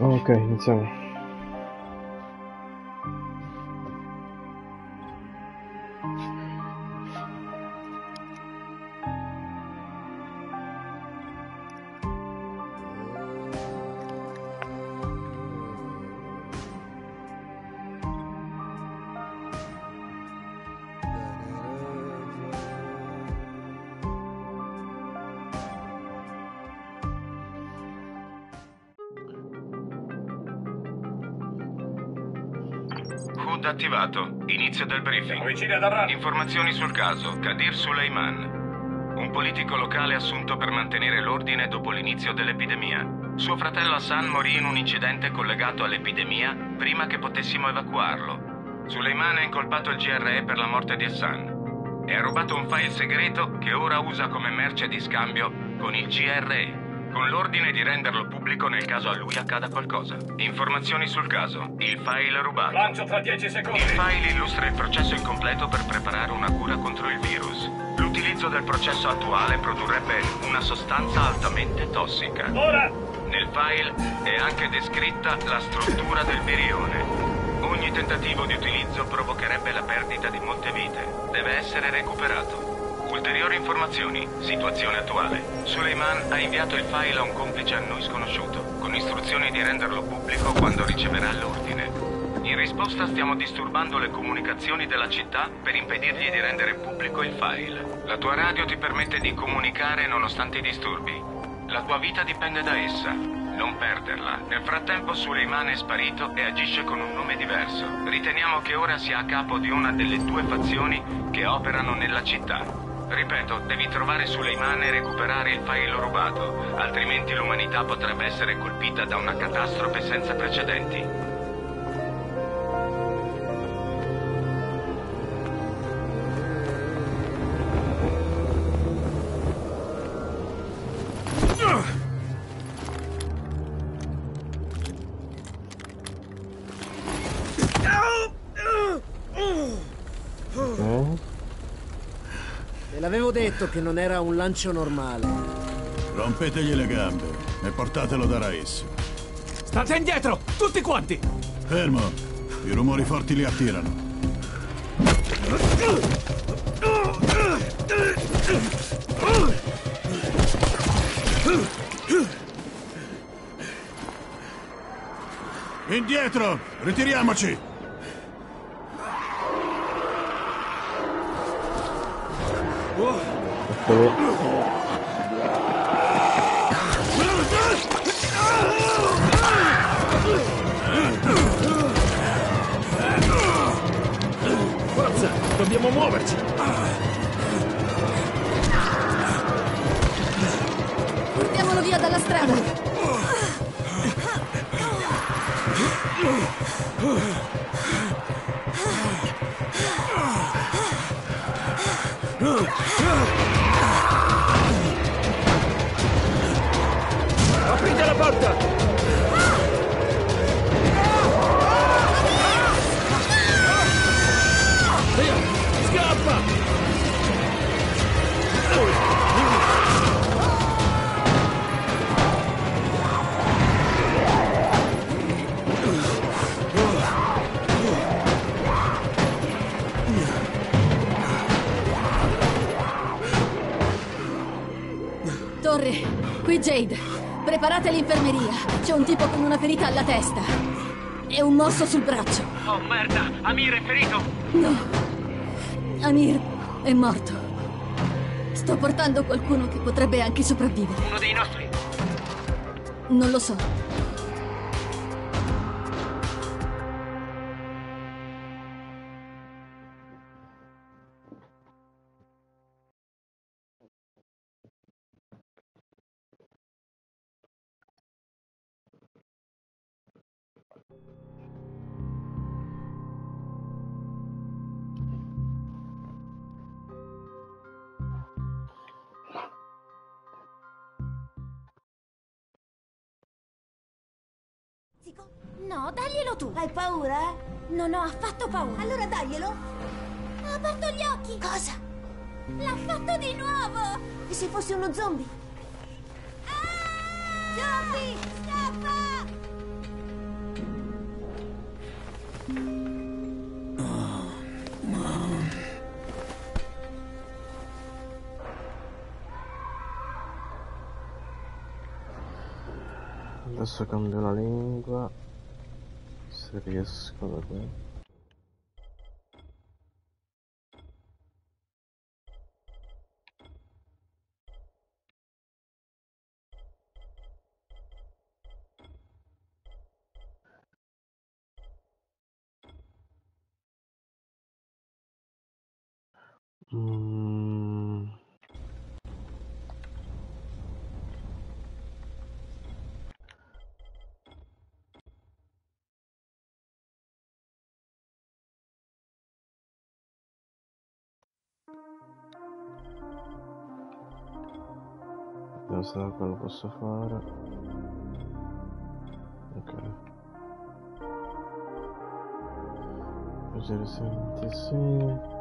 Ok, iniziamo. HUD attivato. Inizio del briefing. Informazioni sul caso. Kadir Suleiman. Un politico locale assunto per mantenere l'ordine dopo l'inizio dell'epidemia. Suo fratello Hassan morì in un incidente collegato all'epidemia prima che potessimo evacuarlo. Suleiman ha incolpato il GRE per la morte di Hassan e ha rubato un file segreto che ora usa come merce di scambio con il GRE con l'ordine di renderlo pubblico nel caso a lui accada qualcosa. Informazioni sul caso. Il file rubato. Lancio tra 10 secondi. Il file illustra il processo incompleto per preparare una cura contro il virus. L'utilizzo del processo attuale produrrebbe una sostanza altamente tossica. Ora! Nel file è anche descritta la struttura del virione. Ogni tentativo di utilizzo provocherebbe la perdita di molte vite. Deve essere recuperato. Ulteriori informazioni. Situazione attuale. Suleiman ha inviato il file a un complice a noi sconosciuto, con istruzioni di renderlo pubblico quando riceverà l'ordine. In risposta stiamo disturbando le comunicazioni della città per impedirgli di rendere pubblico il file. La tua radio ti permette di comunicare nonostante i disturbi. La tua vita dipende da essa. Non perderla. Nel frattempo Suleiman è sparito e agisce con un nome diverso. Riteniamo che ora sia a capo di una delle due fazioni che operano nella città. Ripeto, devi trovare Suleiman e recuperare il file rubato, altrimenti l'umanità potrebbe essere colpita da una catastrofe senza precedenti. Detto che non era un lancio normale. Rompetegli le gambe e portatelo da Rais. State indietro! Tutti quanti! Fermo! I rumori forti li attirano. Indietro! Ritiriamoci! C'è un tipo con una ferita alla testa. E un morso sul braccio. Oh merda! Amir è ferito! No. Amir è morto. Sto portando qualcuno che potrebbe anche sopravvivere. Uno dei nostri! Non lo so. No, daglielo tu. Hai paura? Non ho affatto paura. Allora daglielo. Ha aperto gli occhi. Cosa? L'ha fatto di nuovo. E se fosse uno zombie? Zombie, scappa! Adesso cambio la lingua. Se riesco da qui. Mm. Vediamo se da qua lo posso fare. Ok. Così risenti sì.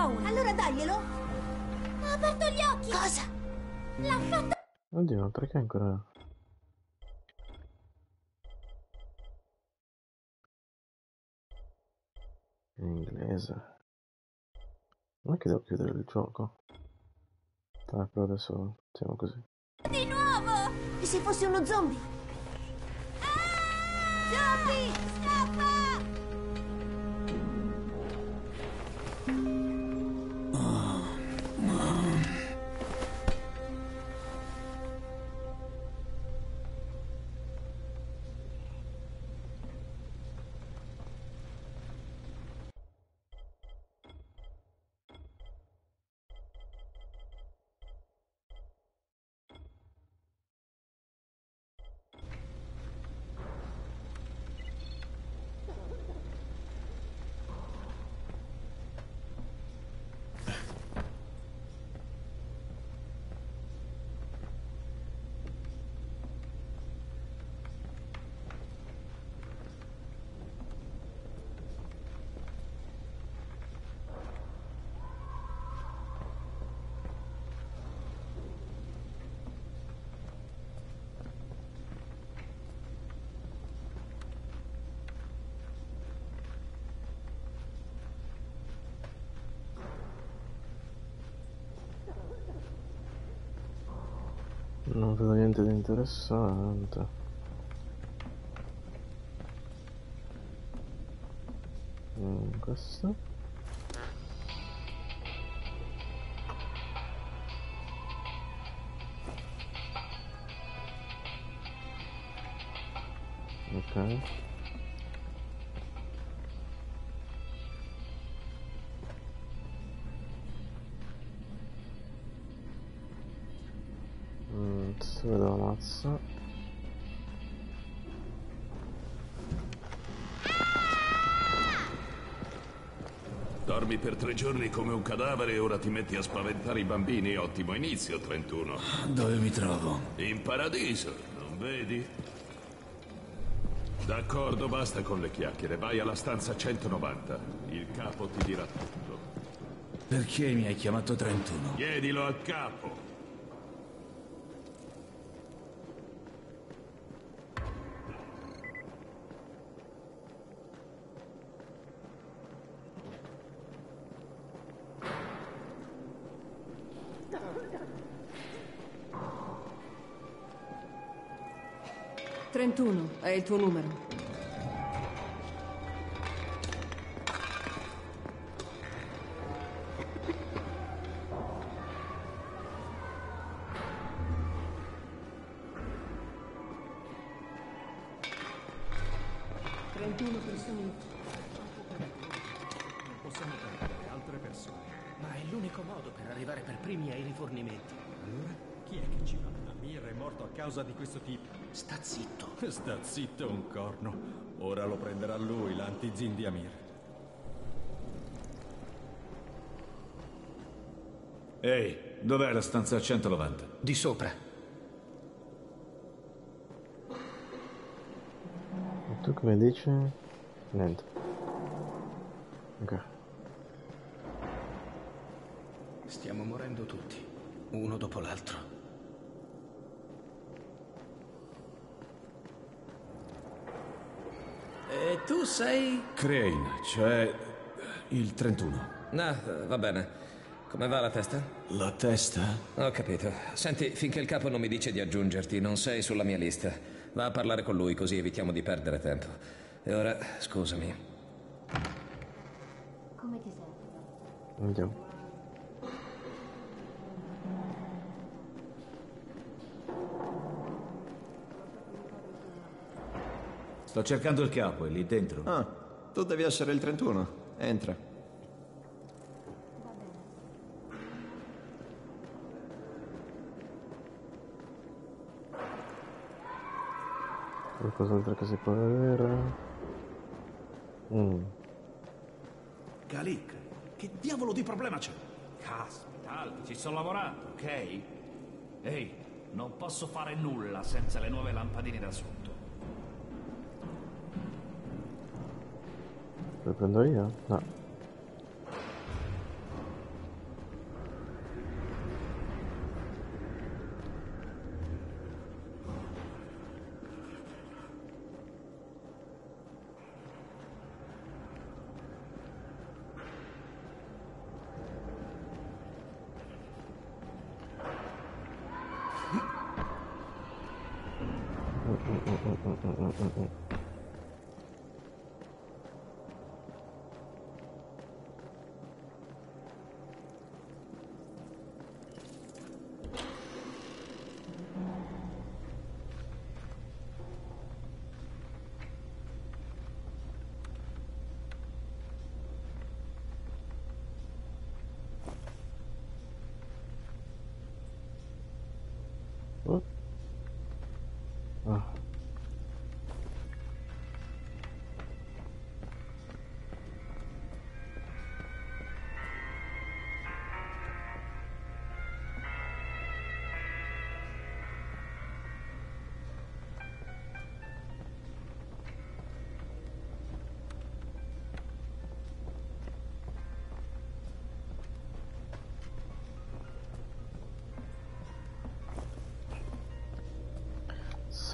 Paura. Allora daglielo. Ha aperto gli occhi. Cosa? L'ha fatto. Oddio, ma perché ancora... In inglese. Non è che devo chiudere il gioco. Dai, però adesso siamo così. Di nuovo. E se fosse uno zombie? Zombie, scappa. Niente di interessante. Mm, questo? Dormi per tre giorni come un cadavere e ora ti metti a spaventare i bambini. Ottimo inizio, 31. Dove mi trovo? In paradiso, non vedi? D'accordo, basta con le chiacchiere. Vai alla stanza 190. Il capo ti dirà tutto. Perché mi hai chiamato 31? Chiedilo al capo. È il tuo numero. Sta zitto un corno. Ora lo prenderà lui, l'antizin di Amir. Ehi, dov'è la stanza 190? Di sopra. E tu come dici? Niente. Ok. Stiamo morendo tutti, uno dopo l'altro. E tu sei... Crane, cioè il 31. No, va bene. Come va la testa? La testa? Ho capito. Senti, finché il capo non mi dice di aggiungerti, non sei sulla mia lista. Va a parlare con lui, così evitiamo di perdere tempo. E ora, scusami. Come ti senti? Andiamo. Sto cercando il capo, è lì dentro. Ah, tu devi essere il 31. Entra. Qualcos'altro che si può vedere? Mm. Galik, che diavolo di problema c'è? Caspita, Albi, ci sto lavorando, ok? Ehi, non posso fare nulla senza le nuove lampadine da sotto. Lo prendo io? No. Mm,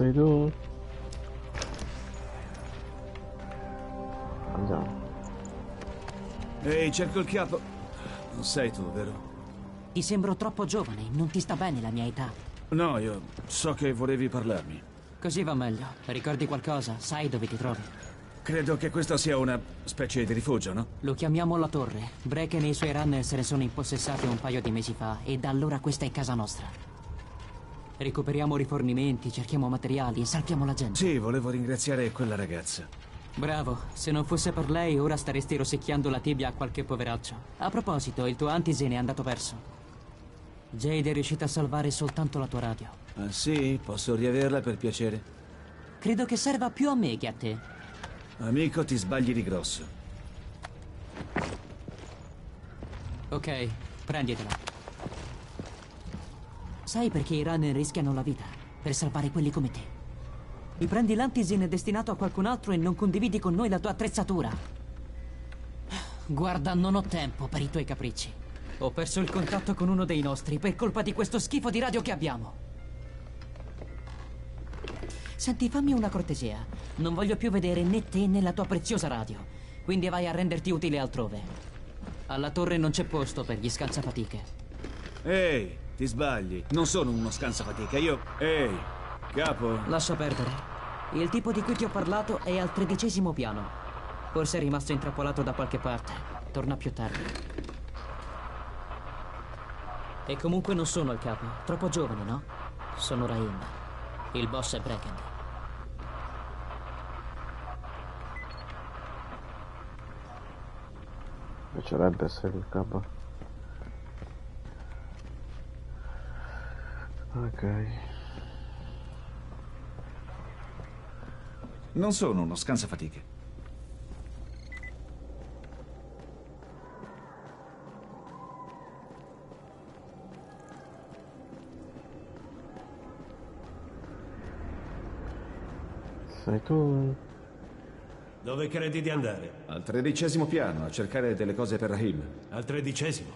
Sei tu? Andiamo. Ehi, cerco il capo. Non sei tu, vero? Ti sembro troppo giovane, non ti sta bene la mia età. No, io so che volevi parlarmi. Così va meglio. Ricordi qualcosa? Sai dove ti trovi? Credo che questa sia una specie di rifugio, no? Lo chiamiamo la torre. Bracken e i suoi runner se ne sono impossessati un paio di mesi fa e da allora questa è casa nostra. Recuperiamo rifornimenti, cerchiamo materiali e salviamo la gente. Sì, volevo ringraziare quella ragazza. Bravo, se non fosse per lei ora staresti rosicchiando la tibia a qualche poveraccio. A proposito, il tuo antisene è andato perso. Jade è riuscita a salvare soltanto la tua radio. Ah sì? Posso riaverla per piacere? Credo che serva più a me che a te. Amico, ti sbagli di grosso. Ok, prenditela. Sai perché i runner rischiano la vita? Per salvare quelli come te. Mi prendi l'antisin destinato a qualcun altro e non condividi con noi la tua attrezzatura. Guarda, non ho tempo per i tuoi capricci. Ho perso il contatto con uno dei nostri per colpa di questo schifo di radio che abbiamo. Senti, fammi una cortesia. Non voglio più vedere né te né la tua preziosa radio. Quindi vai a renderti utile altrove. Alla torre non c'è posto per gli scansafatiche. Ehi, ti sbagli. Non sono uno scansafatica, io... Ehi, capo. Lascia perdere. Il tipo di cui ti ho parlato è al tredicesimo piano. Forse è rimasto intrappolato da qualche parte. Torna più tardi. E comunque non sono il capo. Troppo giovane, no? Sono Raim. Il boss è Bracken. Piacerebbe essere il capo. Ok. Non sono uno scansafatiche. Sei tu? Dove credi di andare? Al tredicesimo piano, a cercare delle cose per Rahim. Al tredicesimo?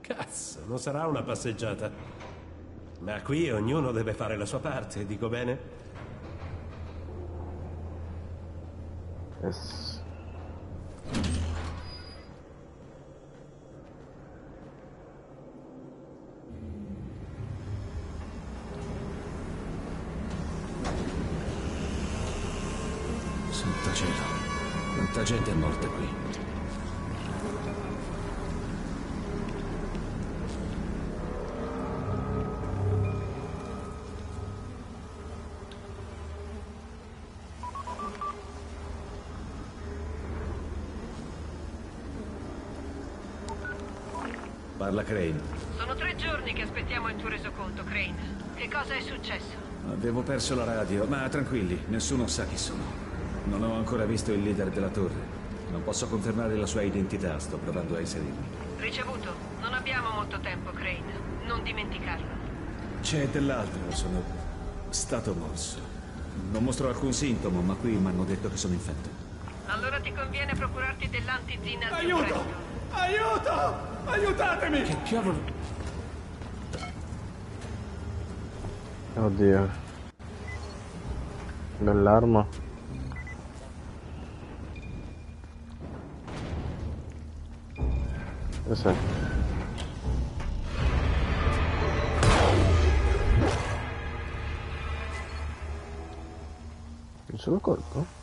Cazzo, non sarà una passeggiata. Ma qui ognuno deve fare la sua parte, dico bene? Yes. Crane. Sono tre giorni che aspettiamo il tuo resoconto, Crane. Che cosa è successo? Avevo perso la radio, ma tranquilli, nessuno sa chi sono. Non ho ancora visto il leader della torre. Non posso confermare la sua identità, sto provando a inserirmi. Ricevuto. Non abbiamo molto tempo, Crane. Non dimenticarlo. C'è dell'altro, sono stato morso. Non mostro alcun sintomo, ma qui mi hanno detto che sono infetto. Allora ti conviene procurarti dell'antizin al più Aiuto! Aiuto! Aiutatemi! Che cavolo? Oddio. Bell'arma. Cos'è? Un solo colpo?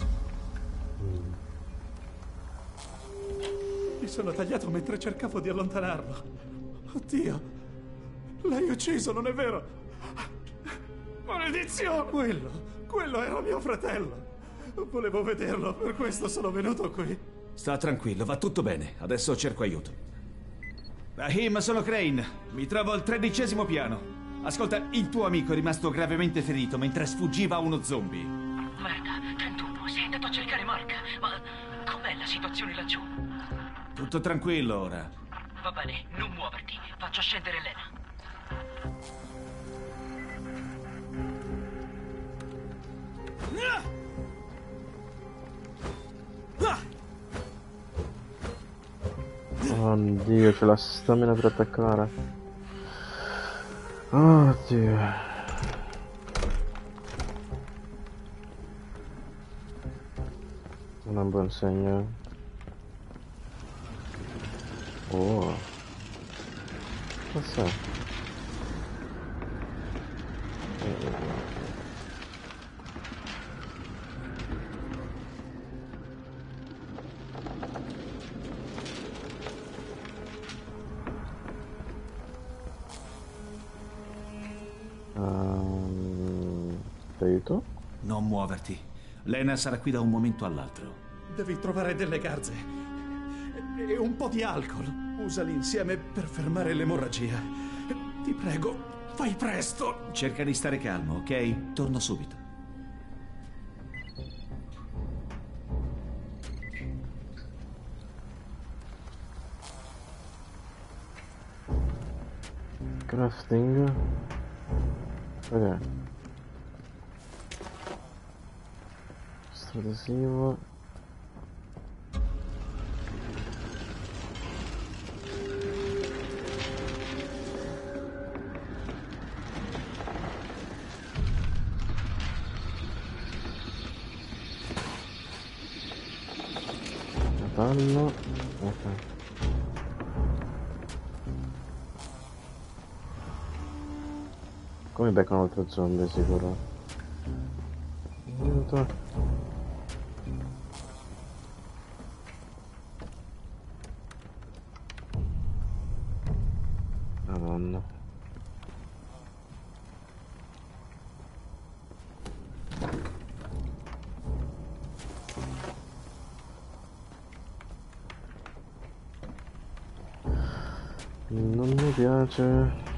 Sono tagliato mentre cercavo di allontanarlo. Oddio! L'hai ucciso, non è vero? Maledizione! Quello, quello era mio fratello. Volevo vederlo, per questo sono venuto qui. Sta tranquillo, va tutto bene. Adesso cerco aiuto. Rahim, sono Crane. Mi trovo al tredicesimo piano. Ascolta, il tuo amico è rimasto gravemente ferito mentre sfuggiva a uno zombie. Merda, 31, sei andato a cercare Mark. Ma com'è la situazione laggiù? Tutto tranquillo ora. Va bene, non muoverti. Faccio scendere Lena. Oddio, c'è la stamina per attaccare. Oddio. Non è un buon segno. Oh. Cos'è? Eh, Ehm, aiuto? Non muoverti. Lena sarà qui da un momento all'altro. Devi trovare delle garze. E un po' di alcol. Usali insieme per fermare l'emorragia. Ti prego, fai presto. Cerca di stare calmo, ok? Torno subito. Crafting. Ok. Stradesivo. Metallo. Ok. Come becca un altro zombie sicuro? Aiuto. Mi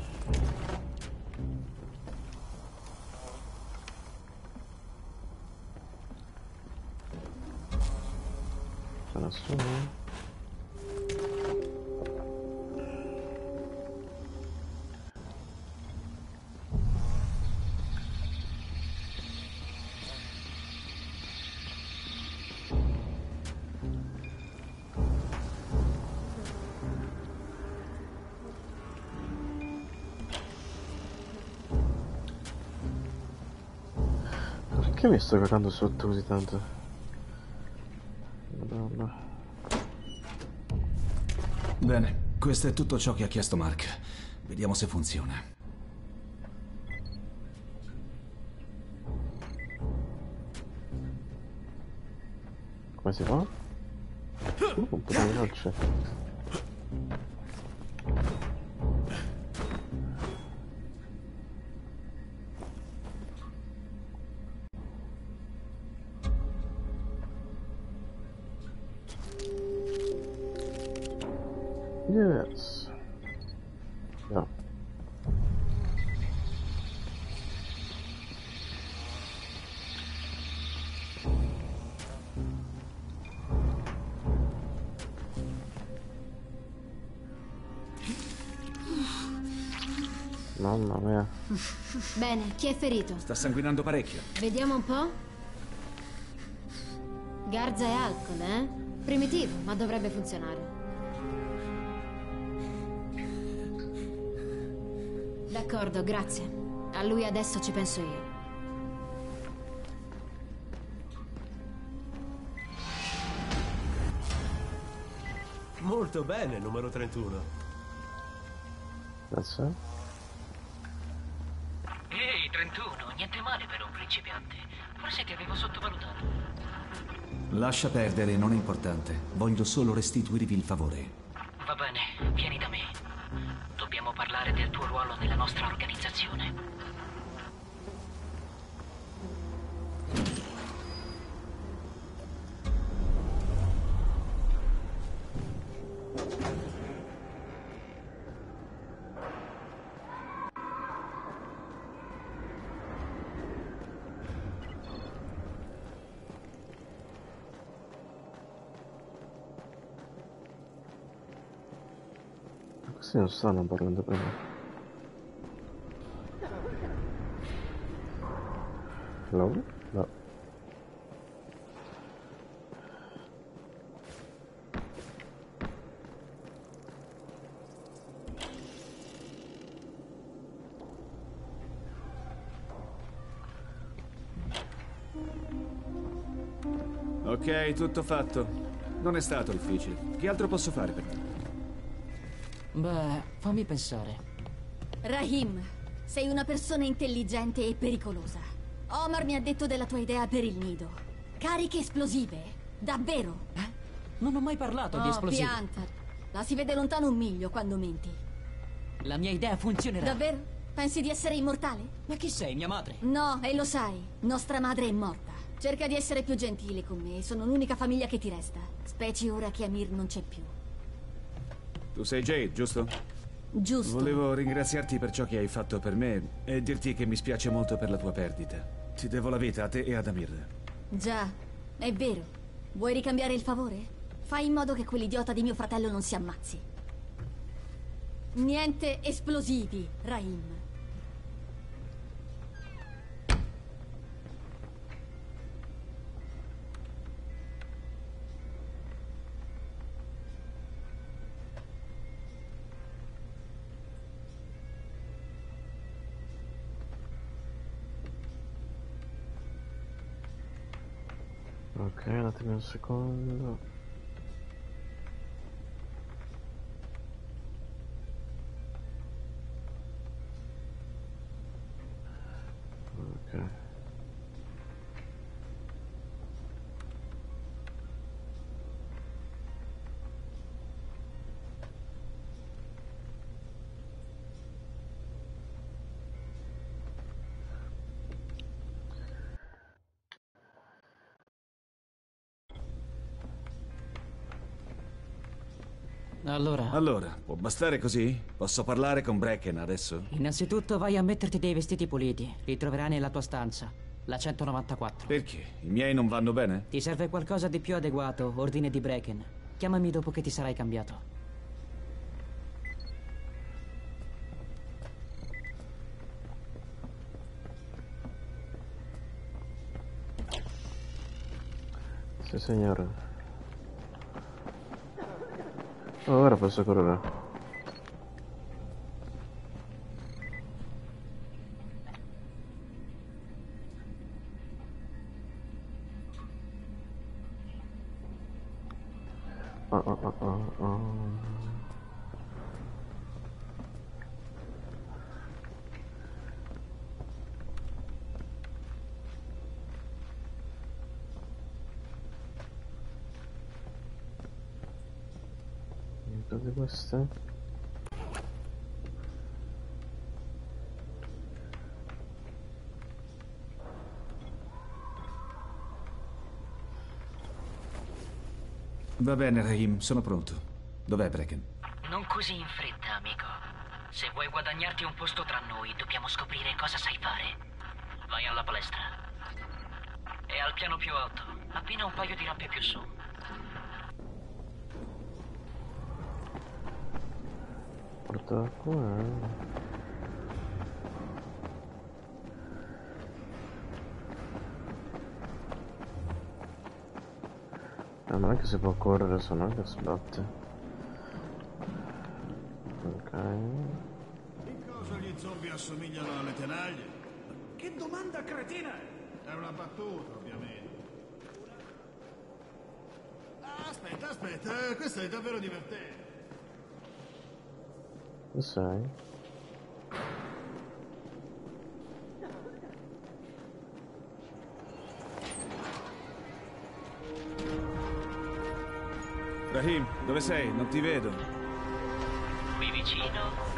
Perché mi sto cagando sotto così tanto? Madonna. Bene, questo è tutto ciò che ha chiesto Mark. Vediamo se funziona. Come si fa? Uh, un po' di veloce. Bene, chi è ferito? Sta sanguinando parecchio. Vediamo un po'. Garza e alcol, eh? Primitivo, ma dovrebbe funzionare. D'accordo, grazie. A lui adesso ci penso io. Molto bene, numero 31. Grazie. Ehi, 31, niente male per un principiante. Forse ti avevo sottovalutato. Lascia perdere, non è importante. Voglio solo restituirvi il favore. Non stanno parlando prima. Hello? No. Ok, tutto fatto. Non è stato difficile. Che altro posso fare per te? Beh, fammi pensare. Rahim, sei una persona intelligente e pericolosa. Omar mi ha detto della tua idea per il nido. Cariche esplosive. Davvero? Eh? Non ho mai parlato oh, di esplosivi. Pianta. La si vede lontano un miglio quando menti. La mia idea funzionerà. Davvero? Pensi di essere immortale? Ma chi sei, mia madre? No, e lo sai. Nostra madre è morta. Cerca di essere più gentile con me. Sono l'unica famiglia che ti resta. Specie ora che Amir non c'è più. Tu sei Jade, giusto? Giusto. Volevo ringraziarti per ciò che hai fatto per me e dirti che mi spiace molto per la tua perdita. Ti devo la vita a te e ad Amir. Già, è vero. Vuoi ricambiare il favore? Fai in modo che quell'idiota di mio fratello non si ammazzi. Niente esplosivi, Rahim. Ok, un attimo un Allora, Allora, può bastare così? Posso parlare con Brecken adesso? innanzitutto vai a metterti dei vestiti puliti. Li troverai nella tua stanza, la 194. Perché? I miei non vanno bene? Ti serve qualcosa di più adeguato, ordine di Bracken. Chiamami dopo che ti sarai cambiato. Sì, signore. Oh, ora posso correre. Oh, oh, oh, oh, oh. Queste. Va bene, Rahim, sono pronto. Dov'è Brecken? Non così in fretta, amico. Se vuoi guadagnarti un posto tra noi, dobbiamo scoprire cosa sai fare. Vai alla palestra. È al piano più alto, appena un paio di rampe più su. stuff. Where ah, non è che si può correre, sono anche slot. Ok. che cosa gli zombie assomigliano alle tenaglie? Che domanda cretina! È una battuta, ovviamente. Ah, aspetta, aspetta, eh, questo è davvero divertente. Chi sei? Rahim, dove sei? Non ti vedo. Qui vicino.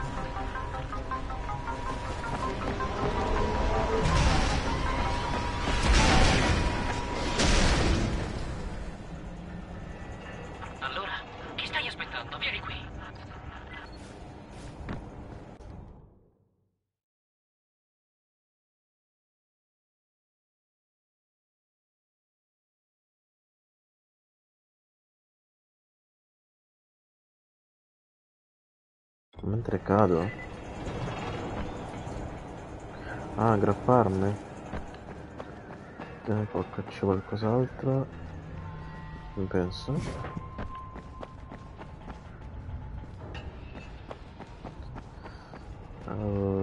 Mentre cado? Ah, aggrapparmi? Eh, porca c'è qualcos'altro? Non penso. Uh,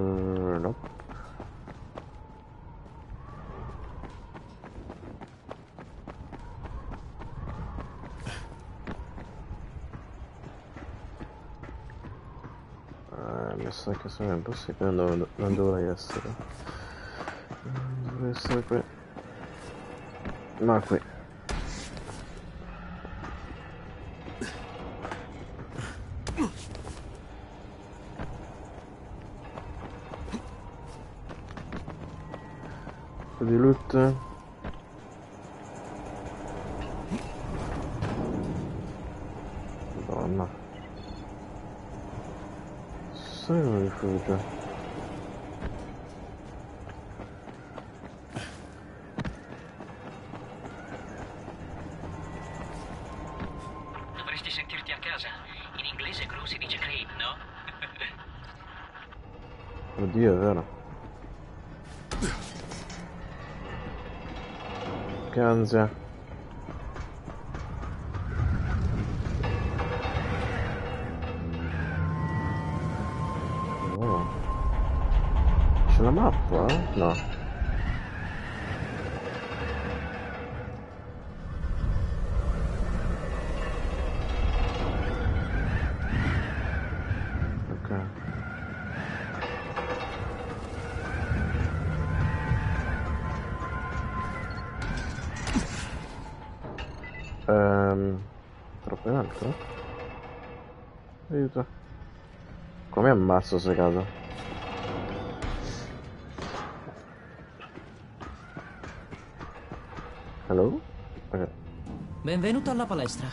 che sono impossibile, non, non dovrei essere. Non dovrei essere qui. Ma qui. Ammazzo se cado? Hello? Ok. Benvenuto alla palestra.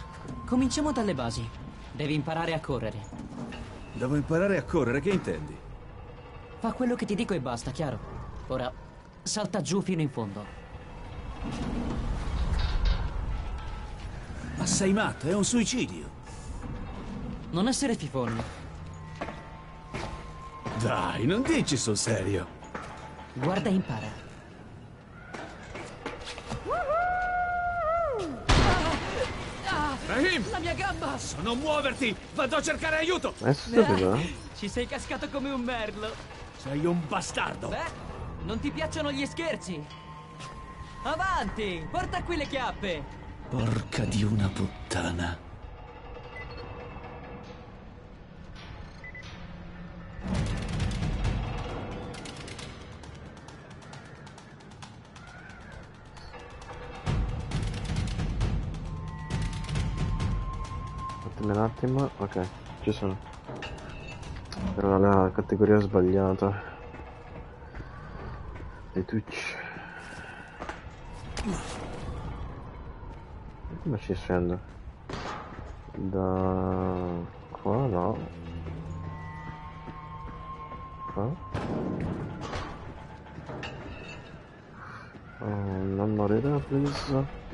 Cominciamo dalle basi. Devi imparare a correre. Devo imparare a correre, che intendi? Fa quello che ti dico e basta, chiaro? Ora, salta giù fino in fondo. Ma sei matto, è un suicidio. Non essere fifoni. Dai, non dici sul serio. Guarda e impara. Rahim! La mia gamba! Non muoverti! Vado a cercare aiuto! Eh? Ci sei cascato come un merlo. Sei un bastardo! Beh, non ti piacciono gli scherzi? Avanti! Porta qui le chiappe! Porca di una puttana. Attimo. Ok, ci sono. Era la categoria sbagliata. Di Twitch. Come ci scendo? Da qua no. Qua? Oh, non morire please.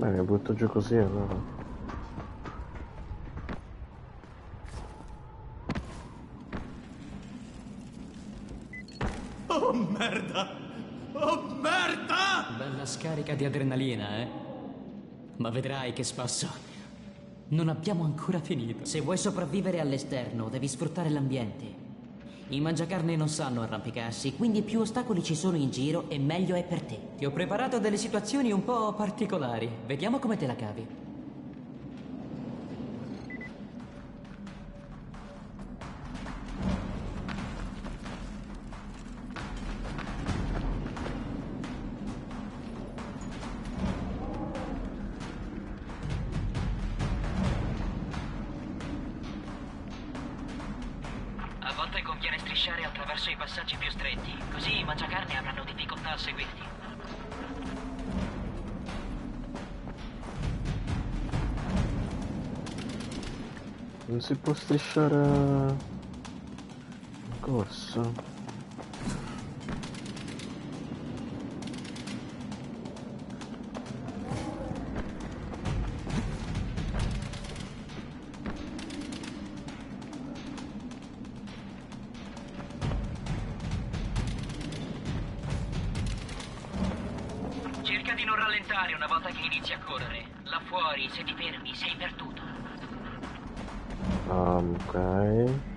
Beh, mi butto giù così allora. Oh merda! Oh merda! Bella scarica di adrenalina, eh? Ma vedrai che spasso. Non abbiamo ancora finito. Se vuoi sopravvivere all'esterno, devi sfruttare l'ambiente. I mangiacarne non sanno arrampicarsi, quindi più ostacoli ci sono in giro e meglio è per te. Ti ho preparato delle situazioni un po' particolari. Vediamo come te la cavi. Strisciare in corso. Cerca di non rallentare una volta che inizi a correre. Là fuori, se ti fermi, sei perduto. Um, ok.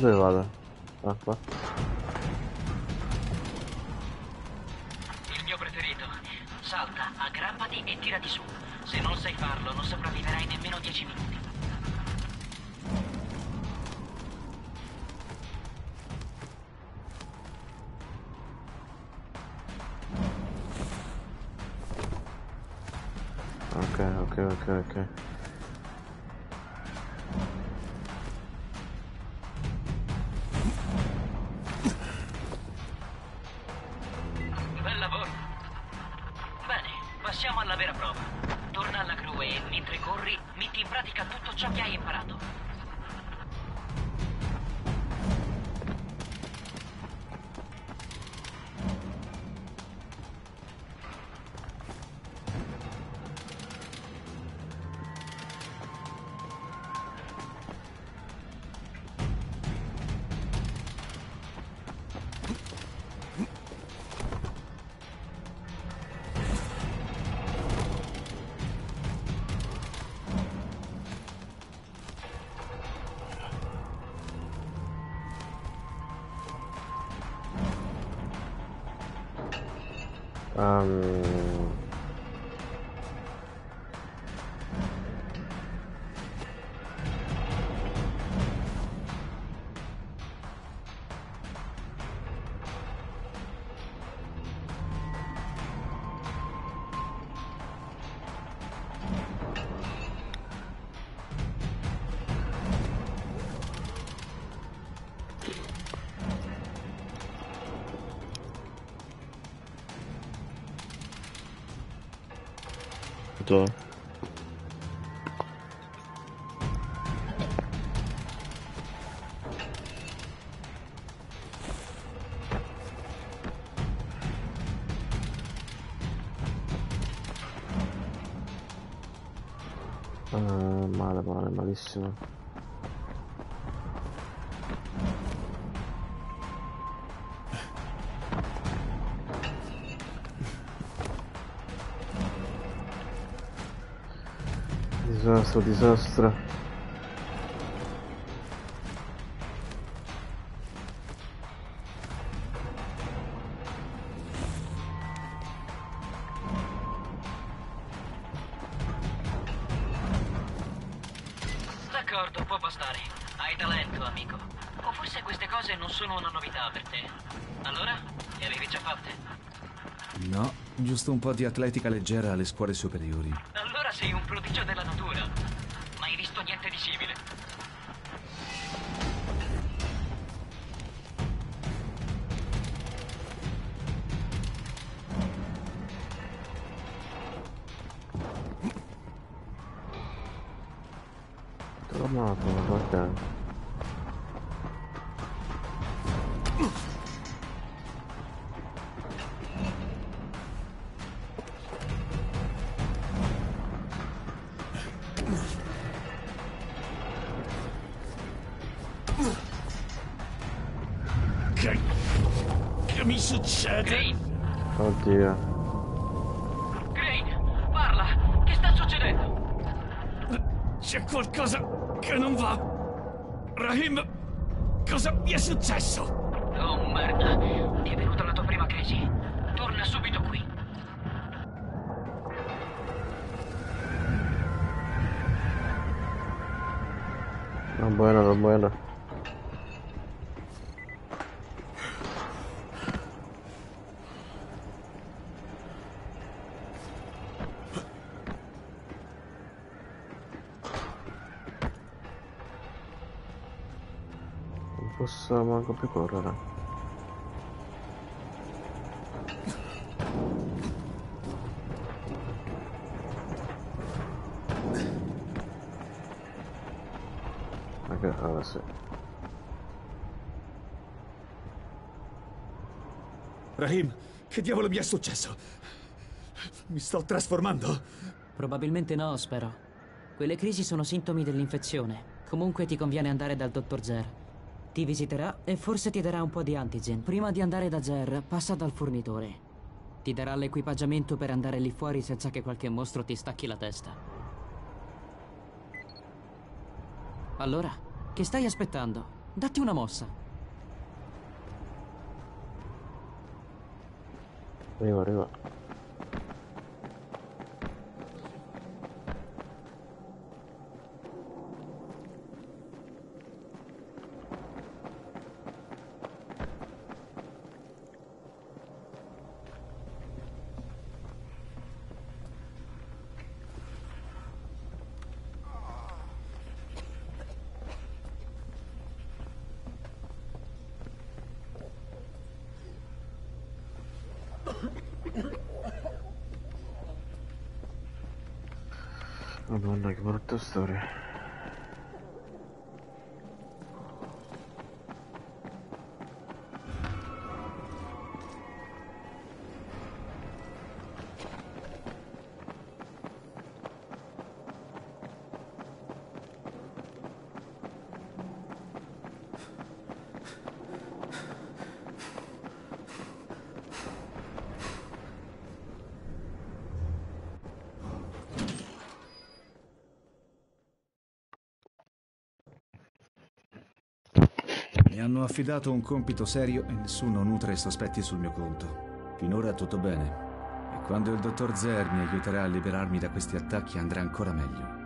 E dove vado? Ah, qua. Malissimo. Disastro, disastro. Un po' di atletica leggera alle scuole superiori. Allora sei un prodigio della più correre. Ok, ora sì. Rahim, che diavolo mi è successo? Mi sto trasformando? Probabilmente no, spero. Quelle crisi sono sintomi dell'infezione. Comunque ti conviene andare dal dottor Zer. Ti visiterà e forse ti darà un po' di antigen. Prima di andare da Zer, passa dal fornitore. Ti darà l'equipaggiamento per andare lì fuori senza che qualche mostro ti stacchi la testa. Allora, che stai aspettando? Datti una mossa. Arriva, arriva. Madonna, hanno affidato un compito serio e nessuno nutre sospetti sul mio conto. Finora tutto bene. E quando il dottor Zer mi aiuterà a liberarmi da questi attacchi andrà ancora meglio.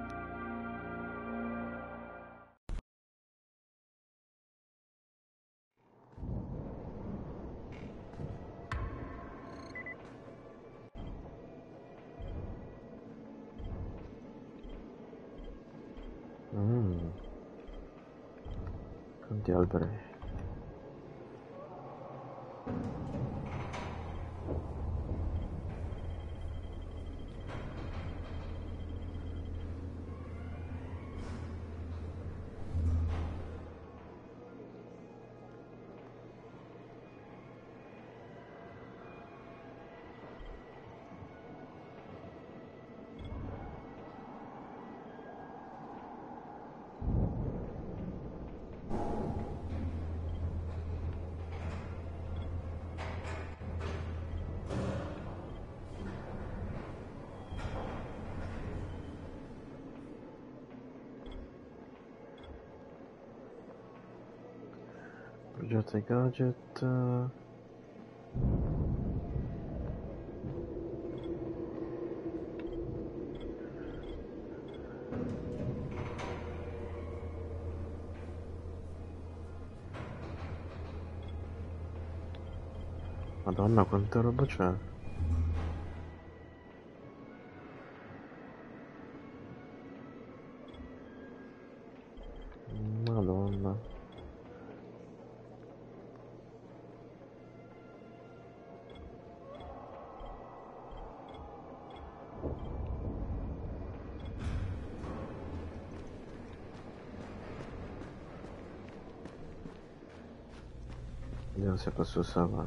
Progetto i gadget. Madonna quanta roba c'è. Se posso usarla.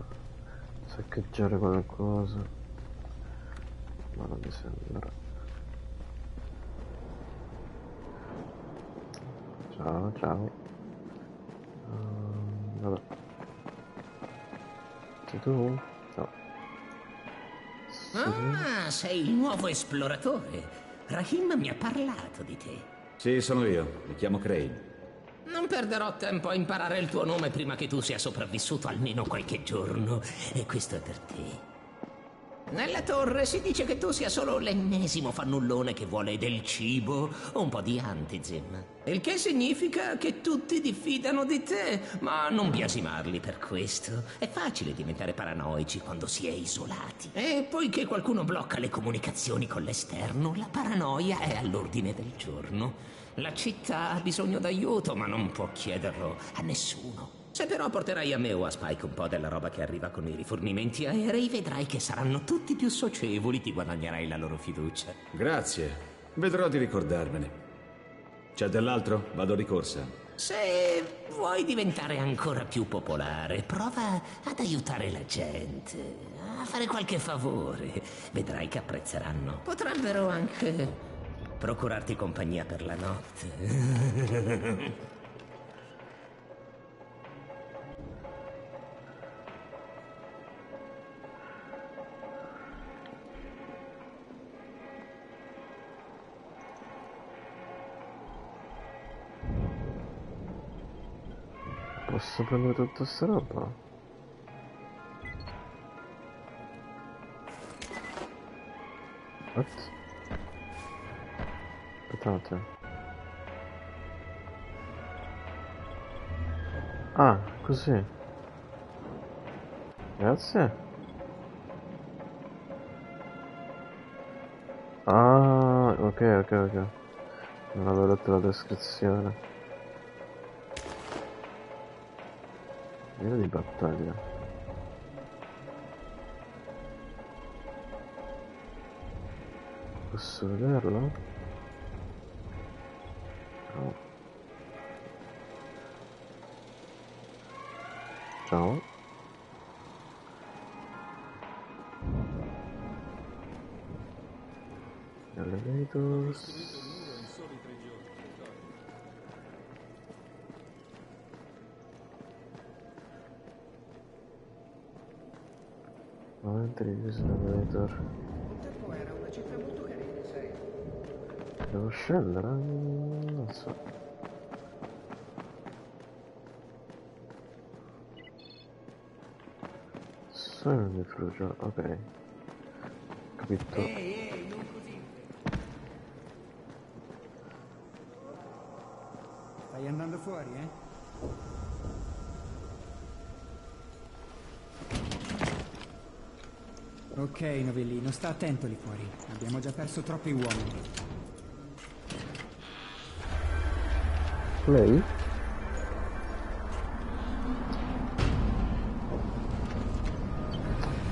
Saccheggiare qualcosa. Ma non mi sembra. Ciao, ciao. Uh, vabbè. Sei tu? No. Sì. Ah, sei il nuovo esploratore. Rahim mi ha parlato di te. Sì, sono io. Mi chiamo Crane. Non perderò tempo a imparare il tuo nome prima che tu sia sopravvissuto almeno qualche giorno. E questo è per te. Nella torre si dice che tu sia solo l'ennesimo fannullone che vuole del cibo o un po' di antizim. Il che significa che tutti diffidano di te, ma non biasimarli per questo. È facile diventare paranoici quando si è isolati. E poiché qualcuno blocca le comunicazioni con l'esterno, la paranoia è all'ordine del giorno. La città ha bisogno d'aiuto, ma non può chiederlo a nessuno. Se però porterai a me o a Spike un po' della roba che arriva con i rifornimenti aerei, vedrai che saranno tutti più socievoli, ti guadagnerai la loro fiducia. Grazie. Vedrò di ricordarmene. C'è dell'altro? Vado di corsa. Se vuoi diventare ancora più popolare, prova ad aiutare la gente, a fare qualche favore. Vedrai che apprezzeranno. Potrebbero anche procurarti compagnia per la notte. Prendere tutta sta roba? What? Aspettate. Ah, così. Grazie. Ah, ok, ok, ok. Non avevo letto la descrizione. Viene di battaglia. Posso vederlo? No. Ciao. Elevators. Elevator. Un tempo era una città molto carina, sai. Devo scendere? Non so. Sono di frugio, ok. Capito. Ehi, ehi, non così. Stai andando fuori, eh? Ok, novellino, sta attento lì fuori. Abbiamo già perso troppi uomini. Lei?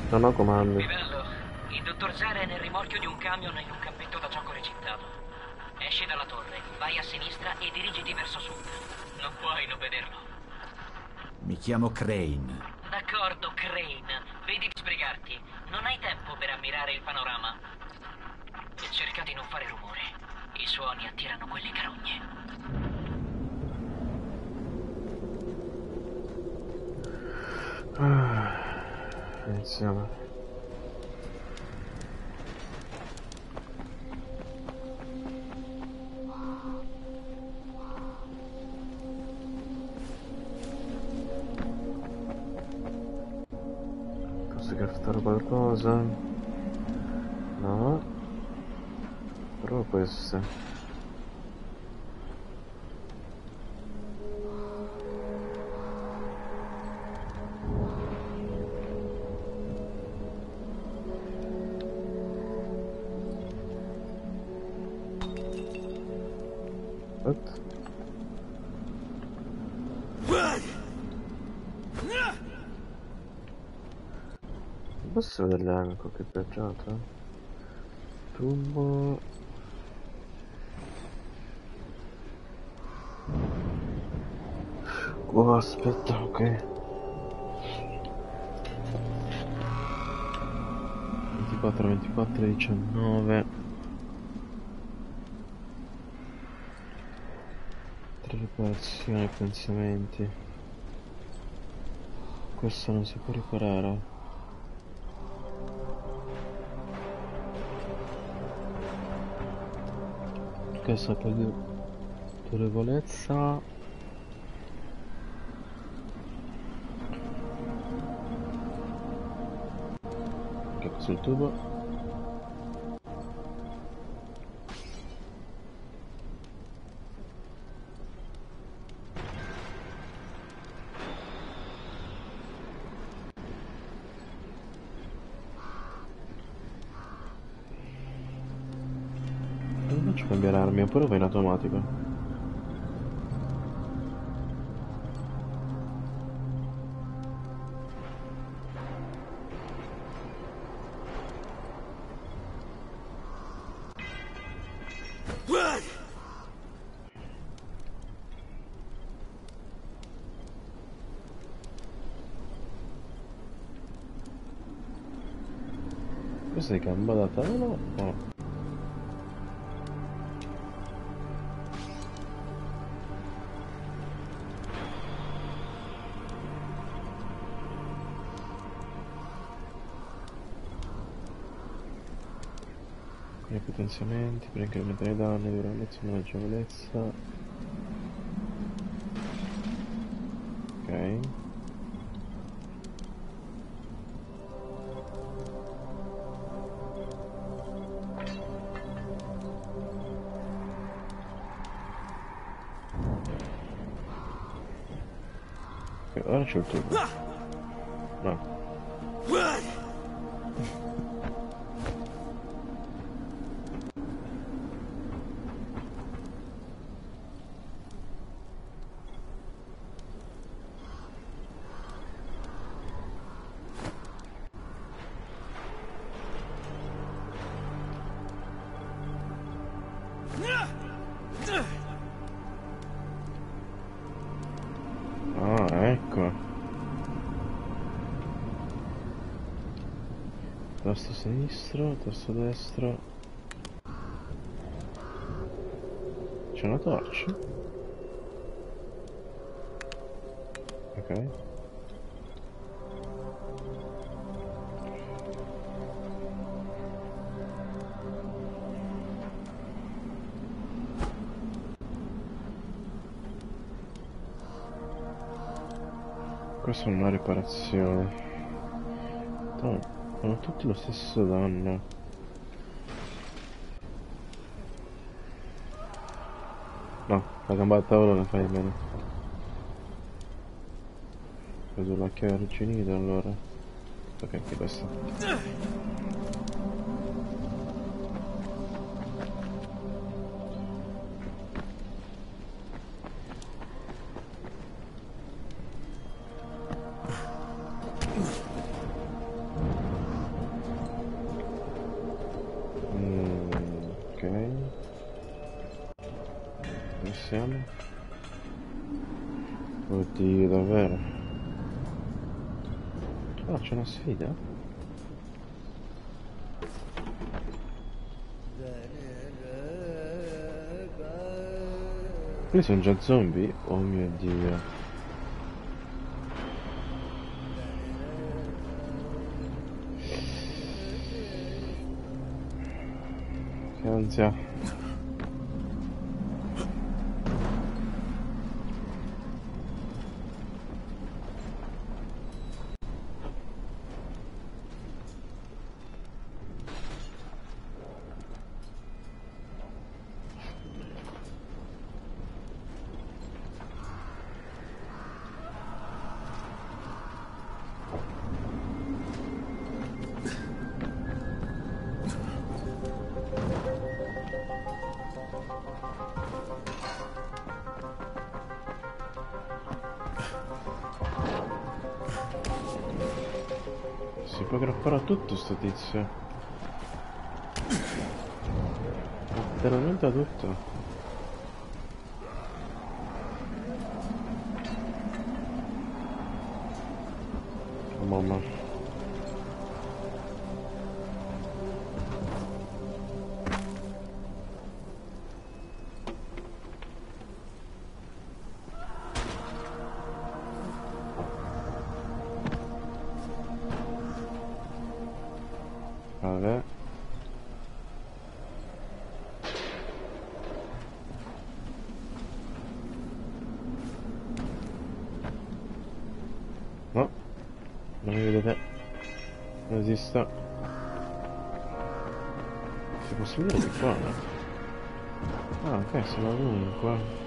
Non ho comandi. Livello. Il dottor Zara è nel rimorchio di un camion in un campetto da gioco recintato. Esci dalla torre, vai a sinistra e dirigiti verso sud. Non puoi non vederlo. Mi chiamo Crane. D'accordo, Crane. Vedi di sbrigarti. Non hai tempo per ammirare il panorama. E cerca di non fare rumore. I suoni attirano quelle carogne. Ah, iniziamo. Qualcosa? No. Però Anche qualche piaggiata? Tubo... Oh, aspetta, ok. 24, 24, 19 Tre riparazioni, pensamenti Questo non si può riparare Questa autorevolezza. Ok sul tubo È gamba da? No. Quindi potenziamenti per incrementare i danni, durezza, maneggevolezza. Ok. Ok, ora sinistro, tasto destro. C'è una torcia? Ok. Questa è una riparazione. No, hanno tutti lo stesso danno. No, la gamba da tavola ne fai meno. Ho preso la chiave arginita allora. Ok, anche questa. Quelli sono già zombie? Oh mio dio. Che ansia. Tutto sto tizio. Letteralmente a tutto. Sono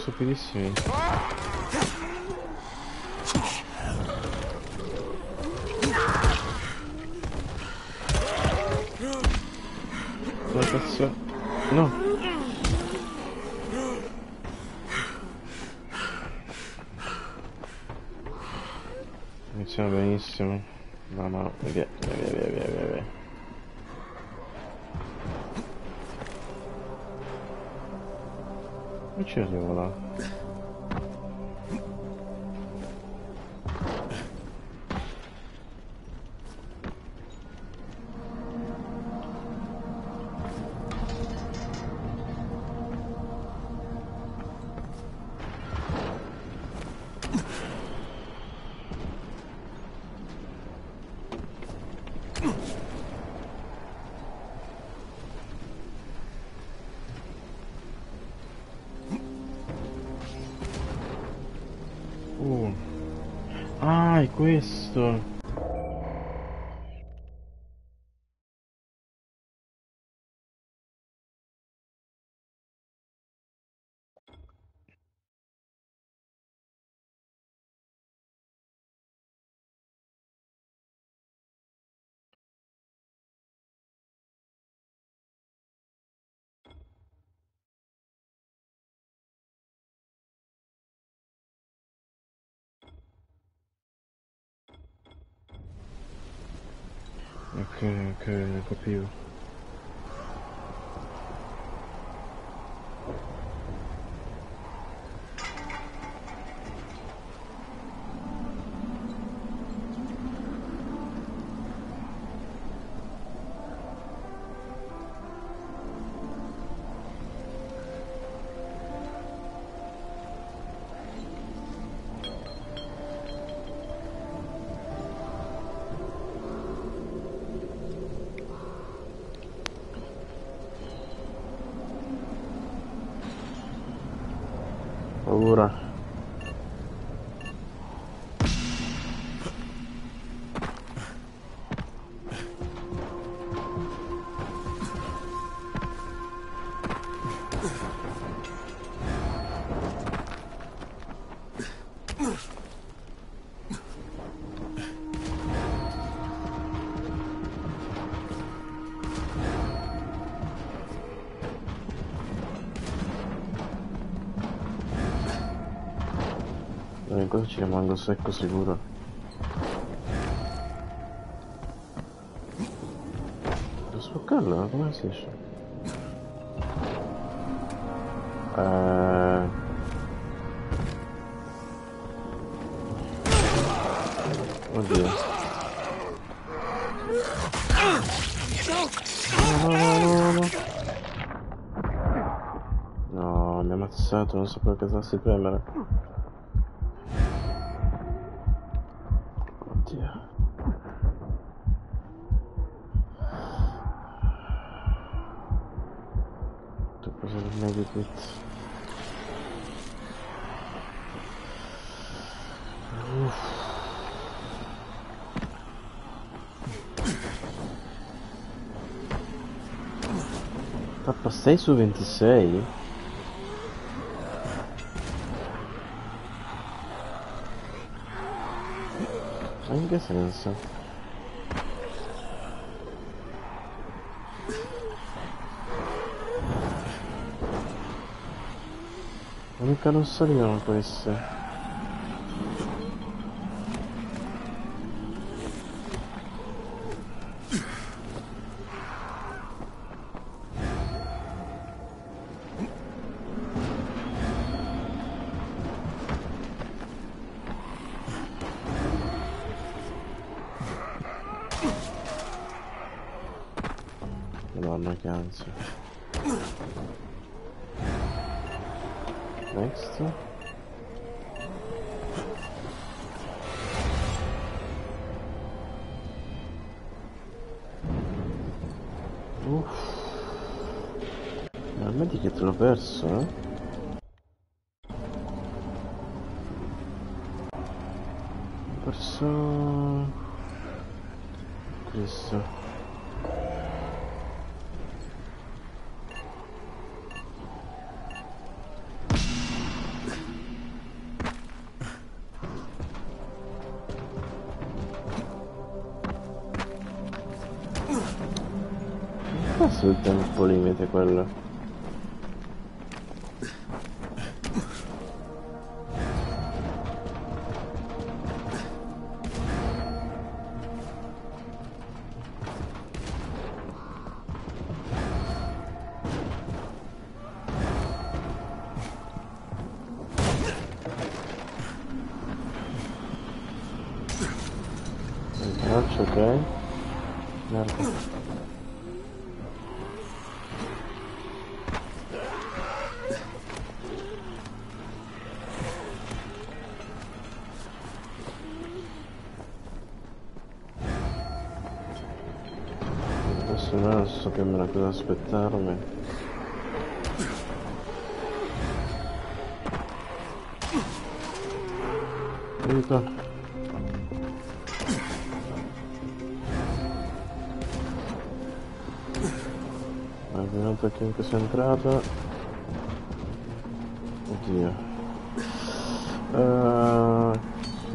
Ma Sono stupidissimi. Ah, cosa ci rimango secco sicuro. Devo spaccarlo? Come si esce? Eh... Oddio. No, no, no, no. No, mi ha ammazzato, non sapevo che tassi premere. Oddio. Medikit. Uff. Tappa 6 su 26? Ma in che non queste. Cosa aspettarmi. Aiuto. Benvenuto a chiunque sia entrato. Oddio. Uh, ok.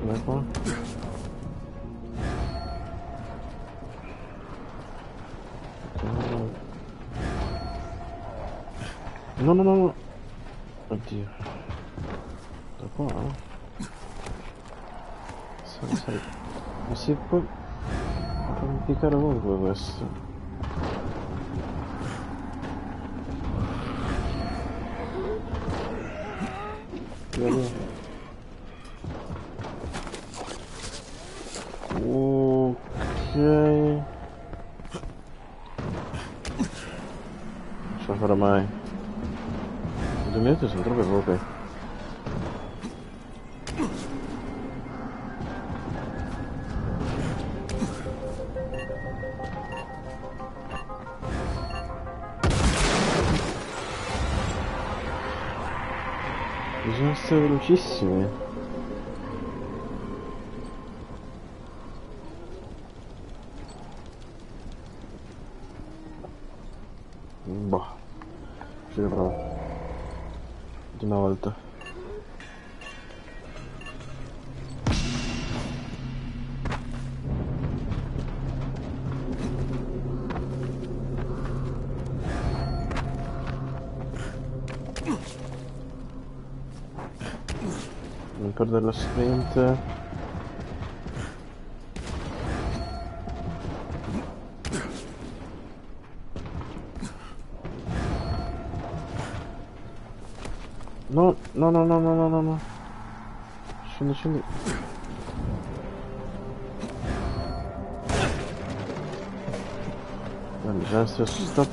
Dov'è qua? No, no, no. Oddio. Da qua? Sai, sai. Ma si può... può impiccare ovunque questo. Vedi? Ok. Non ce la farò mai. Minuti sono troppo poche. Bisogna essere velocissimi. Boh. Ci. Ultima volta. Mi ricordo dello sprint. No, no, no, no, no, no, no, no. Scendi, scendi. Dai, bisogna essere sta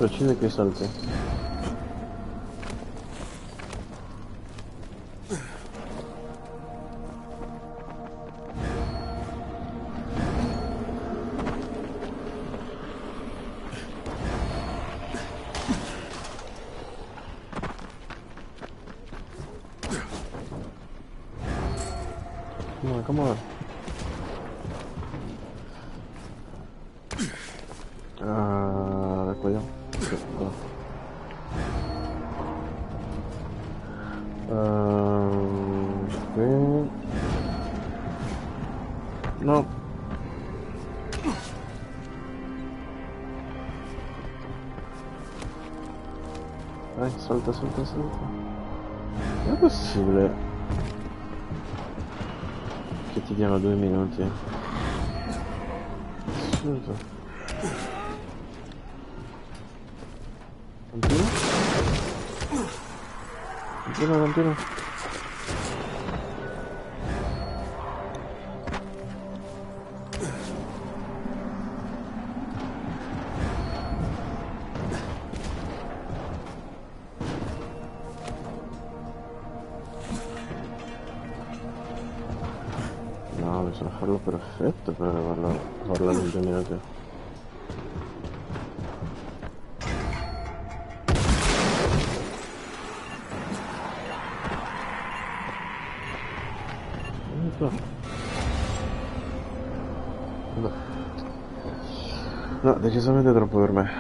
decisamente troppo per me.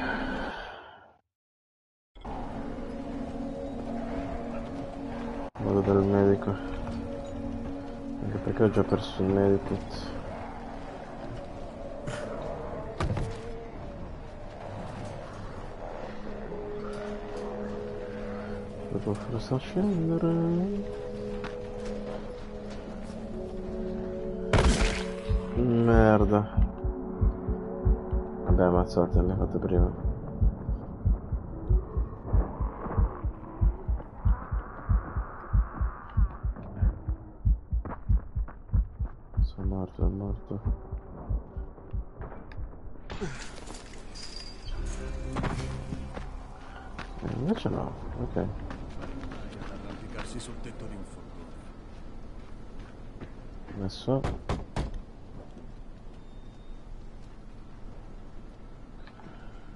Vado dal medico. Anche perché ho già perso il medikit. Devo forse scendere. Ammazzate, le fate prima. Sono morto, è morto. Eh, invece no, ok. Arrampicarsi sul tetto di un furgone. Adesso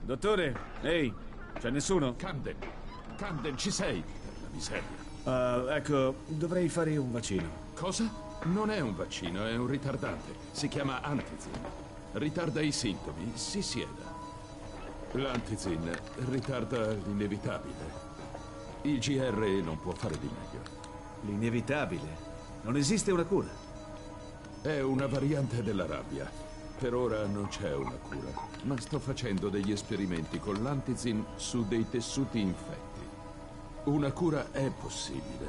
Dottore, ehi, c'è nessuno? Camden, Camden, ci sei? Per la miseria. Uh, ecco, dovrei fare un vaccino. Cosa? Non è un vaccino, è un ritardante. Si chiama Antizin. Ritarda i sintomi, si sieda. L'Antizin ritarda l'inevitabile. Il GR non può fare di meglio. L'inevitabile? Non esiste una cura. È una variante della rabbia. Per ora non c'è una cura, ma sto facendo degli esperimenti con l'Antizin su dei tessuti infetti. Una cura è possibile,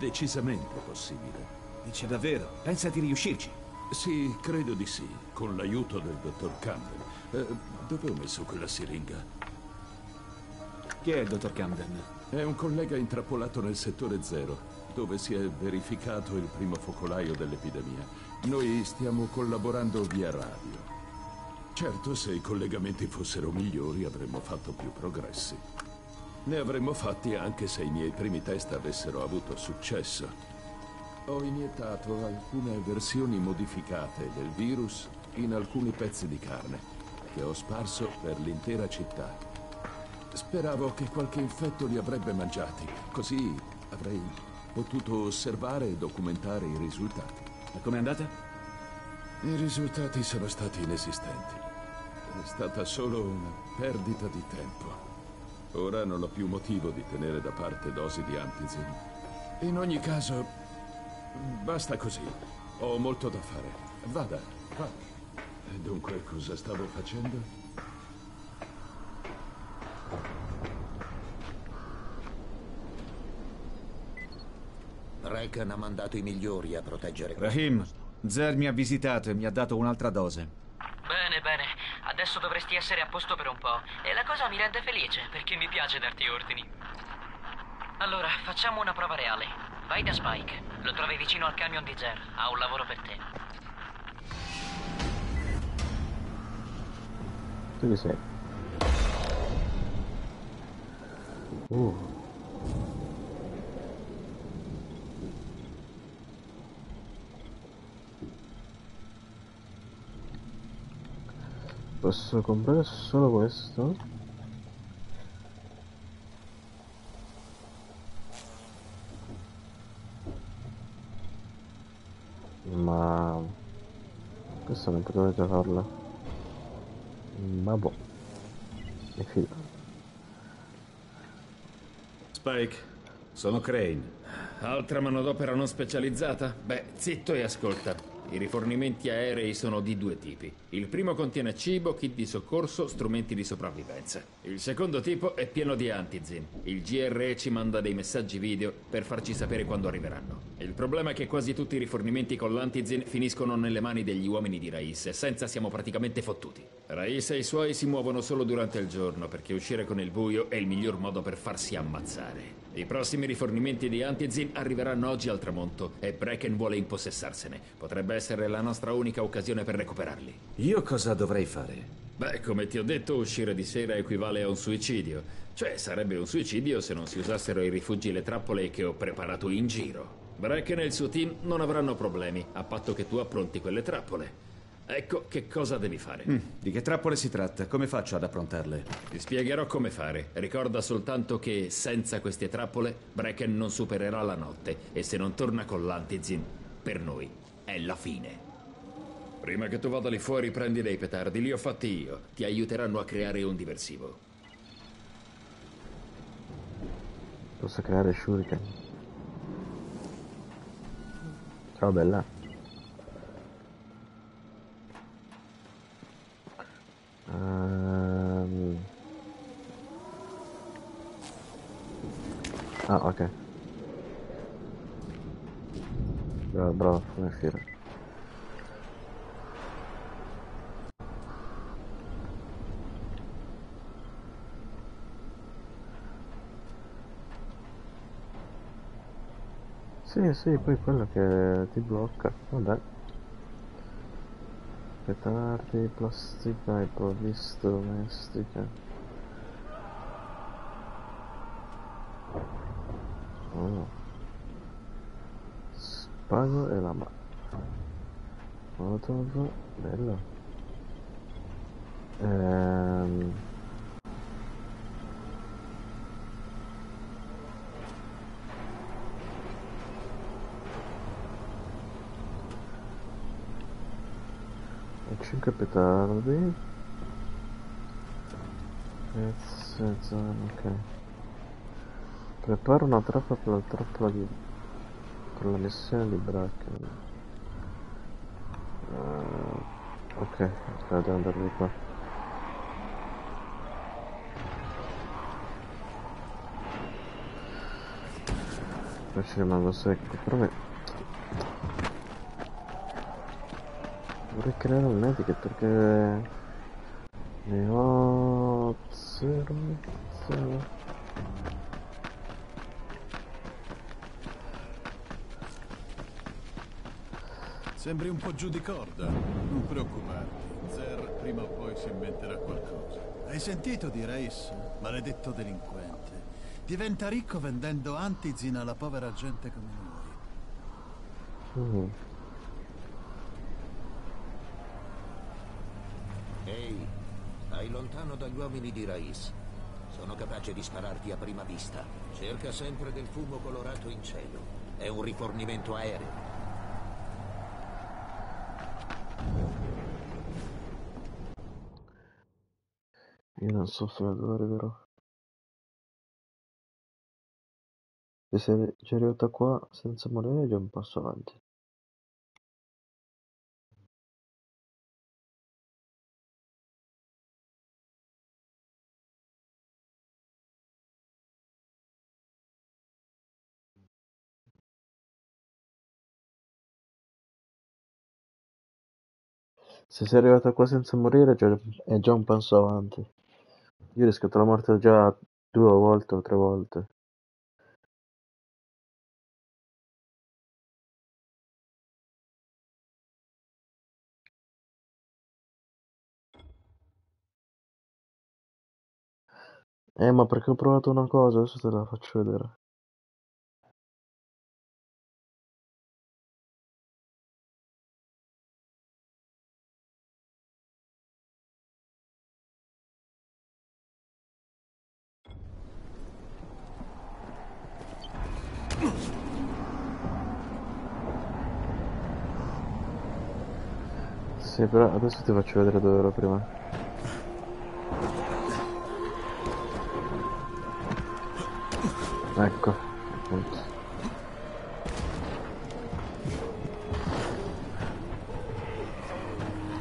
decisamente possibile. Dice davvero? Pensa di riuscirci? Sì, credo di sì, con l'aiuto del dottor Camden. Eh, dove ho messo quella siringa? Chi è il dottor Camden? È un collega intrappolato nel settore zero, dove si è verificato il primo focolaio dell'epidemia. Noi stiamo collaborando via radio. Certo, se i collegamenti fossero migliori avremmo fatto più progressi. Ne avremmo fatti anche se i miei primi test avessero avuto successo. Ho iniettato alcune versioni modificate del virus in alcuni pezzi di carne che ho sparso per l'intera città. Speravo che qualche infetto li avrebbe mangiati, così avrei potuto osservare e documentare i risultati. E com'è andata? I risultati sono stati inesistenti. È stata solo una perdita di tempo. Ora non ho più motivo di tenere da parte dosi di antizin. In ogni caso, basta così. Ho molto da fare. Vada, vada. E dunque, cosa stavo facendo? Rekan ha mandato i migliori a proteggere Rahim, Zer mi ha visitato e mi ha dato un'altra dose. Bene, bene. Adesso dovresti essere a posto per un po'. E la cosa mi rende felice, perché mi piace darti ordini. Allora, facciamo una prova reale. Vai da Spike. Lo trovi vicino al camion di Zer. Ha un lavoro per te. Tu chi sei? Uh. Posso comprare solo questo? Ma... Questo non potete farlo. Ma boh. Mi fido. Spike, sono Crane. Altra manodopera non specializzata? Beh, zitto e ascolta. I rifornimenti aerei sono di due tipi. Il primo contiene cibo, kit di soccorso, strumenti di sopravvivenza. Il secondo tipo è pieno di antizin. Il GRE ci manda dei messaggi video per farci sapere quando arriveranno. Il problema è che quasi tutti i rifornimenti con l'antizin finiscono nelle mani degli uomini di Rais senza siamo praticamente fottuti. Rais e i suoi si muovono solo durante il giorno perché uscire con il buio è il miglior modo per farsi ammazzare. I prossimi rifornimenti di antizin arriveranno oggi al tramonto e Brecken vuole impossessarsene. Potrebbe essere la nostra unica occasione per recuperarli. Io cosa dovrei fare? Beh, come ti ho detto, uscire di sera equivale a un suicidio. Cioè, sarebbe un suicidio se non si usassero i rifugi e le trappole che ho preparato in giro. Brecken e il suo team non avranno problemi, a patto che tu appronti quelle trappole. Ecco che cosa devi fare. Mm, di che trappole si tratta? Come faccio ad approntarle? Ti spiegherò come fare. Ricorda soltanto che senza queste trappole Brecken non supererà la notte e se non torna con l'antizin, per noi è la fine. Prima che tu vada lì fuori prendi dei petardi, li ho fatti io. Ti aiuteranno a creare un diversivo. Posso creare shuriken. Ciao bella. Um... Ah, ok. Bravo, bravo, come fila. Sì, sì, poi quello che ti blocca, vabbè. Petardi, plastica e provviste domestiche. Oh. Spago e la mano. Molotov, bello. Ehm... 5 petardi. Pezze, zone, ok. Prepara una trappola per la trappola di... per la missione di Bracken. Uh, ok, devo andare di qua. Poi ci rimango secco, però. Vorrei creare un etiquette perché ne ho 0, 0. Sembri un po' giù di corda. Non preoccuparti. Zer prima o poi si inventerà qualcosa. Hai sentito di Reis? Maledetto delinquente. Diventa ricco vendendo antizin alla povera gente come noi. Mm. Ehi, stai dagli uomini di Rais. Sono capace di spararti a prima vista. Cerca sempre del fumo colorato in cielo. È un rifornimento aereo. Io non soffro d'odore però. Se sei già arrivata qua senza morire già un passo avanti. Se sei arrivata qua senza morire già- è già un passo avanti. Io ho rischiato la morte già due volte o tre volte. Eh, ma perché ho provato una cosa, adesso te la faccio vedere. Sì, però adesso ti faccio vedere dove ero prima. Ecco, appunto.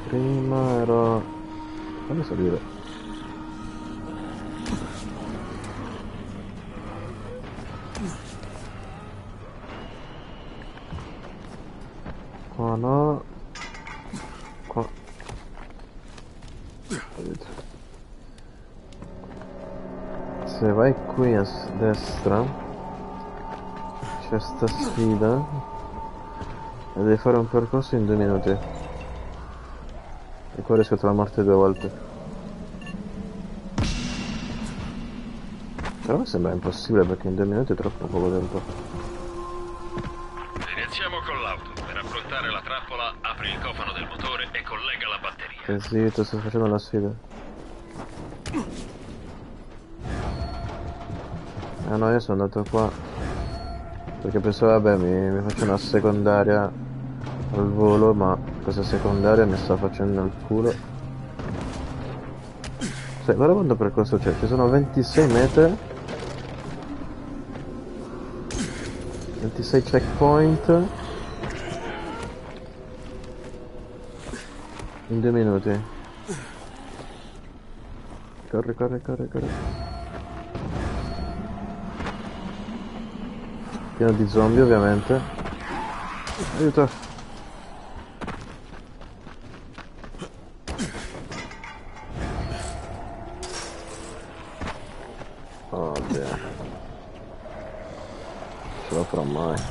Prima ero... Fammi salire. Qua no. Qua. Se vai qui a destra c'è sta sfida e devi fare un percorso in due minuti. E qua rischiato la morte due volte. Però mi sembra impossibile perché in due minuti è troppo poco tempo. Iniziamo con l'auto. Per affrontare la trappola, apri il cofano del motore e collega la batteria. Che zitto, sto facendo la sfida. Ah no, io sono andato qua. Perché pensavo, vabbè, mi, mi faccio una secondaria al volo, ma questa secondaria mi sta facendo il culo. Cioè, guarda quanto percorso c'è, ci sono 26 mete. 26 checkpoint. In due minuti. Corri, corri, corri, corri. Pieno di zombie ovviamente. Aiuto. Oddio. Ce la farò mai.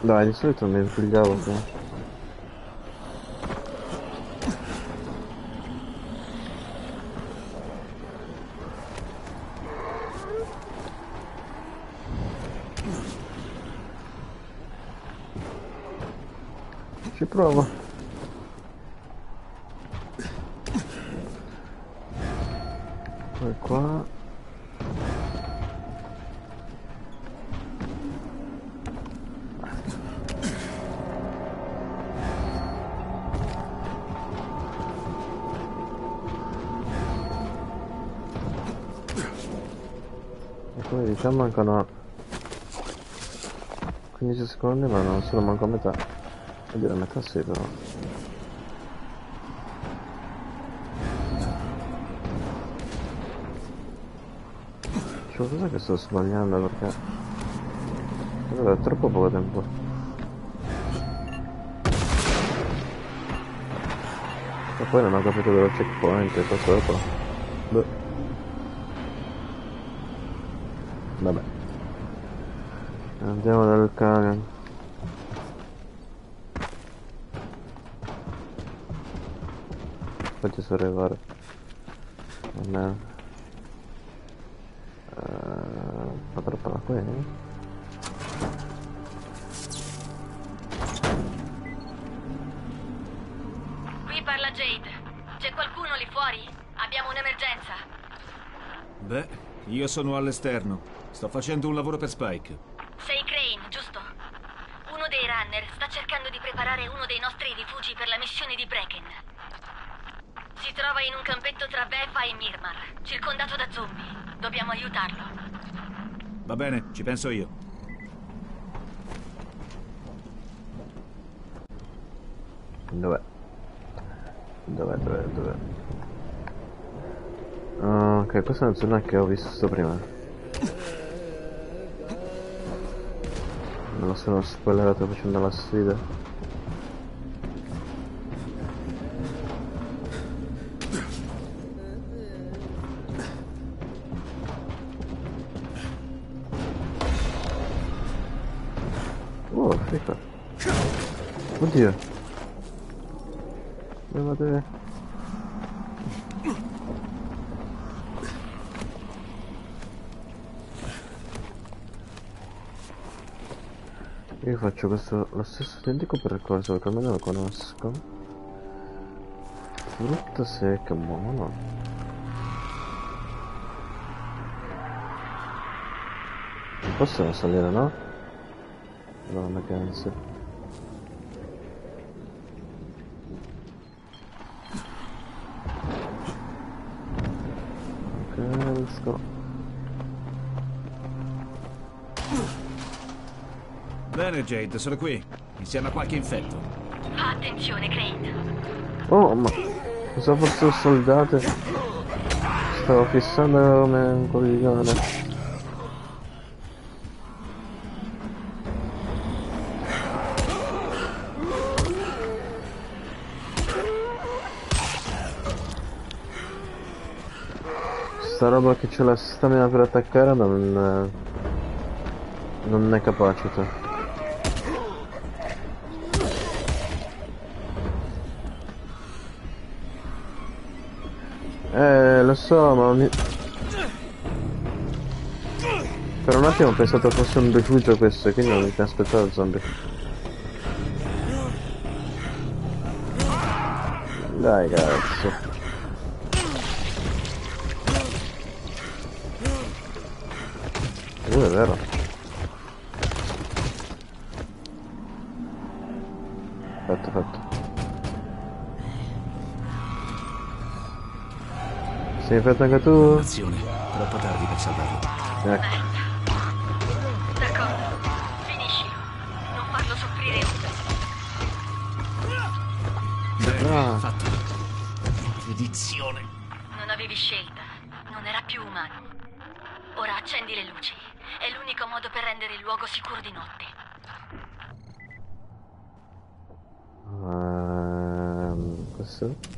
Dai, di solito mi pigliavo qua. Ci provo. Poi qua. E poi diciamo mancano 15 secondi ma non sono manco a metà. Oddio, la metà sì però. C'è che sto sbagliando perché... Allora, è troppo poco tempo. E poi non ho capito dove checkpoint e questo dopo. Boh. Vabbè. Andiamo dal camion. Ti so arrivare. Almeno. Uh, potrò parlare qui? Qui parla Jade. C'è qualcuno lì fuori? Abbiamo un'emergenza. Beh, io sono all'esterno. Sto facendo un lavoro per Spike. Sei Crane, giusto? Uno dei runner sta cercando di preparare uno dei nostri rifugi per la missione di Brecken. Si trova in un campetto e Mirmar, circondato da zombie. Dobbiamo aiutarlo. Va bene, ci penso io. Dov'è? Dov'è, dov'è, dov'è? Ah, ok, questa è una zona che ho visto prima. Me lo sono spoilerato facendo la sfida. Faccio questo, lo stesso identico percorso perché almeno lo conosco. Frutta secca, buono. Possono salire, no? No, non penso. Bene, Jade, sono qui. Insieme a qualche infetto. Fa attenzione, Crane. Oh, ma cosa fosse soldate? Stavo fissando come un coglione. Sta roba che c'è la stamina per attaccare non... Non ne capacita. So, ma ogni... Per un attimo ho pensato fosse un rifugio questo, quindi non mi aspettavo il zombie. Dai cazzo. Uh, è vero. Fatto anche tu? Azione. Troppo tardi per salvarlo. Ecco. D'accordo. Finiscilo. Non farlo soffrire oltre. Ah. Fatto. Maledizione. Non avevi scelta. Non era più umano. Ora accendi le luci. È l'unico modo per rendere il luogo sicuro di notte. Ehm, questo?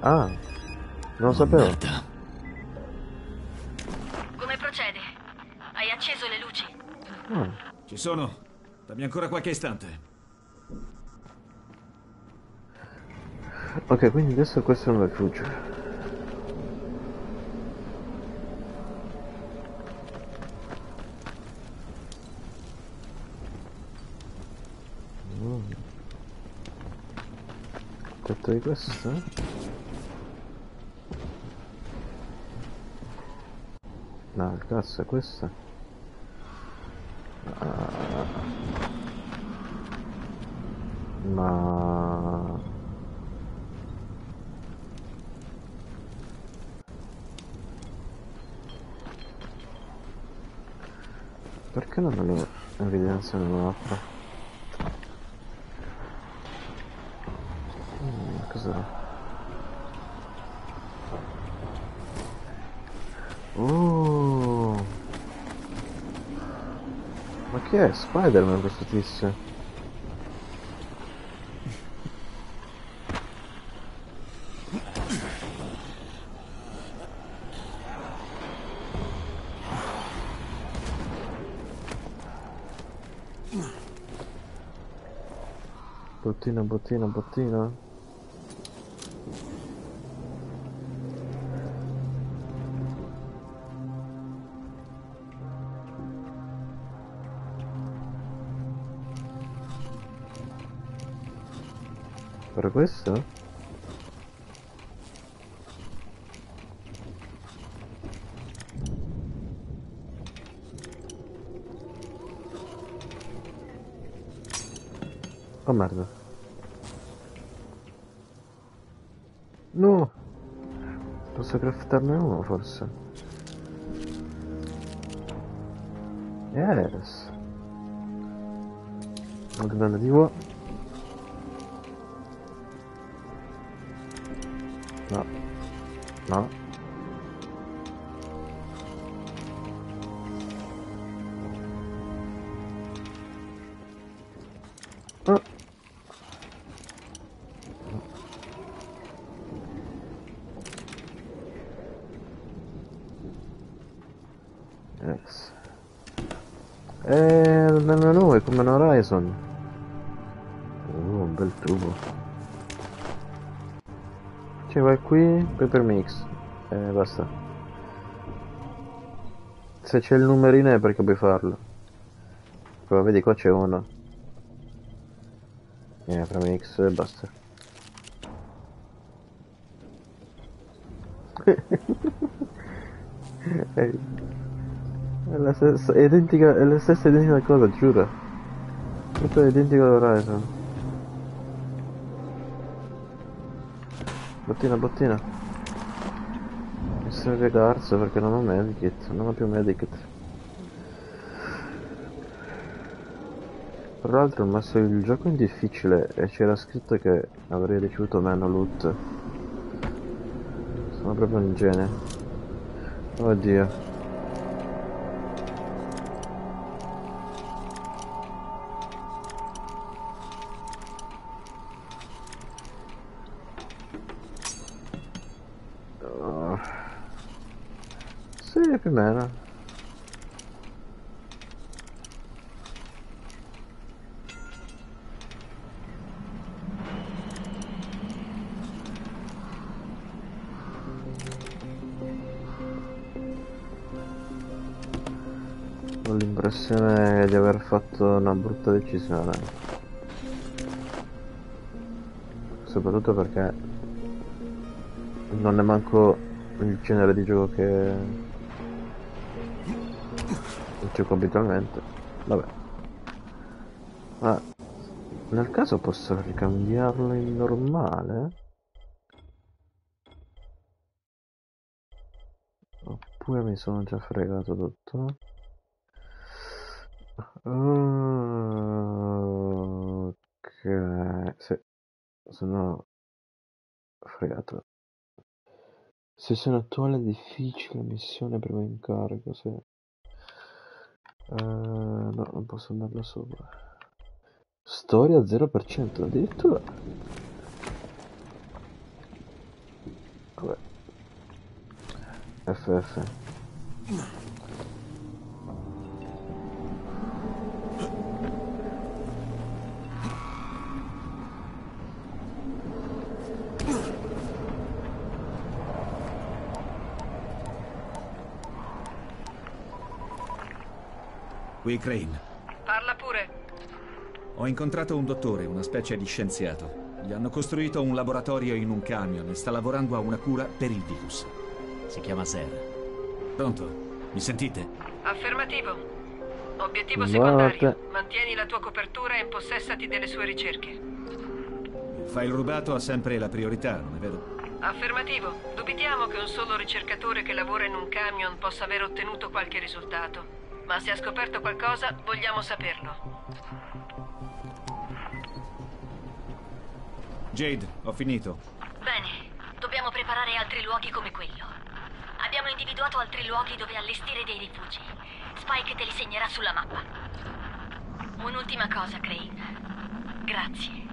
Ah, non lo sapevo. Come procede? Hai acceso le luci? Ah. Ci sono. Dammi ancora qualche istante. Ok, quindi adesso questo è un rifugio. Mm. Di questo? No, il cazzo è questo? Ah. Ma... Perché non me lo evidenzia nell'altro? Mm, cos'era? Oh! Ma che è? Spider-Man questo tizio? Bottino, bottino, bottino. Per questo? Oh merda. No! Posso craftarne uno forse? Yes! Alternativo. Pepper Mix. E basta. Se c'è il numerino è perché puoi farlo. Però vedi qua c'è uno. E premi X e basta. è, la stessa, identica, è la stessa identica cosa, giuro. Questo è identico all'Horizon. Bottina, bottina. Serve Garza perché non ho medikit, non ho più medikit. Tra l'altro ho messo il gioco in difficile e c'era scritto che avrei ricevuto meno loot. Sono proprio un genio. Oddio. Fatto una brutta decisione. Soprattutto perché non è manco il genere di gioco che gioco abitualmente. Vabbè. Ma nel caso posso ricambiarlo in normale? Oppure mi sono già fregato tutto? Sessione attuale difficile, missione prima incarico, sì. Eh, no, non posso andarla sopra. Storia 0%, addirittura. Vabbè. FF. Qui Crane. Parla pure. Ho incontrato un dottore, una specie di scienziato. Gli hanno costruito un laboratorio in un camion e sta lavorando a una cura per il virus. Si chiama Zer. Pronto? Mi sentite? Affermativo. Obiettivo secondario. Mantieni la tua copertura e impossessati delle sue ricerche. Il file rubato ha sempre la priorità, non è vero? Affermativo. Dubitiamo che un solo ricercatore che lavora in un camion possa aver ottenuto qualche risultato. Ma se ha scoperto qualcosa, vogliamo saperlo. Jade, ho finito. Bene, dobbiamo preparare altri luoghi come quello. Abbiamo individuato altri luoghi dove allestire dei rifugi. Spike te li segnerà sulla mappa. Un'ultima cosa, Crane. Grazie.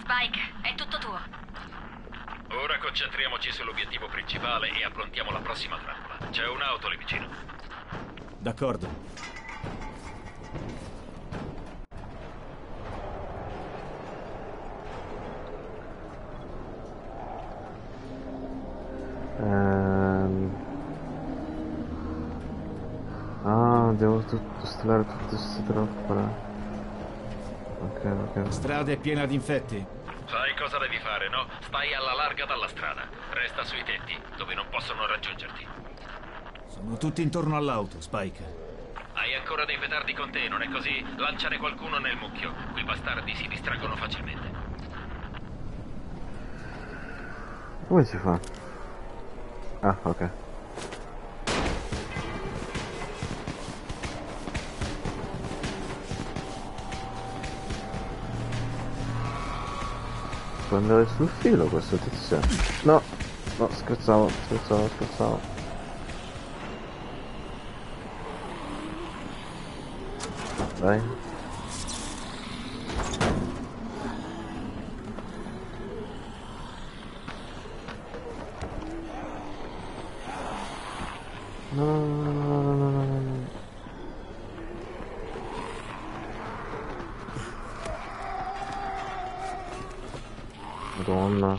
Spike, è tutto tuo. Ora concentriamoci sull'obiettivo principale e approntiamo la prossima trappola. C'è un'auto lì vicino. D'accordo. Ehm... Ah, devo tutto stellare tutte queste troppole. Ok, ok. La strada è piena di infetti. Sai cosa devi fare, no? Stai alla larga dalla strada. Resta sui tetti, dove non possono raggiungerti. Sono tutti intorno all'auto, Spike. Hai ancora dei petardi con te, non è così? Lanciane qualcuno nel mucchio. Quei bastardi si distraggono facilmente. Come si fa? Ah, ok. Può andare sul filo questo tizio. No, no, scherzavo, scherzavo, scherzavo. Dai. No, no, no, no, no, no, no, no. Madonna.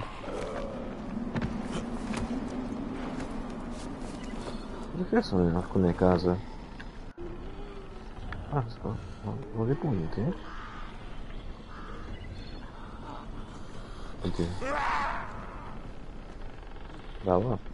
Perché sono in alcune case? Ah, sto... Ho, ho dei punti? Oddio. Bravo. Ehm...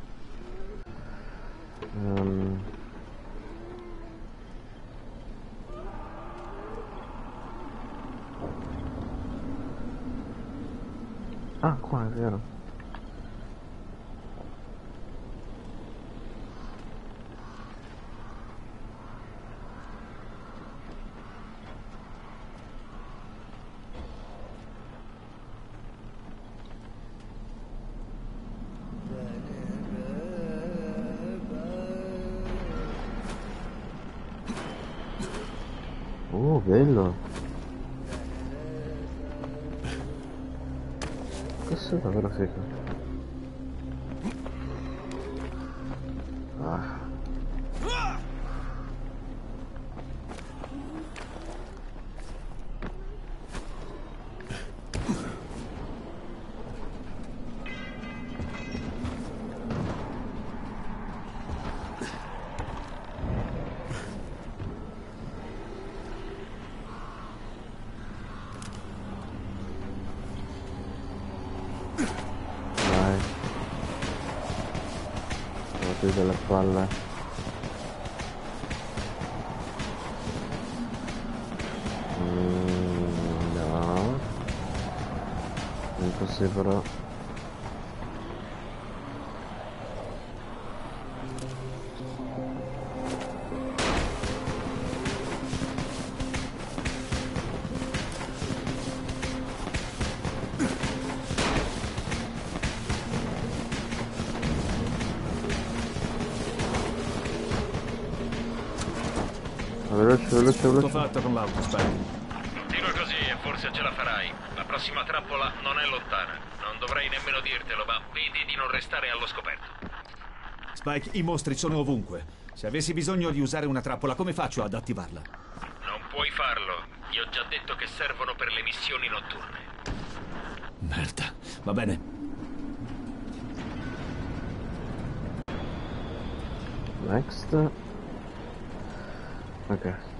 Guardi delle palle. Mm, no. Non così però. Veloce, veloce, Tutto fatto con l'auto, Spike. Continua così e forse ce la farai. La prossima trappola non è lontana. Non dovrei nemmeno dirtelo, ma vedi di non restare allo scoperto. Spike, i mostri sono ovunque. Se avessi bisogno di usare una trappola, come faccio ad attivarla? Non puoi farlo. Ti ho già detto che servono per le missioni notturne. Merda. Va bene. Next. Ok.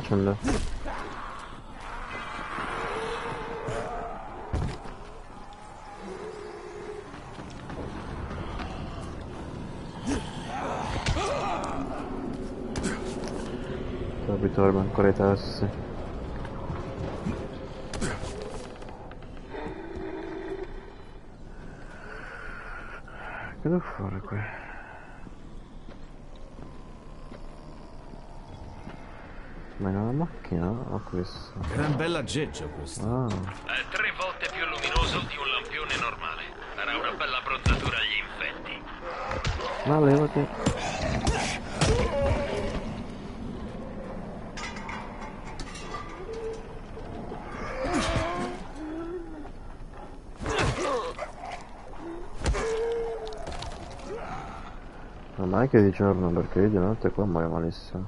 Facendo? Capito, ancora i tassi. Che devo fare qui? Ma in una macchina o questo? Gran bella aggeggio questo. Ah, È tre volte più luminoso di un lampione normale. Darà una bella abbronzatura agli infetti. ma levati. Non è che di giorno perché io di notte qua muoio malissimo.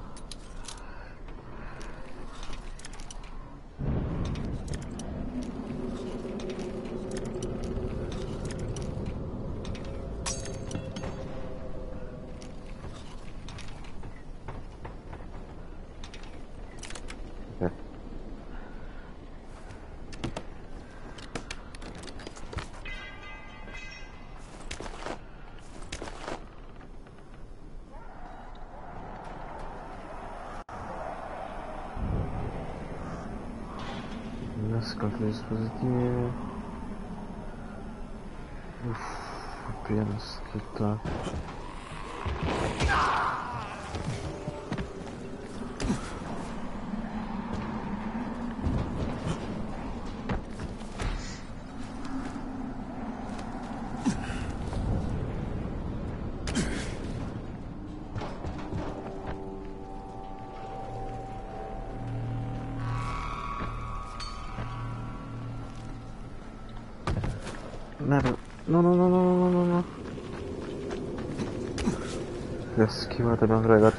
Schivata mi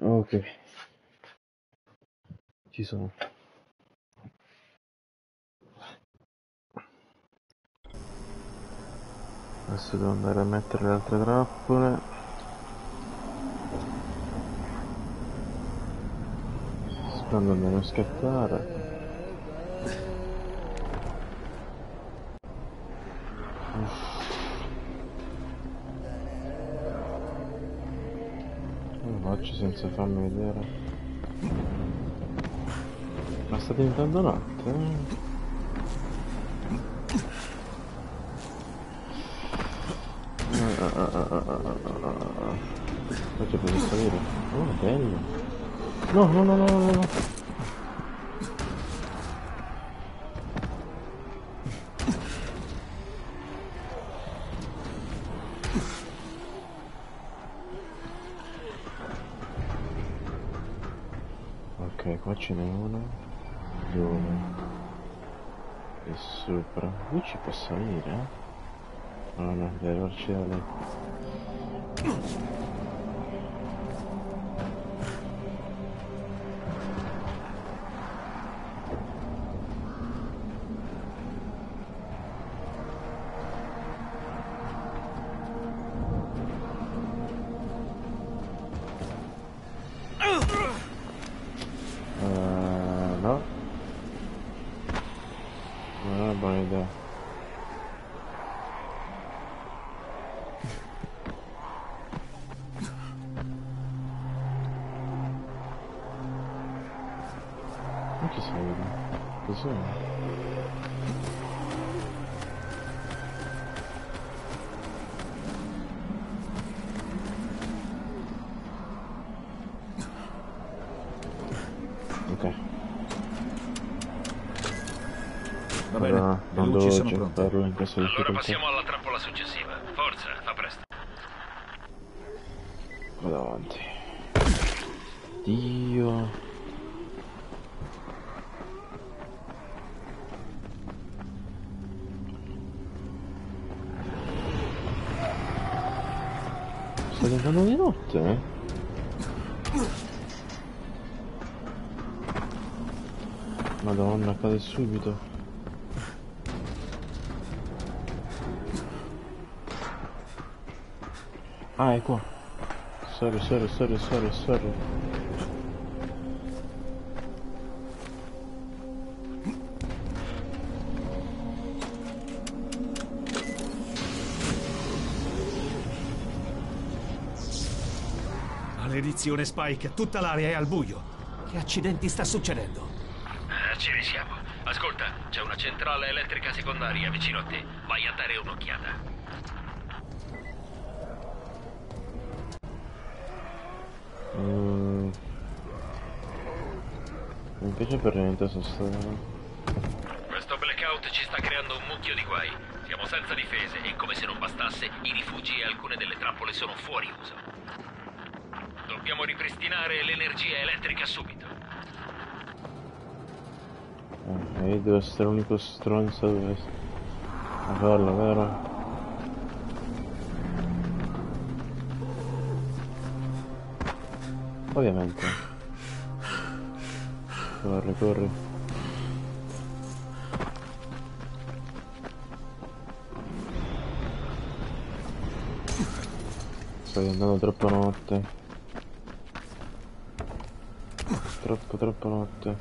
Ok. Ci sono. Adesso devo andare a mettere le altre trappole. Sperando di non scappare. Faccio senza farmi vedere. Ma sta diventando notte? eh? Ah, ah, ah, ah, ah, ah, ah, ah. Poi c'è per salire. Oh, bello. No, no, no, no, no, no. Ok, qua ce n'è uno. Dove? E sopra. Qui ci può salire, eh? No, no, gettarlo in questa Allora difficoltà. passiamo alla trappola successiva. Forza, fa presto. Vado avanti. Dio. Sta diventando di notte, eh? Madonna, cade subito. Ah, è qua. Sorry, sorry, sorry, sorry, sorry. Maledizione Spike, tutta l'area è al buio. Che accidenti sta succedendo? Eh, ci risiamo. Ascolta, c'è una centrale elettrica secondaria vicino a te. Vai a dare un'occhiata. Mi piace per niente storia. Questo blackout ci sta creando un mucchio di guai. Siamo senza difese e come se non bastasse, i rifugi e alcune delle trappole sono fuori uso. Dobbiamo ripristinare l'energia elettrica subito. Eh, io devo essere l'unico stronzo dove... a farlo, vero? Ovviamente. Corri, corri. Stai andando troppo notte. Troppo, troppo notte.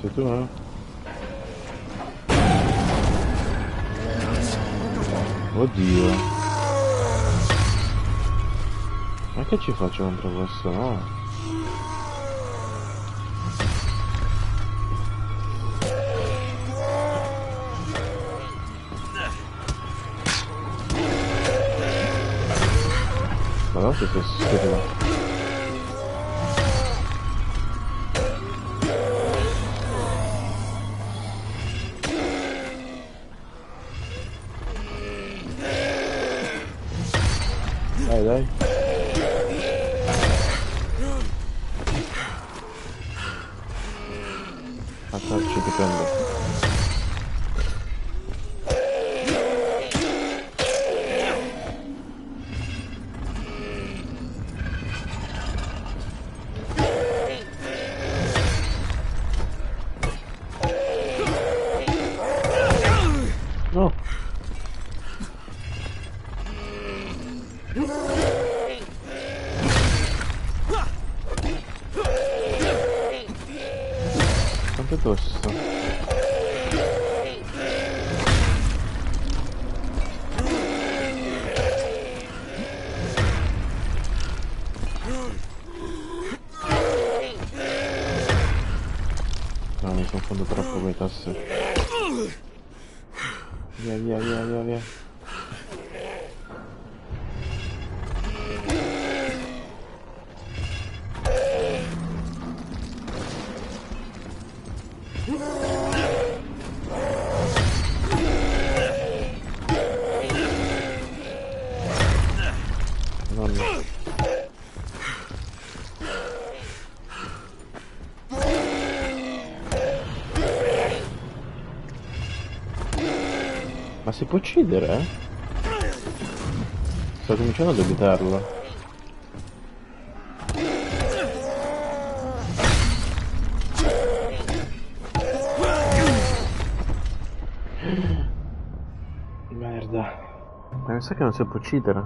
Sei tu, eh? Oddio. Che ci faccio contro questo, no? Ma no, che sei. Si può uccidere? eh? Sto cominciando a dubitarlo. Merda. Ma mi sa che non si può uccidere.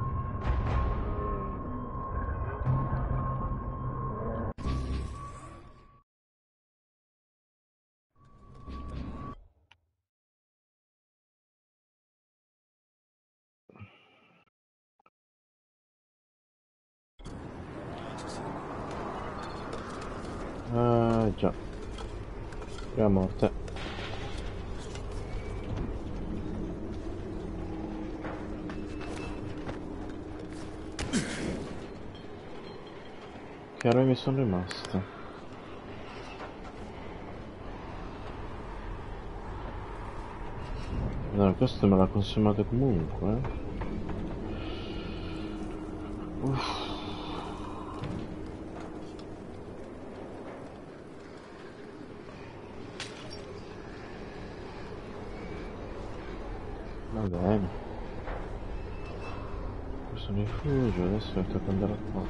Consumato comunque. eh. Uff. Va bene. Questo rifugio, adesso tocca andare qua.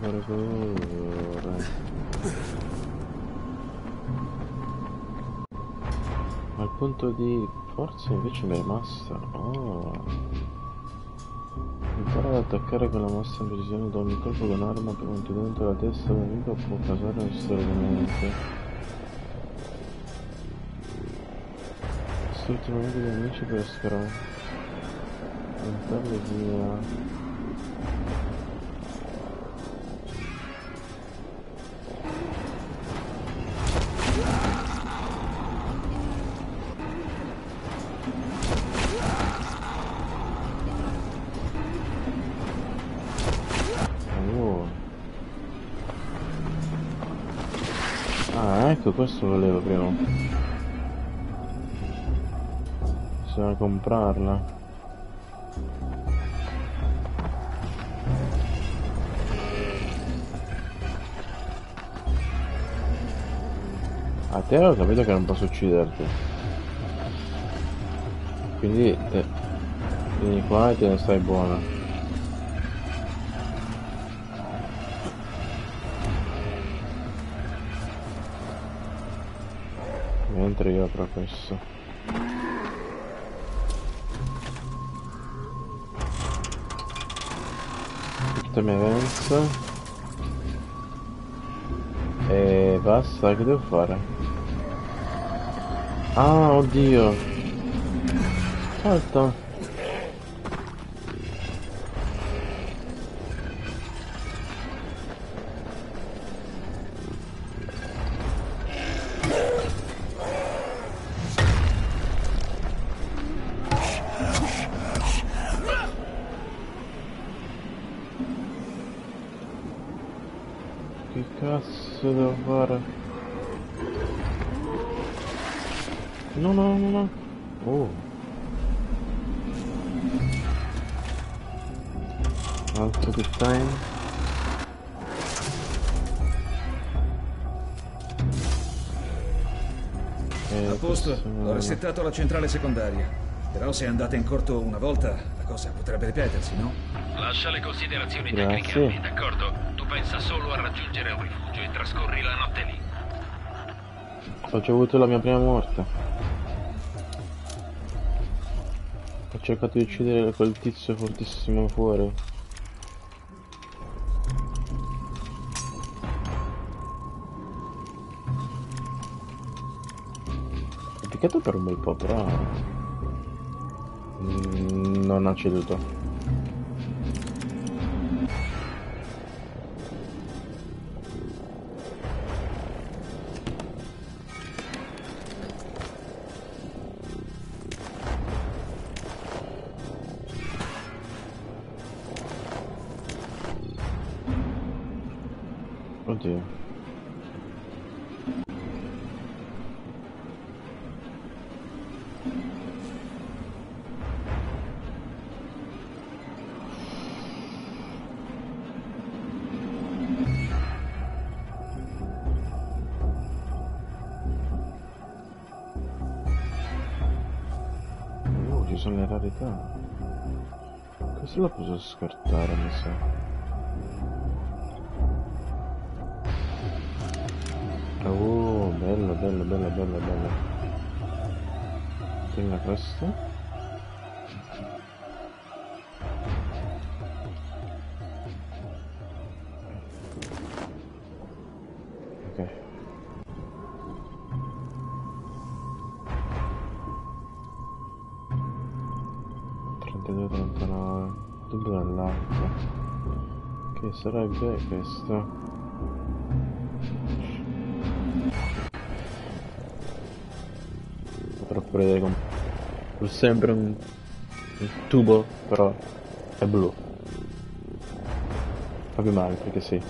Corre. Ma il punto di forza invece mi è rimasto. Oh. Impara ad attaccare con la mossa in precisione da ogni colpo con arma pronto dentro la testa dell'amico può causare un stravolgimento. Quest'ultimamente gli amici per. Entrare via. Oh. Volevo prima. Bisogna comprarla. A te ho capito che non posso ucciderti. Quindi te... vieni qua e te ne stai buona. Mentre io apro questo. Tutte me events. E basta, che devo fare? Ah, oddio. Cazzo devo fare? No, no, no, no. Oh. Altro che time. Eh, A posto, ho resettato la centrale secondaria. Però se andate in corto una volta, la cosa potrebbe ripetersi, no? Lascia le considerazioni Grazie. tecniche, d'accordo? Pensa solo a raggiungere un rifugio e trascorri la notte lì. Ho già avuto la mia prima morte. Ho cercato di uccidere quel tizio fortissimo fuori. Ho picchiato per un bel po', però... Mm, non ha ceduto. Lo posso scartare, mi sa. Oh, bello, bello, bello, bello, bello. Prima questo. Sarebbe questo? troppo vedere con pur sempre un, un tubo però è blu fa più male perché sì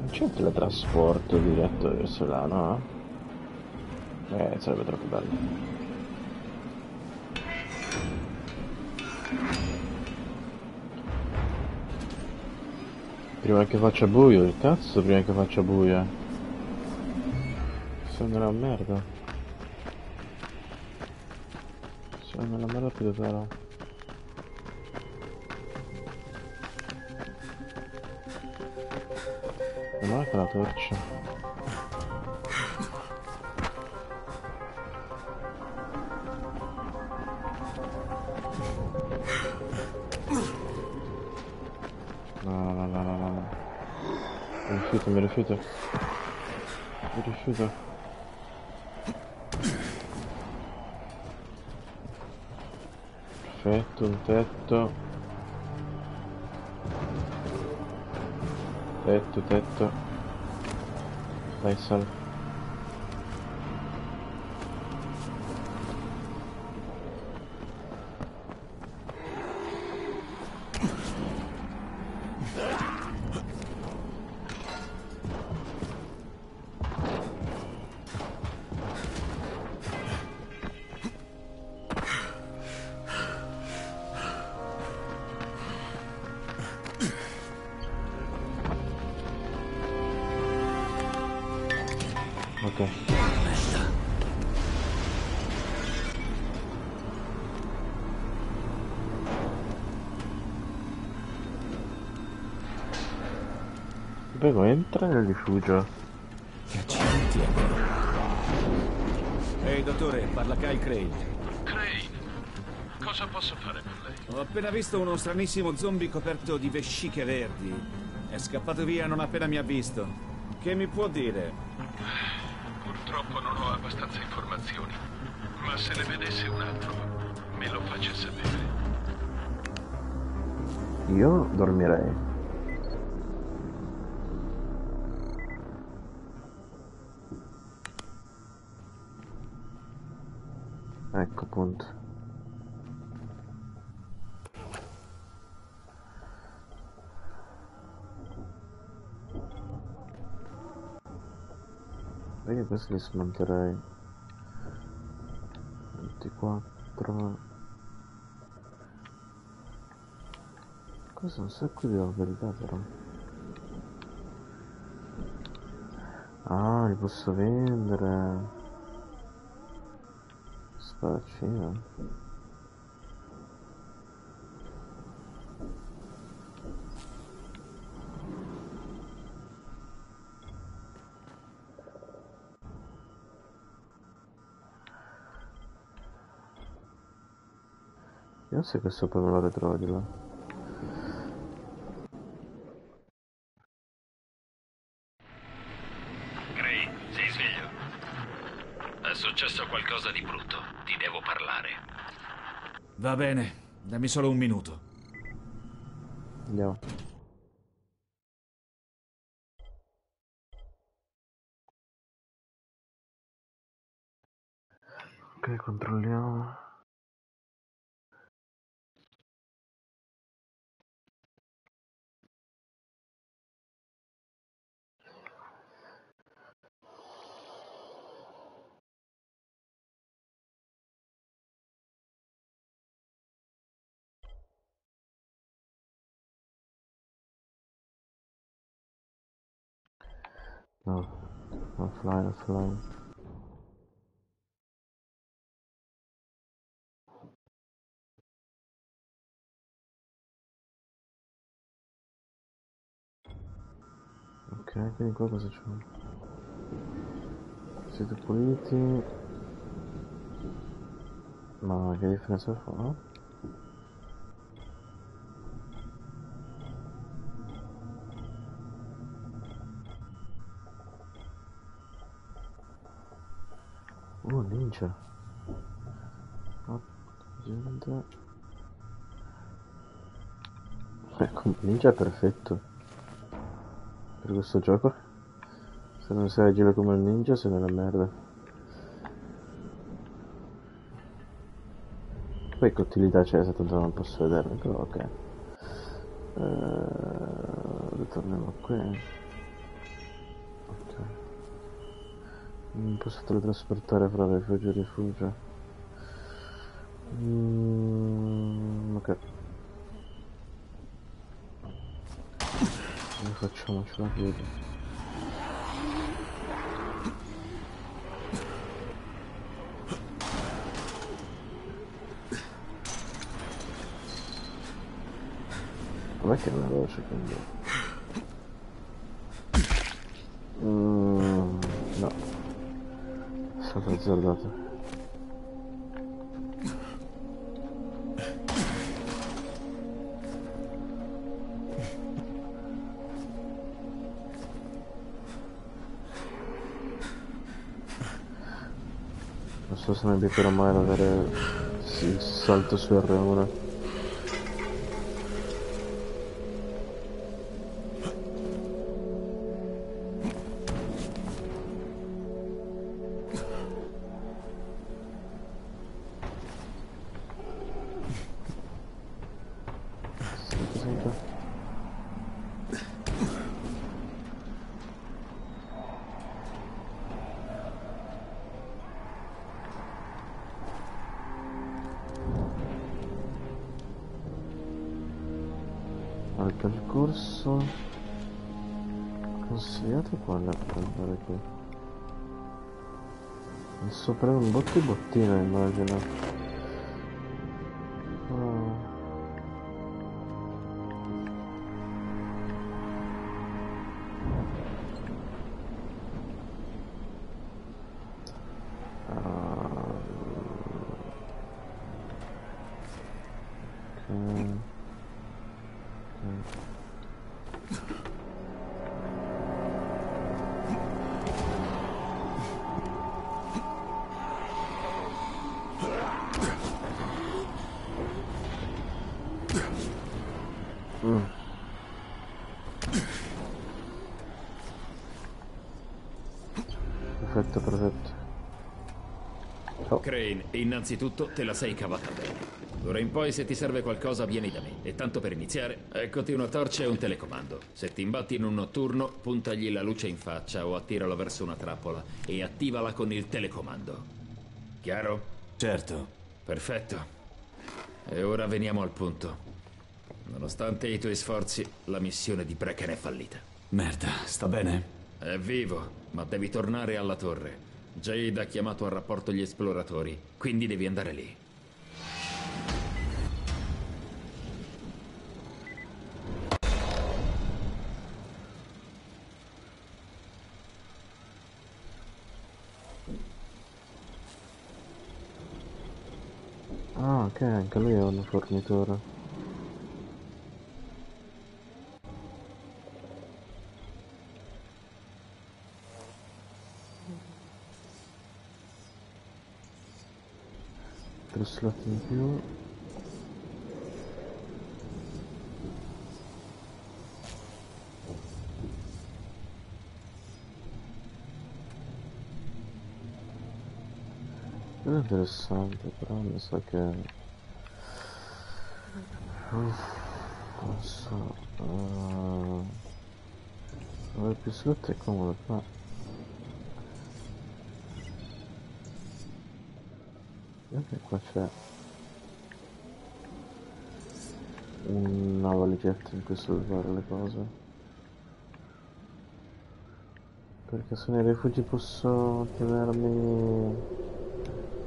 non c'è un teletrasporto diretto verso là no? eh sarebbe troppo bello prima che faccia buio il cazzo prima che faccia buio. Sono nella merda. Sono nella merda più totale non è che la torcia Mi rifiuto, mi rifiuto. Perfetto, un tetto. Tetto, tetto. Dai, sal. Rifugio. Che accidenti è? Ehi, dottore, parla Kyle Crane. Crane, cosa posso fare per lei? Ho appena visto uno stranissimo zombie coperto di vesciche verdi. È scappato via non appena mi ha visto. Che mi può dire? Purtroppo non ho abbastanza informazioni, ma se ne vedesse un altro, me lo faccia sapere. Io dormirei. Ecco appunto. Vedi questo li smonterei. 24. Questo è un sacco di verità però. Ah, li posso vendere. Spadaccino. Io so che sopra me lo ritrovo di là. Gray, sei sveglio? È successo qualcosa di brutto. Ti devo parlare. Va bene, dammi solo un minuto. Andiamo. Ok, controlliamo. No. I'll fly, I'll fly. Ok, quindi qua cosa c'è? Siete puliti. Ma che differenza fa? Oh, ninja. Oh, gente. Ecco, ninja è perfetto. Per questo gioco. Se non sei agile come il ninja sei nella merda. Poi che utilità c'è se tanto non posso vederlo, però ok. Eh, ritorniamo qui. Non posso teletrasportare fra rifugio e rifugio. Mm, ok. Come facciamoci la piede? Com'è che non avevo secondo? Azzardato. Non so se mi abituerò mai ad avere il salto su R1. Sopra un botto e bottino immagino. Crane, innanzitutto te la sei cavata bene. D'ora in poi se ti serve qualcosa vieni da me. E tanto per iniziare, eccoti una torcia e un telecomando. Se ti imbatti in un notturno, puntagli la luce in faccia o attiralo verso una trappola e attivala con il telecomando. Chiaro? Certo. Perfetto. E ora veniamo al punto. Nonostante i tuoi sforzi, la missione di Brecken è fallita. Merda, sta bene? È vivo, ma devi tornare alla torre. Jade ha chiamato a rapporto gli esploratori, quindi devi andare lì. Ah, ok, anche lui è un fornitore. Tre slot in più. È interessante, però mi sa che... Uff, non so... Uh... Ok, qua c'è... Una valigetta in cui salvare le cose. Perché se nei rifugi posso tenermi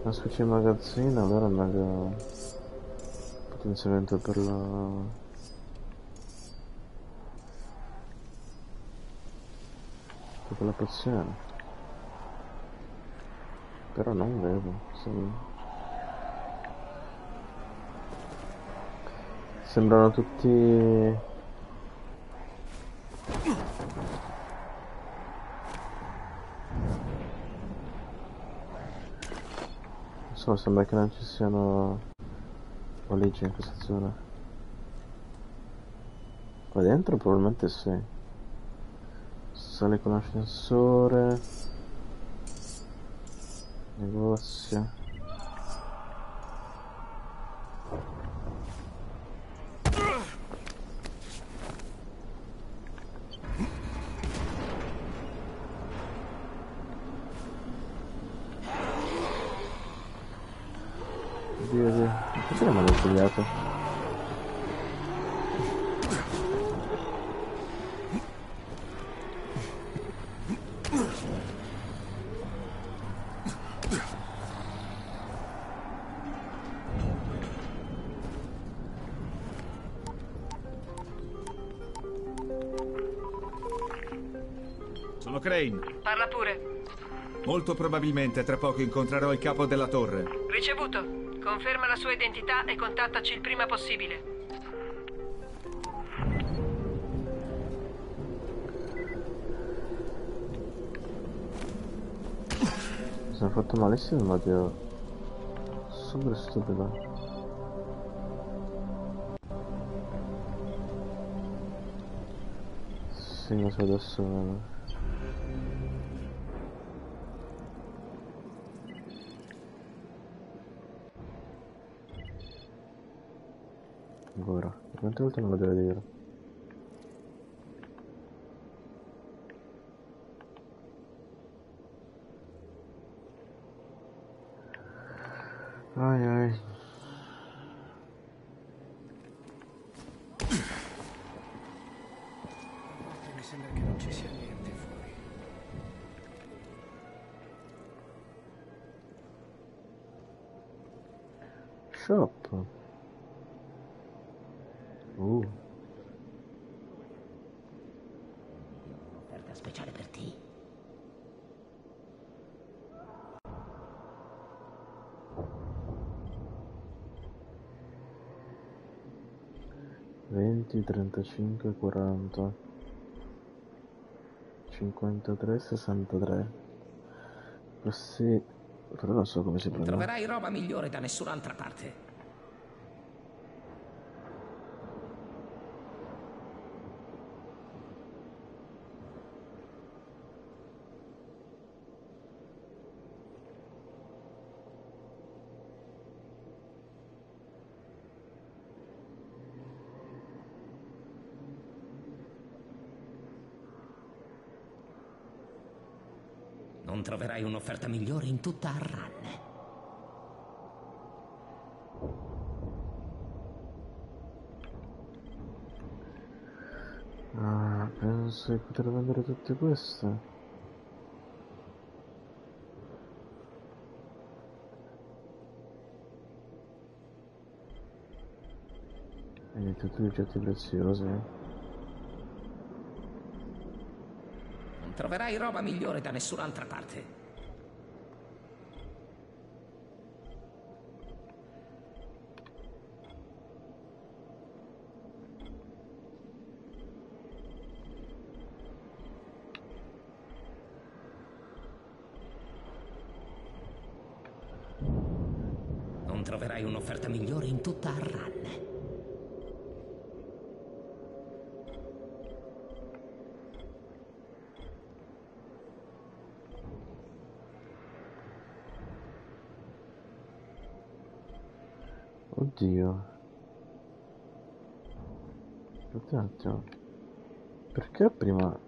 una specie di magazzino, allora è meglio potenziamento per la... Tipo la pozione. Però non vedo. Sem- Sembrano tutti... So, sembra che non ci siano valigie in questa zona. Qua dentro probabilmente sì. Sale con ascensore. Negozio. Probabilmente tra poco incontrerò il capo della torre. Ricevuto. Conferma la sua identità e contattaci il prima possibile. Mi sono fatto malissimo ma Dio. Super stupido. Sì, ma se adesso... Quante trentacinque, quaranta, cinquantatré, sessantatré. Questi... però non so come si prende. Troverai roba migliore da nessun'altra parte. Non troverai un'offerta migliore in tutta Arran. Ah, penso di poter vendere tutte queste. E tutti gli oggetti preziosi. Troverai roba migliore da nessun'altra parte. Non troverai un'offerta migliore in tutta Arran. Oddio. Aspetta un attimo. Perché prima...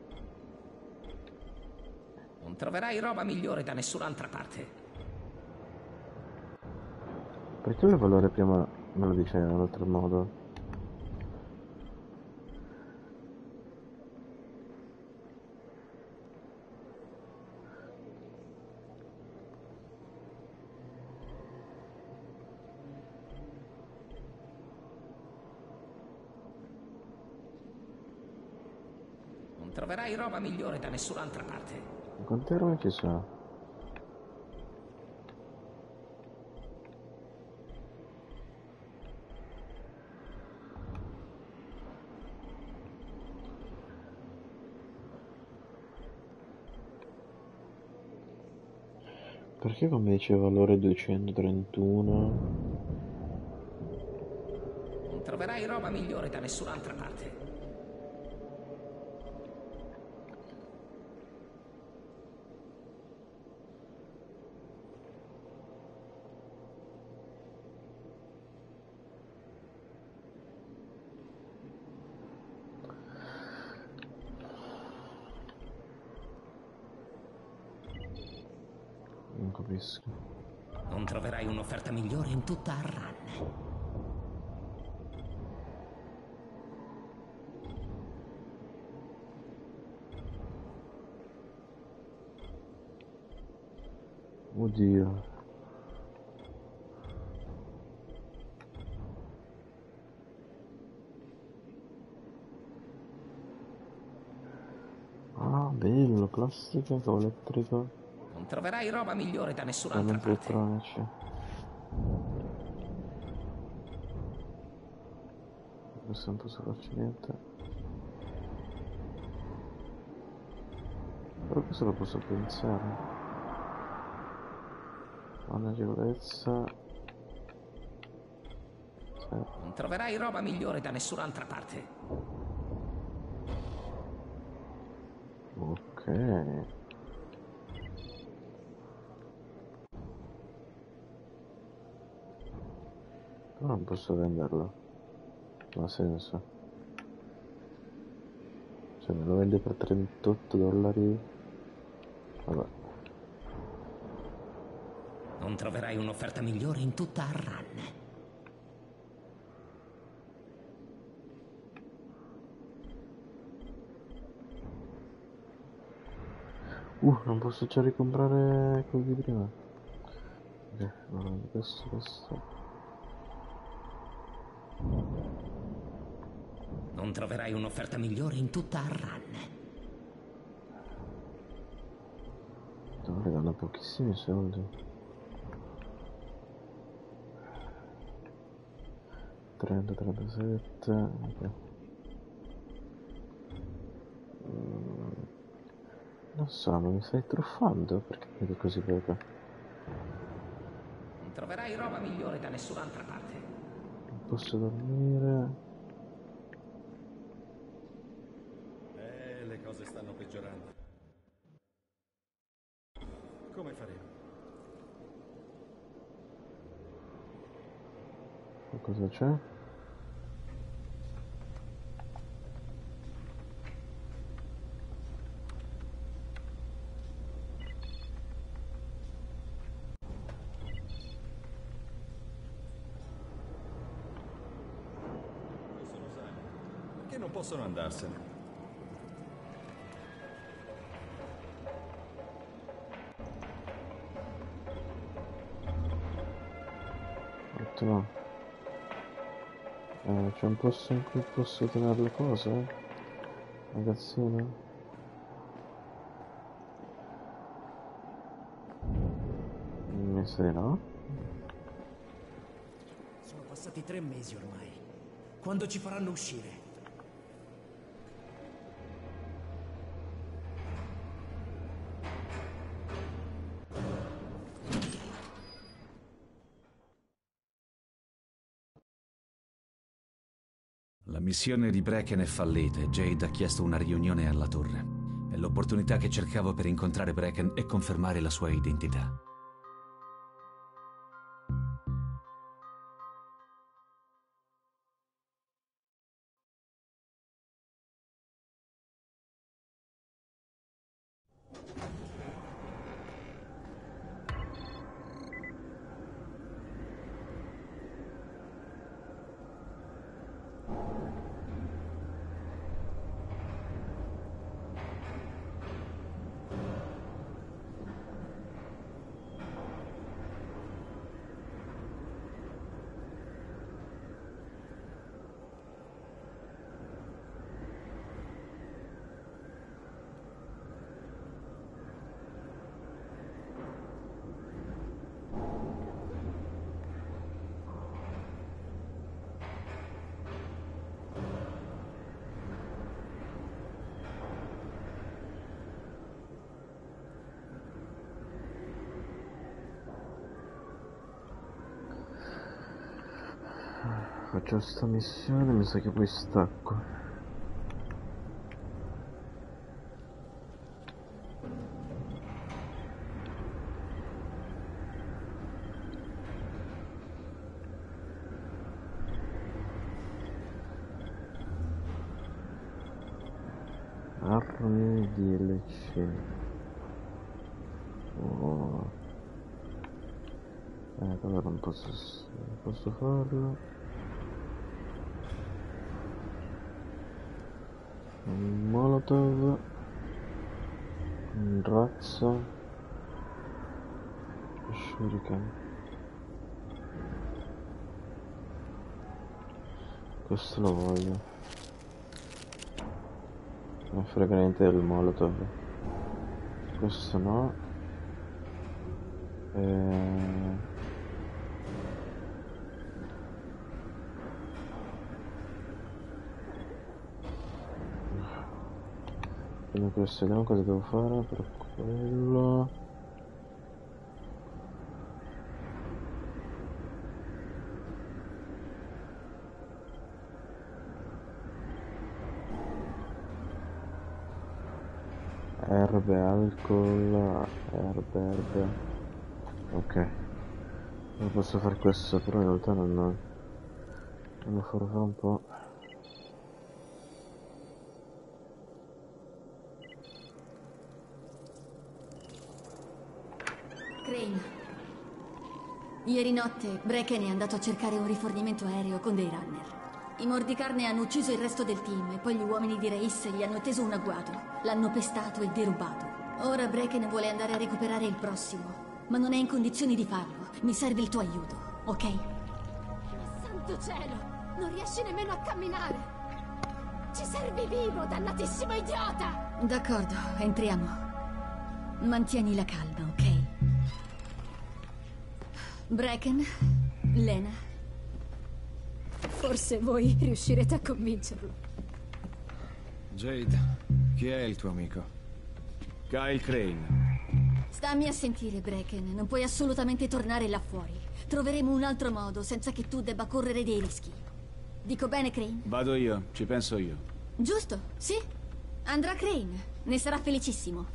Non troverai roba migliore da nessun'altra parte. Perché il valore prima me lo diceva in un altro modo? Troverai roba migliore da nessun'altra parte. Quante armi ci sono? Perché come dice valore 231? Non troverai roba migliore da nessun'altra parte. Non capisco. Non troverai un'offerta migliore in tutta Arran. Oddio. Ah, bello, plastica, cavo elettrico, troverai roba migliore da nessun'altra parte. Questo non posso farci niente. Però questo lo posso pensare. Onorevolezza. Sì. Non troverai roba migliore da nessun'altra parte. Ok. Però non posso venderlo. Non ha senso. Cioè me lo vende per 38 dollari. Vabbè. Non troverai un'offerta migliore in tutta Arran. Uh, non posso già ricomprare quelli di prima. Ok, allora questo, questo. Troverai un'offerta migliore in tutta Arran. No, regalo pochissimi soldi. 30, 37. ok. Mm, Non so, ma mi stai truffando? Perché vedi così poco? Non troverai roba migliore da nessun'altra parte. Non posso dormire. Eh, le cose stanno peggiorando. Come faremo? Cosa c'è? Non possono andarsene? C'è un posto in cui posso tenere le cose? Ragazzino? Mi sa di no? Sono passati tre mesi ormai. Quando ci faranno uscire? Missione di Brecken è fallita e Jade ha chiesto una riunione alla torre. È l'opportunità che cercavo per incontrare Brecken e confermare la sua identità. Faccio sta missione, mi sa che poi stacco. Armi DLC. Oh. Eh, allora non posso, non posso farlo. Un Molotov. Un razza. Shuriken. Questo lo voglio. Non frega niente del molotov. Questo no. E... Quindi questo vediamo cosa devo fare per quello. erbe, alcol, erbe, erbe. Ok. Non posso fare questo, però in realtà non... lo farò fra un po'. Crane. Ieri notte Bracken è andato a cercare un rifornimento aereo con dei runner. I mordicarne hanno ucciso il resto del team e poi gli uomini di Reis gli hanno teso un agguato. L'hanno pestato e derubato. Ora Bracken vuole andare a recuperare il prossimo, ma non è in condizioni di farlo. Mi serve il tuo aiuto, ok? Santo cielo! Non riesci nemmeno a camminare! Ci servi vivo, dannatissimo idiota! D'accordo, entriamo. Mantieni la calma, ok? Bracken, Lena, Forse voi riuscirete a convincerlo. Jade, chi è il tuo amico? Kyle Crane. Stammi a sentire, Bracken. Non puoi assolutamente tornare là fuori. Troveremo un altro modo senza che tu debba correre dei rischi. Dico bene, Crane? Vado io, ci penso io. Giusto, sì. Andrà Crane. Ne sarà felicissimo.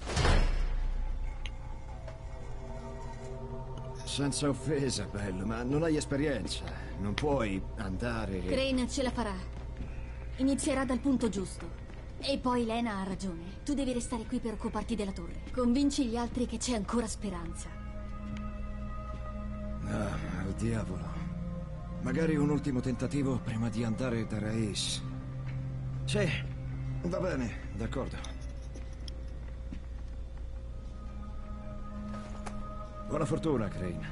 Senza offesa, bello, ma non hai esperienza. Non puoi andare... Crane ce la farà. Inizierà dal punto giusto. E poi Lena ha ragione. Tu devi restare qui per occuparti della torre. Convinci gli altri che c'è ancora speranza. Ah, al diavolo. Magari un ultimo tentativo prima di andare da Reis. Sì, va bene, d'accordo. Buona fortuna, Crane.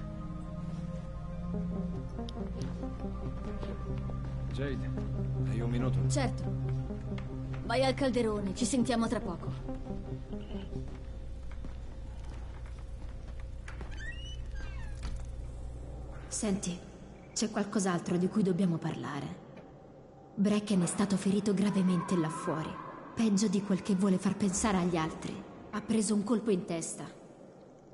Jade, hai un minuto? Certo. Vai al calderone, ci sentiamo tra poco. Senti, c'è qualcos'altro di cui dobbiamo parlare. Brecken è stato ferito gravemente là fuori. Peggio di quel che vuole far pensare agli altri. Ha preso un colpo in testa.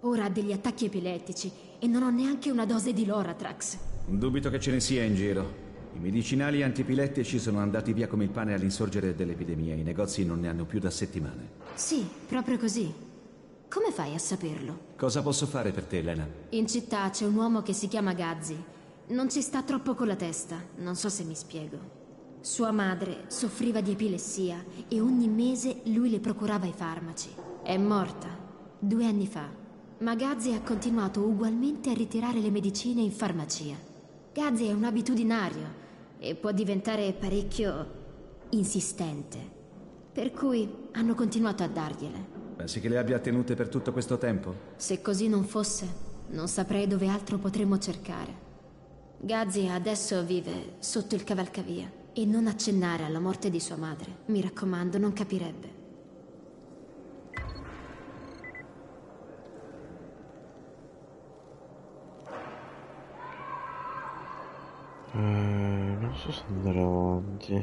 Ora ha degli attacchi epilettici e non ho neanche una dose di Loratrax. Dubito che ce ne sia in giro. I medicinali antipilettici sono andati via come il pane all'insorgere dell'epidemia. I negozi non ne hanno più da settimane. Sì, proprio così. Come fai a saperlo? Cosa posso fare per te, Elena? In città c'è un uomo che si chiama Gazzi. Non ci sta troppo con la testa, non so se mi spiego. Sua madre soffriva di epilessia e ogni mese lui le procurava i farmaci. È morta, due anni fa. Ma Gazzi ha continuato ugualmente a ritirare le medicine in farmacia. Gazzi è un abitudinario e può diventare parecchio insistente. Per cui hanno continuato a dargliele. Pensi che le abbia tenute per tutto questo tempo? Se così non fosse, non saprei dove altro potremmo cercare. Gazzi adesso vive sotto il cavalcavia e non accennare alla morte di sua madre. Mi raccomando, non capirebbe. Eh, non so se andare avanti.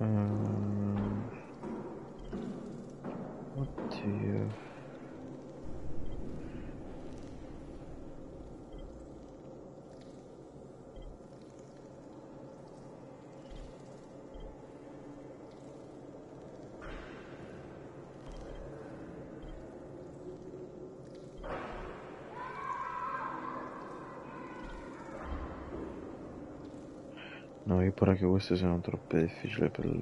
Ehm, Oddio. No, io pare che queste siano troppo difficili per il,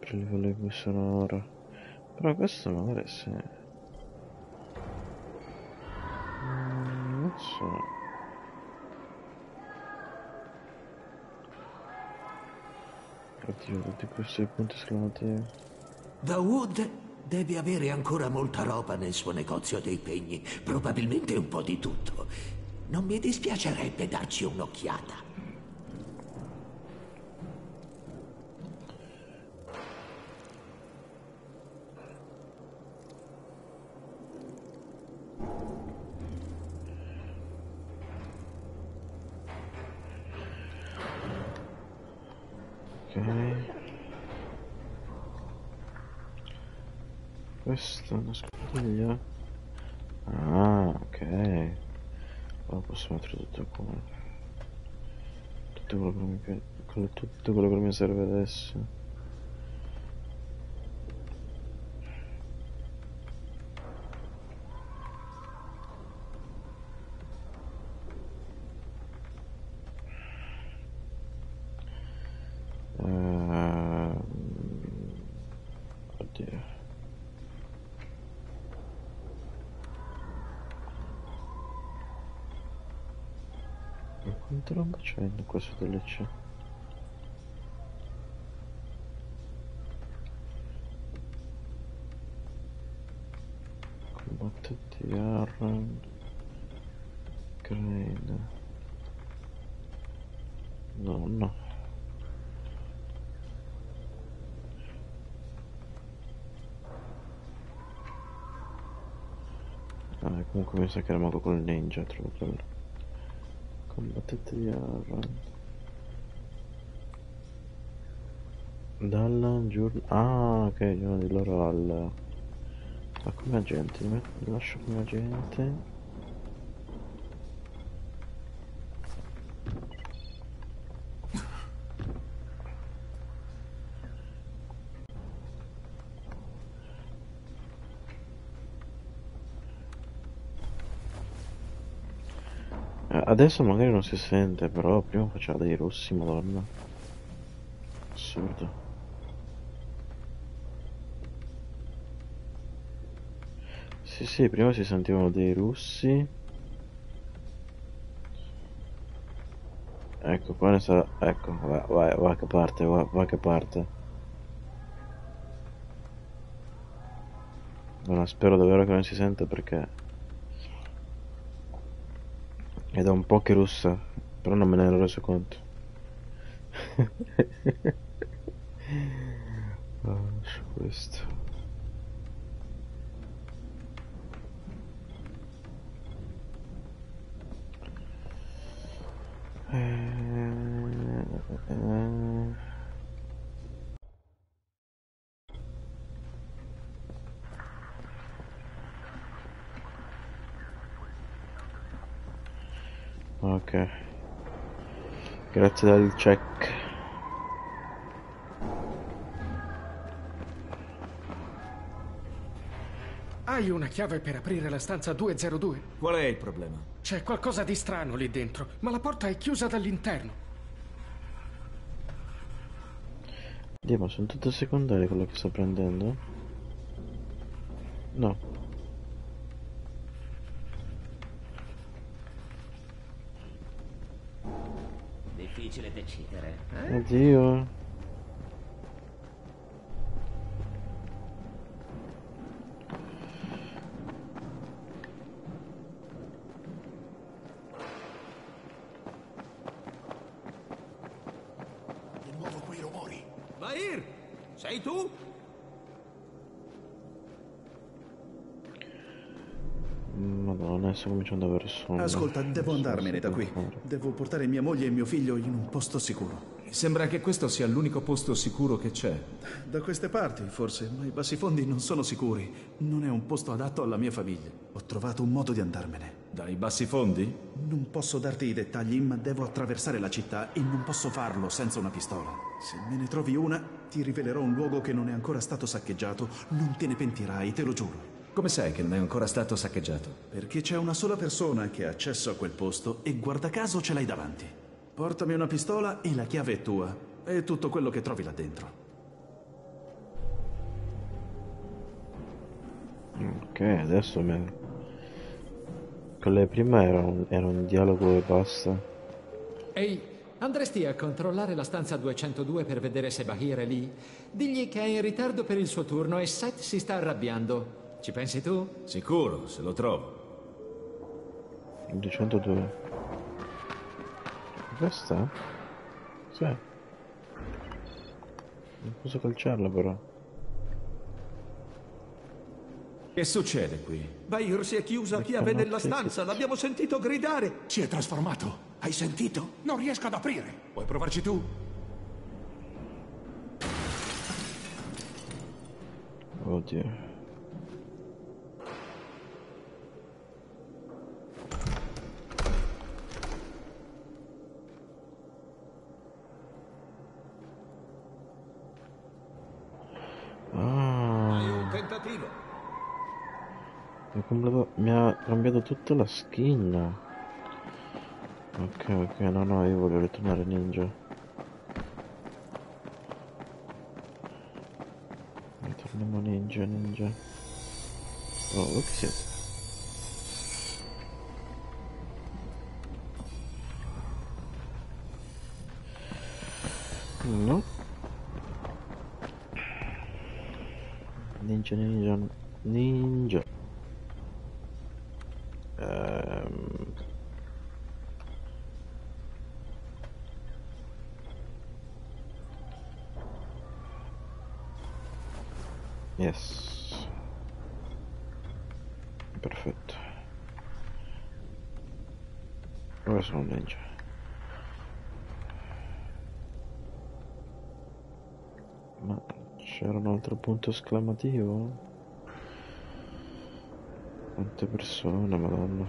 per il livello in cui sono ora. Però questo magari sì. Mm, non so. Oddio, tutti questi punti esclamativi. Da Wood deve avere ancora molta roba nel suo negozio dei pegni, probabilmente un po' di tutto. Non mi dispiacerebbe darci un'occhiata. Ok. Questa è una scodiglia. Ah, ok. Ora posso mettere tutto qua. Quello- tutto quello che mi serve adesso. Ehm, Oddio. Roba c'è in questo DLC? Combattenti Arran Crane No, no Ah, comunque mi sa che era modo col ninja, trovo quello. Combattete di Arran. Dalla giorno... Ah, ok, uno di loro al... Ma come agente? Mi lascio come agente. Adesso magari non si sente, però prima faceva dei rossi, madonna. Assurdo. Sì, sì, prima si sentivano dei russi. Ecco, qua ne sta... Ecco, vai, vai, vai che parte, vai, vai che parte. Allora, spero davvero che non si sente perché... È da un po' che russa, però non me ne ero reso conto. Su questo. Eh, eh, Ok. Grazie del check. Hai una chiave per aprire la stanza 202? Qual è il problema? C'è qualcosa di strano lì dentro, ma la porta è chiusa dall'interno. Ma sono tutte secondarie quello che sto prendendo? No. Difficile decidere. Oddio. Di nuovo quei rumori. Mahir, sei tu? Madonna, sto cominciando sonno. Ascolta, devo andarmene da qui. Devo portare mia moglie e mio figlio in un posto sicuro. Sembra che questo sia l'unico posto sicuro che c'è. Da queste parti, forse, ma i bassifondi non sono sicuri. Non è un posto adatto alla mia famiglia. Ho trovato un modo di andarmene. Dai bassifondi? Non posso darti i dettagli, ma devo attraversare la città e non posso farlo senza una pistola. Se me ne trovi una, ti rivelerò un luogo che non è ancora stato saccheggiato. Non te ne pentirai, te lo giuro. Come sai che non è ancora stato saccheggiato? Perché c'è una sola persona che ha accesso a quel posto e guarda caso ce l'hai davanti. Portami una pistola e la chiave è tua. E tutto quello che trovi là dentro. Ok, adesso me... Quelle prima era un, era un dialogo e basta. Ehi, andresti a controllare la stanza 202 per vedere se Bahir è lì? Digli che è in ritardo per il suo turno e Seth si sta arrabbiando. Ci pensi tu? Sicuro, se lo trovo. 202. Questa? Sì. Non posso calciarla però. Che succede qui? Bahir si è chiusa a chiave nella stanza, l'abbiamo sentito gridare. Si è trasformato. Hai sentito? Non riesco ad aprire. Vuoi provarci tu? Oddio. Hai un Ah, tentativo. Mi ha mi ha cambiato tutta la skin. Ok, ok, no, no, io voglio ritornare ninja. Ritorniamo ninja, ninja. Oh, dove siete? No. Ninja, ninja, ninja. Ehm. Yes. Perfetto. Ora sono un ninja. Ma c'era un altro punto esclamativo? Quante persone, madonna.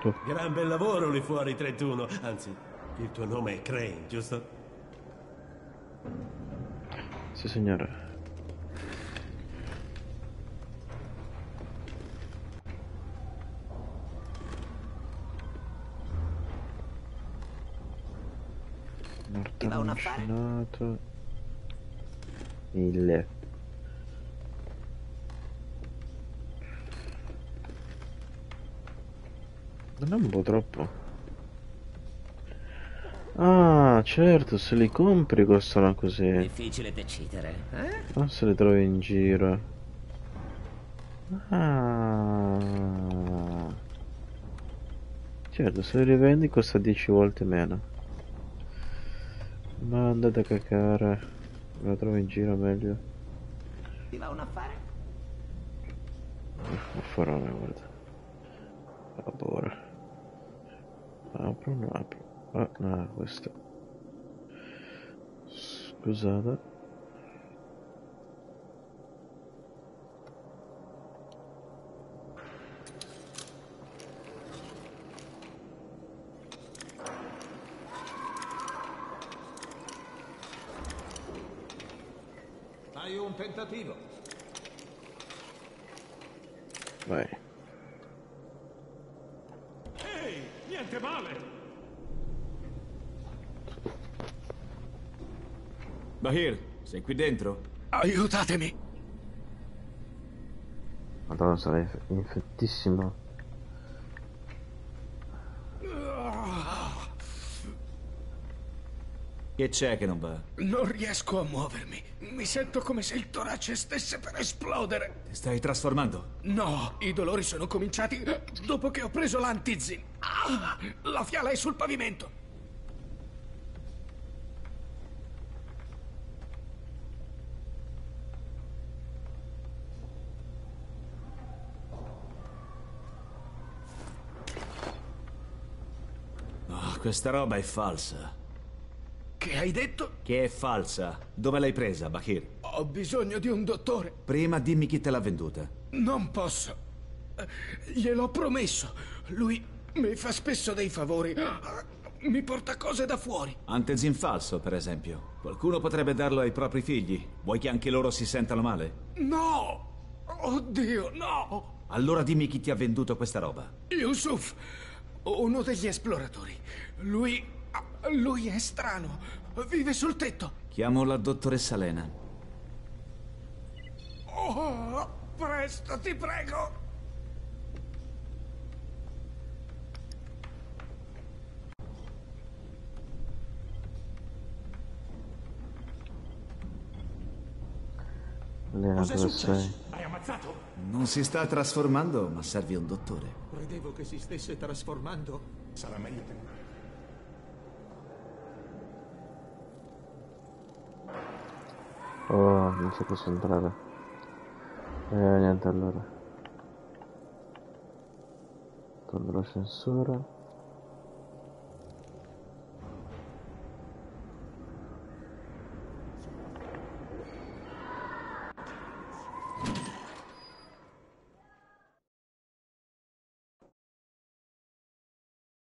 Tu- Gran bel lavoro lì fuori, 31. Anzi, il tuo nome è Crane, giusto? Sì, signore. Ti va un affare? Mille. Non è un po' troppo? Ah, certo, se li compri costano così. Difficile decidere, eh? Non se li trovi in giro. Ah. Certo, se li rivendi costa 10 volte meno. Ma andate a cacare. Me la trovo in giro meglio. Ti va un affare? Una guarda. Vabbè. Apro, non apro. Ah, no, questo. Scusate. Hai un tentativo. Vai. Ehi, niente male. Bahir, sei qui dentro? Aiutatemi. Madonna, sarei infettissimo. Che c'è che non va? Non riesco a muovermi. Mi sento come se il torace stesse per esplodere. Ti stai trasformando? No, i dolori sono cominciati dopo che ho preso l'antizin. Ah, la fiala è sul pavimento. Oh, questa roba è falsa. hai detto? Che è falsa. Dove l'hai presa, Bakir? Ho bisogno di un dottore. Prima dimmi chi te l'ha venduta. Non posso. Eh, Gliel'ho promesso. Lui mi fa spesso dei favori. Mi porta cose da fuori. Antezin falso, per esempio. Qualcuno potrebbe darlo ai propri figli. Vuoi che anche loro si sentano male? No! Oddio, no! Allora dimmi chi ti ha venduto questa roba. Yusuf, uno degli esploratori. Lui. Lui è strano. Vive sul tetto. Chiamo la dottoressa Lena. Oh, presto, ti prego. Lena, Cos'è successo? sei? Hai ammazzato? Non si sta trasformando, ma serve un dottore. Credevo che si stesse trasformando. Sarà meglio che Oh, non so posso entrare. Eh, niente allora. Torno l'ascensore.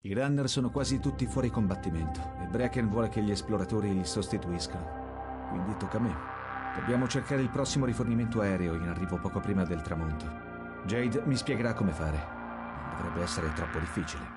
I runner sono quasi tutti fuori combattimento e Bracken vuole che gli esploratori li sostituiscano. Quindi tocca a me. Dobbiamo cercare il prossimo rifornimento aereo in arrivo poco prima del tramonto. Jade mi spiegherà come fare. Non dovrebbe essere troppo difficile.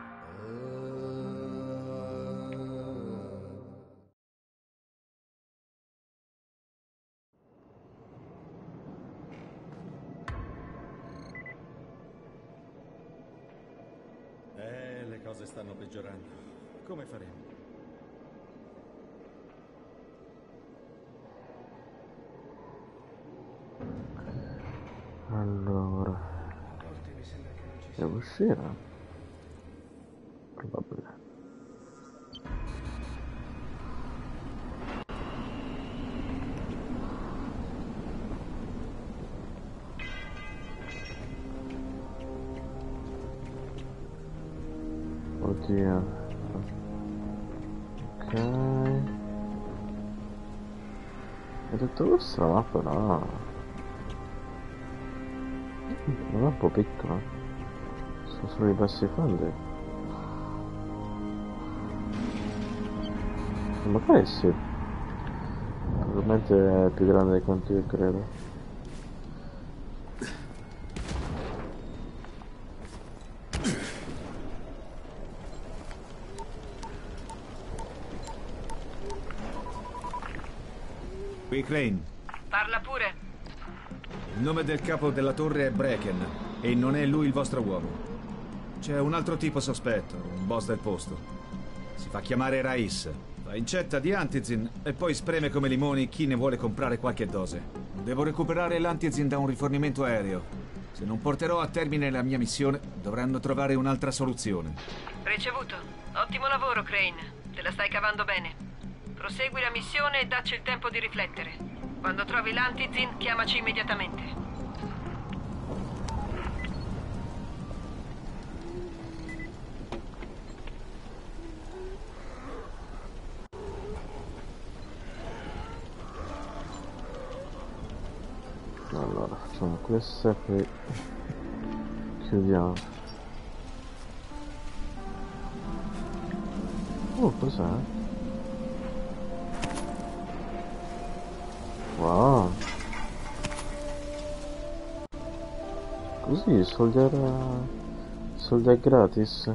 Questa mappa no. Non è un po' piccola. Sono solo i passi fondi. Magari sì. Probabilmente è più grande di quanto io credo. Qui Crane. Il nome del capo della torre è Bracken e non è lui il vostro uomo. C'è un altro tipo sospetto, un boss del posto. Si fa chiamare Rais. Va in cetta di Antizin e poi spreme come limoni chi ne vuole comprare qualche dose. Devo recuperare l'Antizin da un rifornimento aereo. Se non porterò a termine la mia missione, dovranno trovare un'altra soluzione. Ricevuto. Ottimo lavoro, Crane. Te la stai cavando bene. Prosegui la missione e dacci il tempo di riflettere. Quando trovi l'Antizin, chiamaci immediatamente. Allora, facciamo questa e poi chiudiamo. Oh, cos'è? Così, soldi era... soldi è gratis.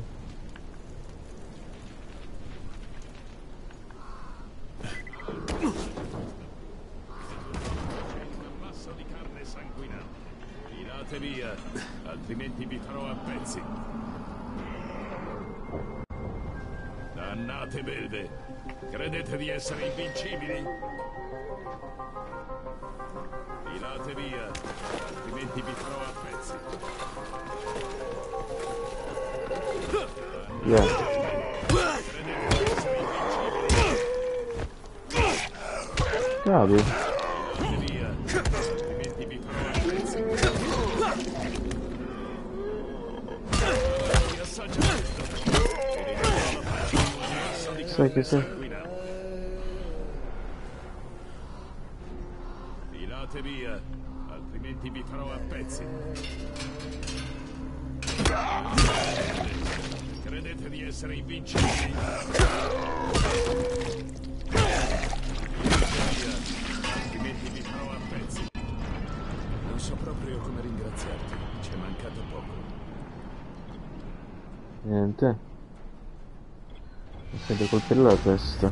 Colpire la testa.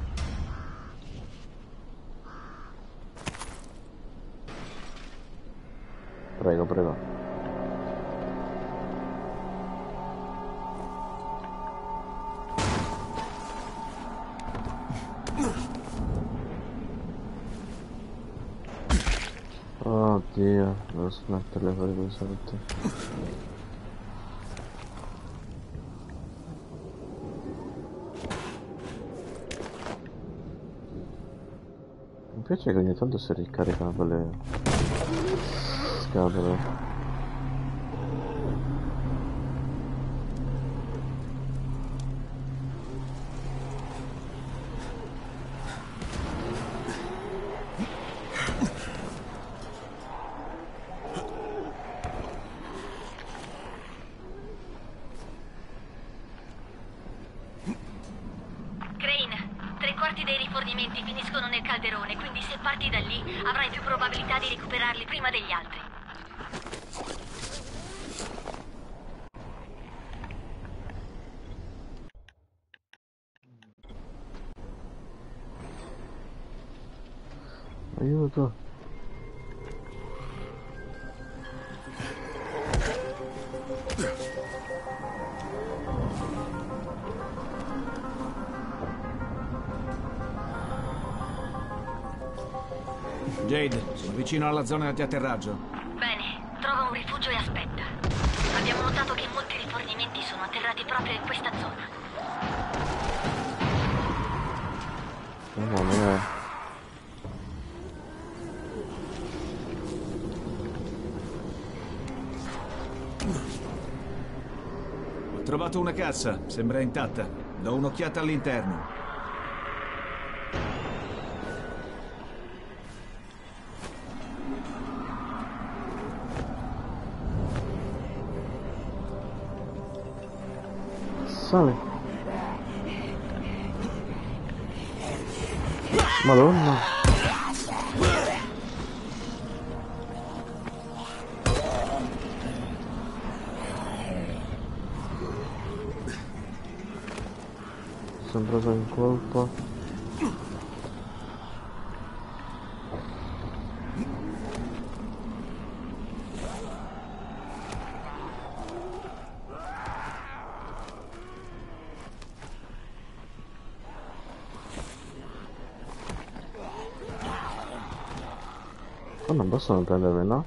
Prego, prego. Oddio, devo smetterle di fare quei salti. Piace che ogni tanto si ricaricano quelle scatole. Alla zona di atterraggio. Bene, trova un rifugio e aspetta. Abbiamo notato che molti rifornimenti sono atterrati proprio in questa zona. Mamma mia. Ho trovato una cassa, sembra intatta. Do un'occhiata all'interno. Sale. Madonna. Sono preso in colpo. Qua non possono prendermi, no?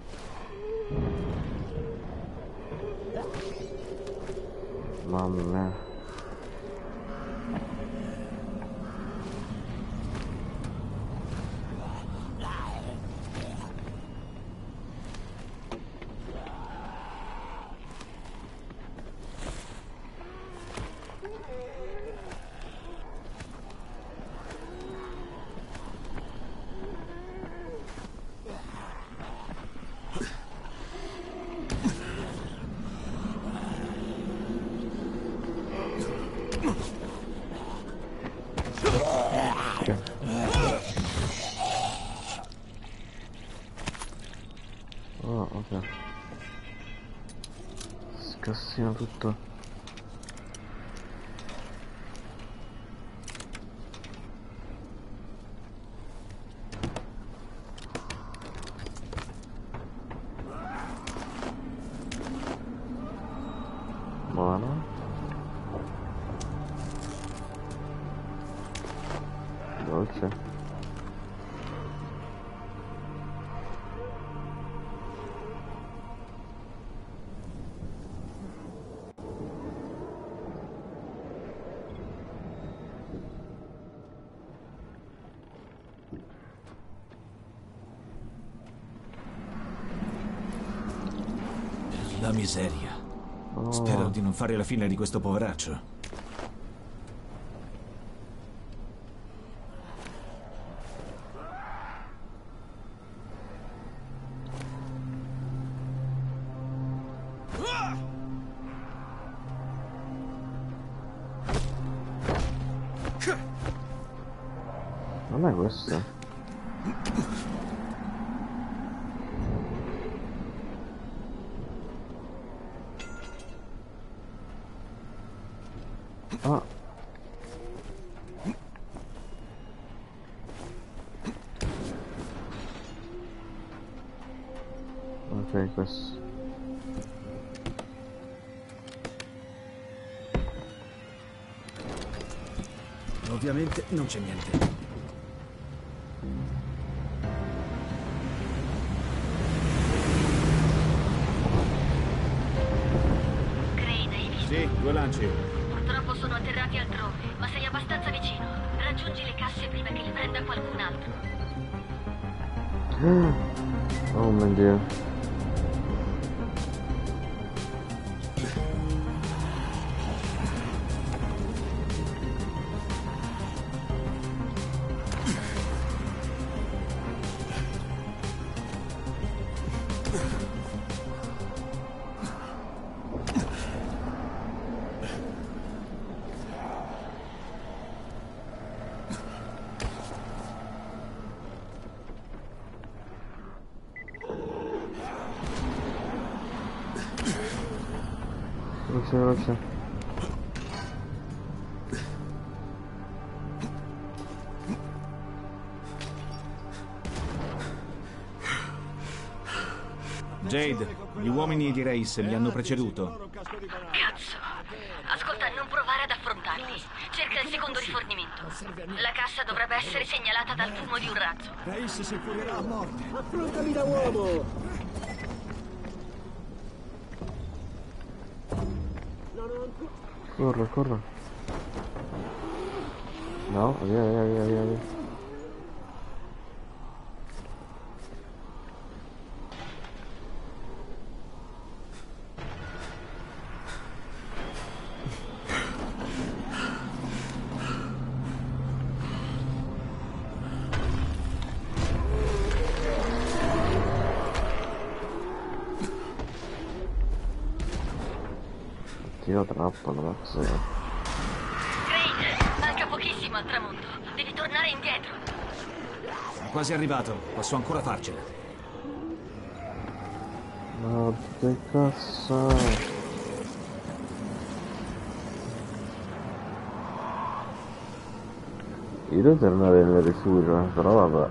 La miseria. Oh. Spero di non fare la fine di questo poveraccio. Non è questo? Non c'è niente. Uomini di Race mi hanno preceduto. Cazzo! Ascolta, non provare ad affrontarli. Cerca il secondo rifornimento. La cassa dovrebbe essere segnalata dal fumo di un razzo. Race si infurierà a morte. Affrontami da uomo! Corro, corro. No, via, via. Trappola, mazzo. Crane, manca pochissimo al tramonto. Devi tornare indietro. È quasi arrivato, posso ancora farcela. Ma che cazzo? Io devo tornare nel rifugio, però vabbè.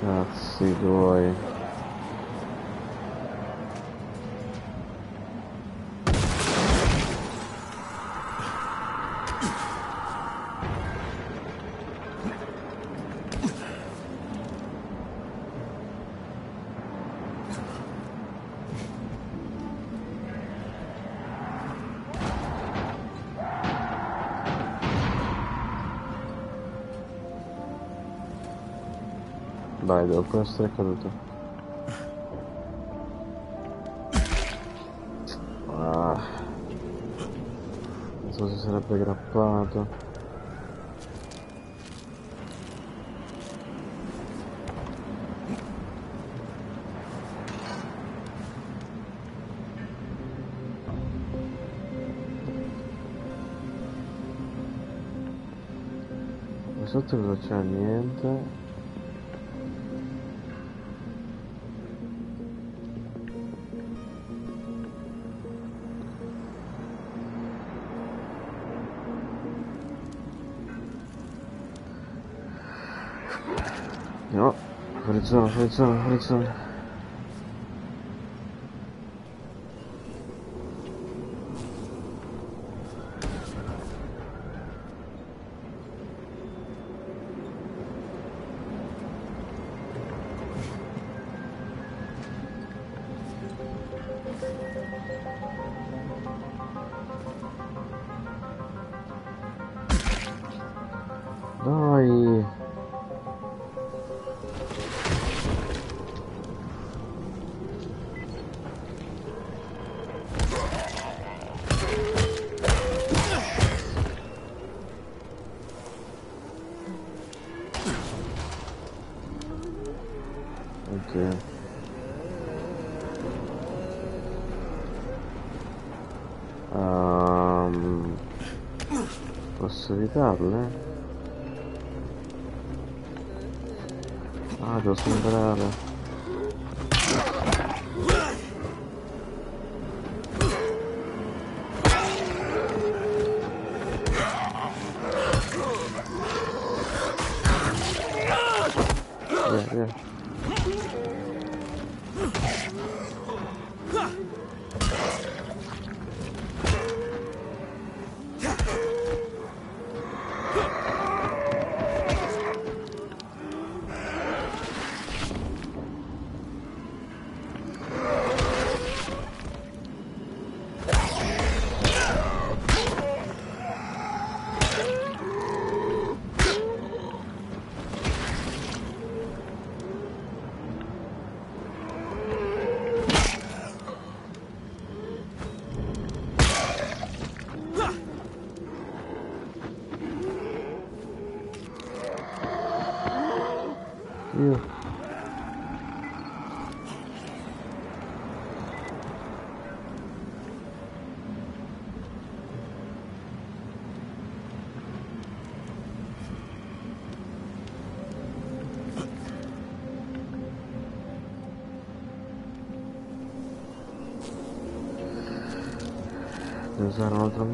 Cazzi tuoi. Ancora essere caduto. Ah. Non so se sarebbe grappato. Sotto cosa c'è? Niente. Fuori zona, fuori zona, fuori zona. Posso evitarle? Ah, usare un altro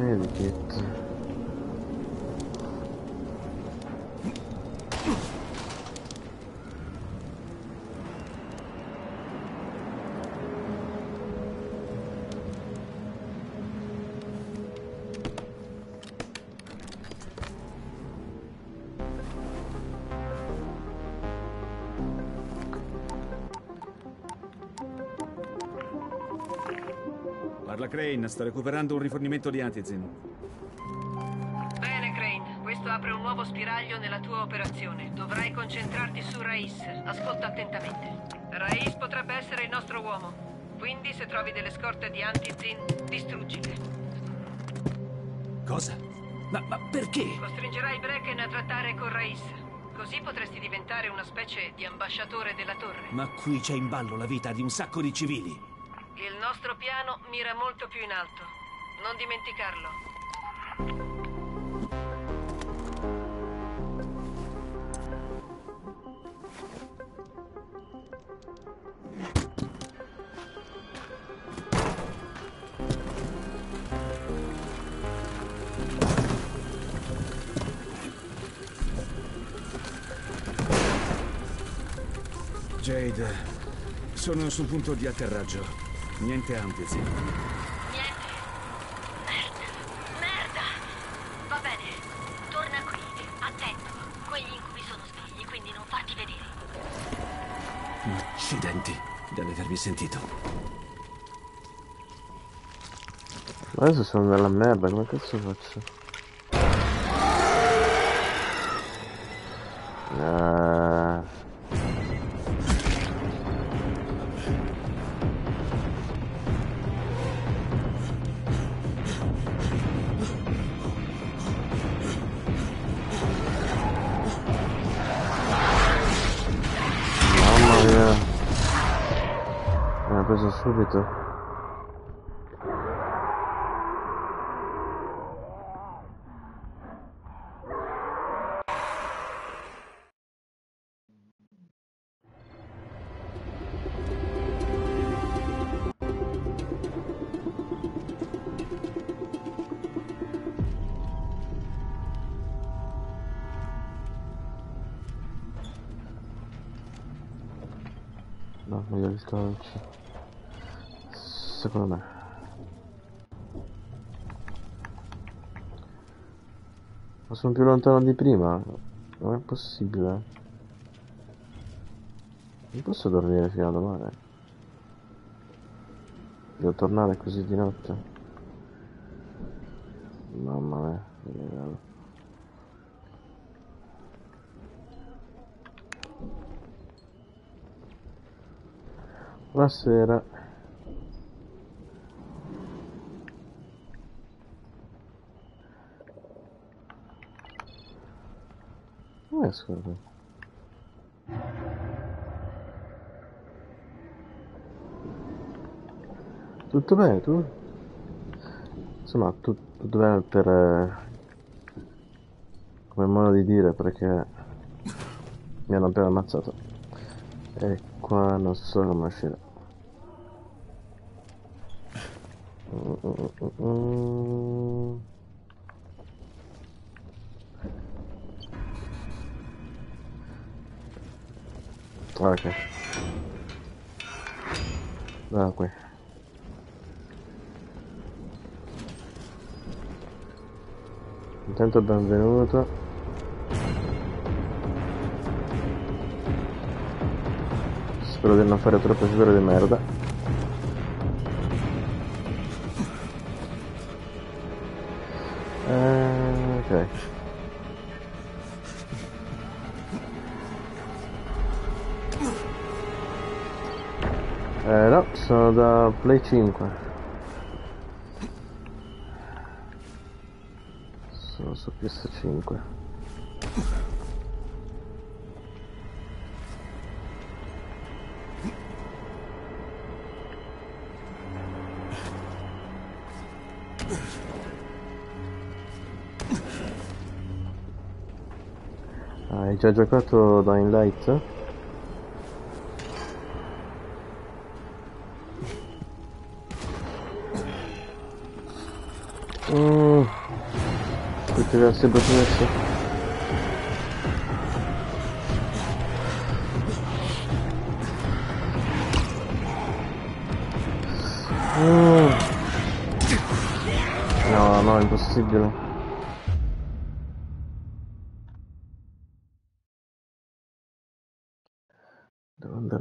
Crane, sta recuperando un rifornimento di antizin. Bene, Crane. Questo apre un nuovo spiraglio nella tua operazione. Dovrai concentrarti su Raiz. Ascolta attentamente. Raiz potrebbe essere il nostro uomo. Quindi, se trovi delle scorte di antizin, distruggile. Cosa? Ma, ma perché? Costringerai Brecken a trattare con Raiz. Così potresti diventare una specie di ambasciatore della torre. Ma qui c'è in ballo la vita di un sacco di civili. Nostro piano mira molto più in alto. Non dimenticarlo. Jade, sono sul punto di atterraggio. Niente antesi. Niente. Merda. Merda. Va bene. Torna qui. Attento. Quegli incubi sono svegli, quindi non farti vedere. Accidenti. Deve avermi sentito. Adesso sono nella merda, come cazzo faccio? Meglio il calcio secondo me. Ma sono più lontano di prima? Non è possibile. Non posso dormire fino a domani. Devo tornare così di notte. Mamma mia Buonasera. scorda. Tutto bene, tu? Insomma, tu, tutto bene per... Eh, come modo di dire perché mi hanno appena ammazzato e qua non so come uscire mm, ok. Da qui. Intanto benvenuto. Spero di non fare troppe figure di merda. Play 5. Sono su PS5. Hai già giocato Dying Light? Tutti versi adesso. Mm. No, no, impossibile.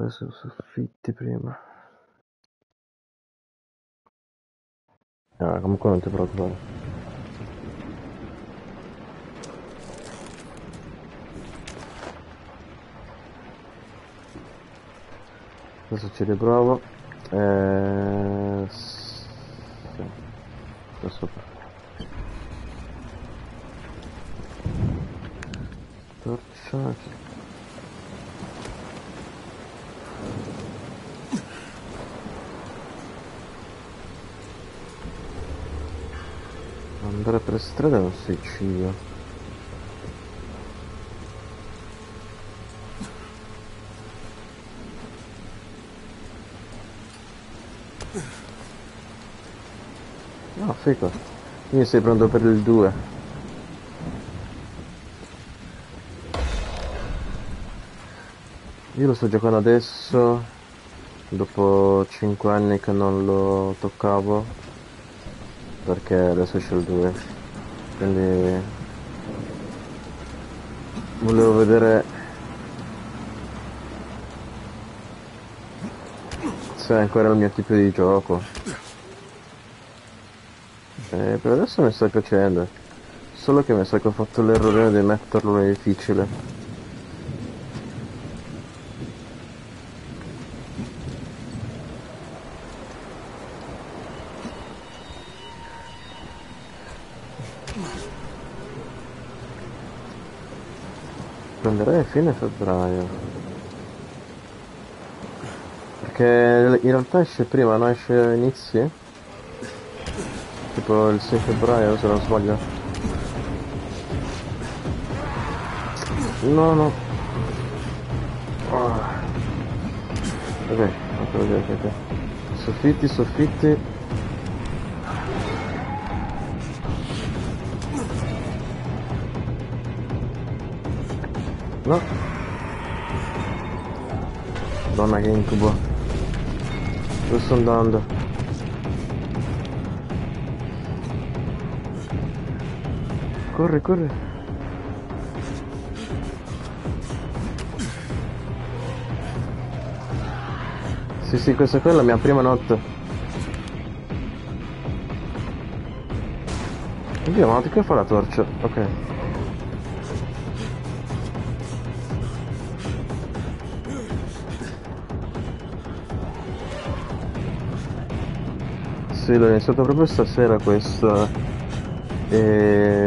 sui soffitti prima ah, comunque non ti preoccupare adesso ci riprovo eh... sopra torcia Andare per strada non si ciba. No, fico. Io sei pronto per il 2. Io lo sto giocando adesso, dopo 5 anni che non lo toccavo perché adesso c'è il 2 quindi volevo vedere se è ancora il mio tipo di gioco per adesso mi sta piacendo. Solo che mi sa che ho fatto l'errore di metterlo difficile. Prenderei fine febbraio. Perché in realtà esce prima, non esce inizi? Tipo il 6 febbraio se non sbaglio No no oh. Ok, ok, ok, ok Soffitti, soffitti No. Donna che incubo. Dove sto andando? Corre, corre. Sì, sì, questa è la mia prima notte. Oddio, ma che fa la torcia? Ok. Sì, l'ho iniziato proprio stasera questo. E...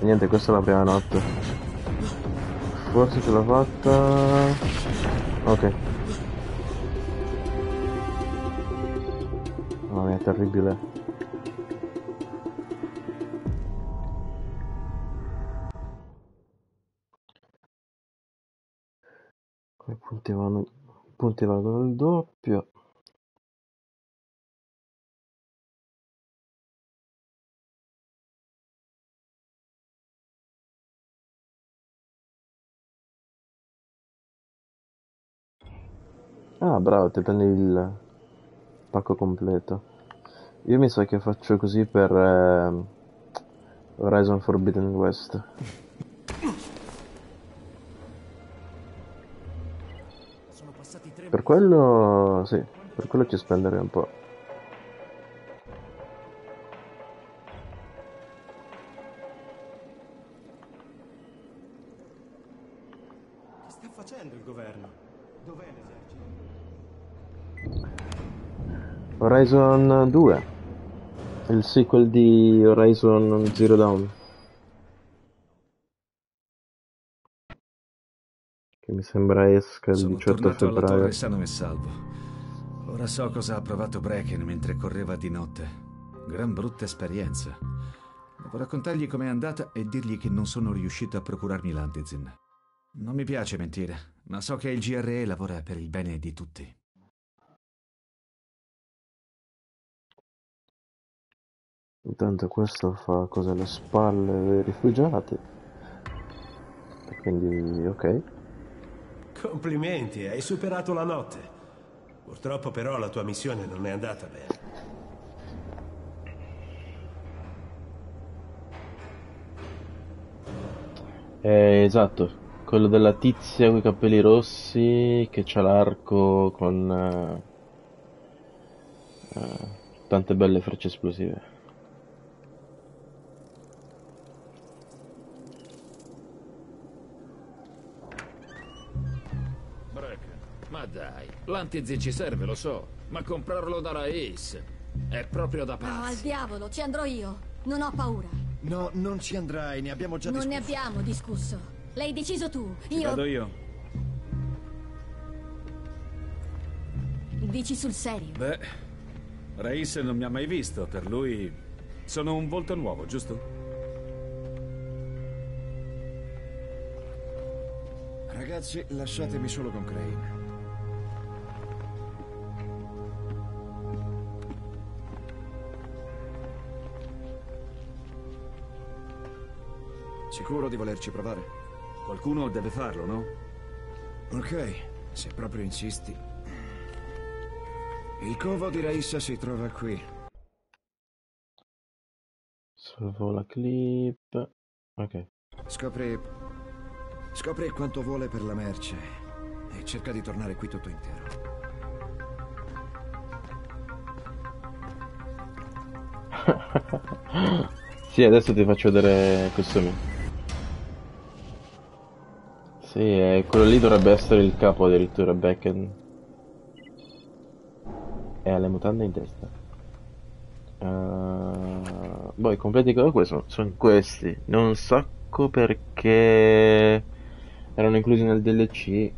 Niente, questa è la prima notte. Forse ce l'ho fatta... Ok. Mamma mia, è terribile. Bravo, ti prendi il pacco completo. Io mi sa che faccio così per eh, Horizon Forbidden West. Per quello, sì, per quello ci spenderei un po'. Horizon 2, il sequel di Horizon Zero Dawn. Che mi sembra esca il Sono 18 tornato alla febbraio. torre sano e salvo. Ora so cosa ha provato Brecken mentre correva di notte. Gran brutta esperienza. Devo raccontargli com'è andata e dirgli che non sono riuscito a procurarmi l'antizin. Non mi piace mentire, ma so che il GRE lavora per il bene di tutti. Intanto questo fa cose alle spalle dei rifugiati. Quindi, ok. Complimenti, hai superato la notte. Purtroppo però la tua missione non è andata bene. Eh, esatto, quello della tizia con i capelli rossi che c'ha l'arco con eh, eh, tante belle frecce esplosive. L'antizi ci serve, lo so, ma comprarlo da Raiz è proprio da No, al pazzi. diavolo, ci andrò io. Non ho paura. No, non ci andrai, ne abbiamo già non ne discusso. abbiamo discusso. L'hai deciso tu. Ci Io. vado io. Dici sul serio. Beh, Reis non mi ha mai visto, per lui sono un volto nuovo, giusto? Ragazzi, lasciatemi solo con Crane. Sicuro di volerci provare? Qualcuno deve farlo, no? Ok, se proprio insisti. Il covo di Raissa si trova qui. Salvo la clip. Ok. Scopri. Scopri quanto vuole per la merce e cerca di tornare qui tutto intero. Sì, adesso ti faccio vedere i costumi. Sì, eh, quello lì dovrebbe essere il capo addirittura, Becken. E ha le mutande in testa. Uh, boh, i completi come questo sono questi. Non sacco perché erano inclusi nel DLC.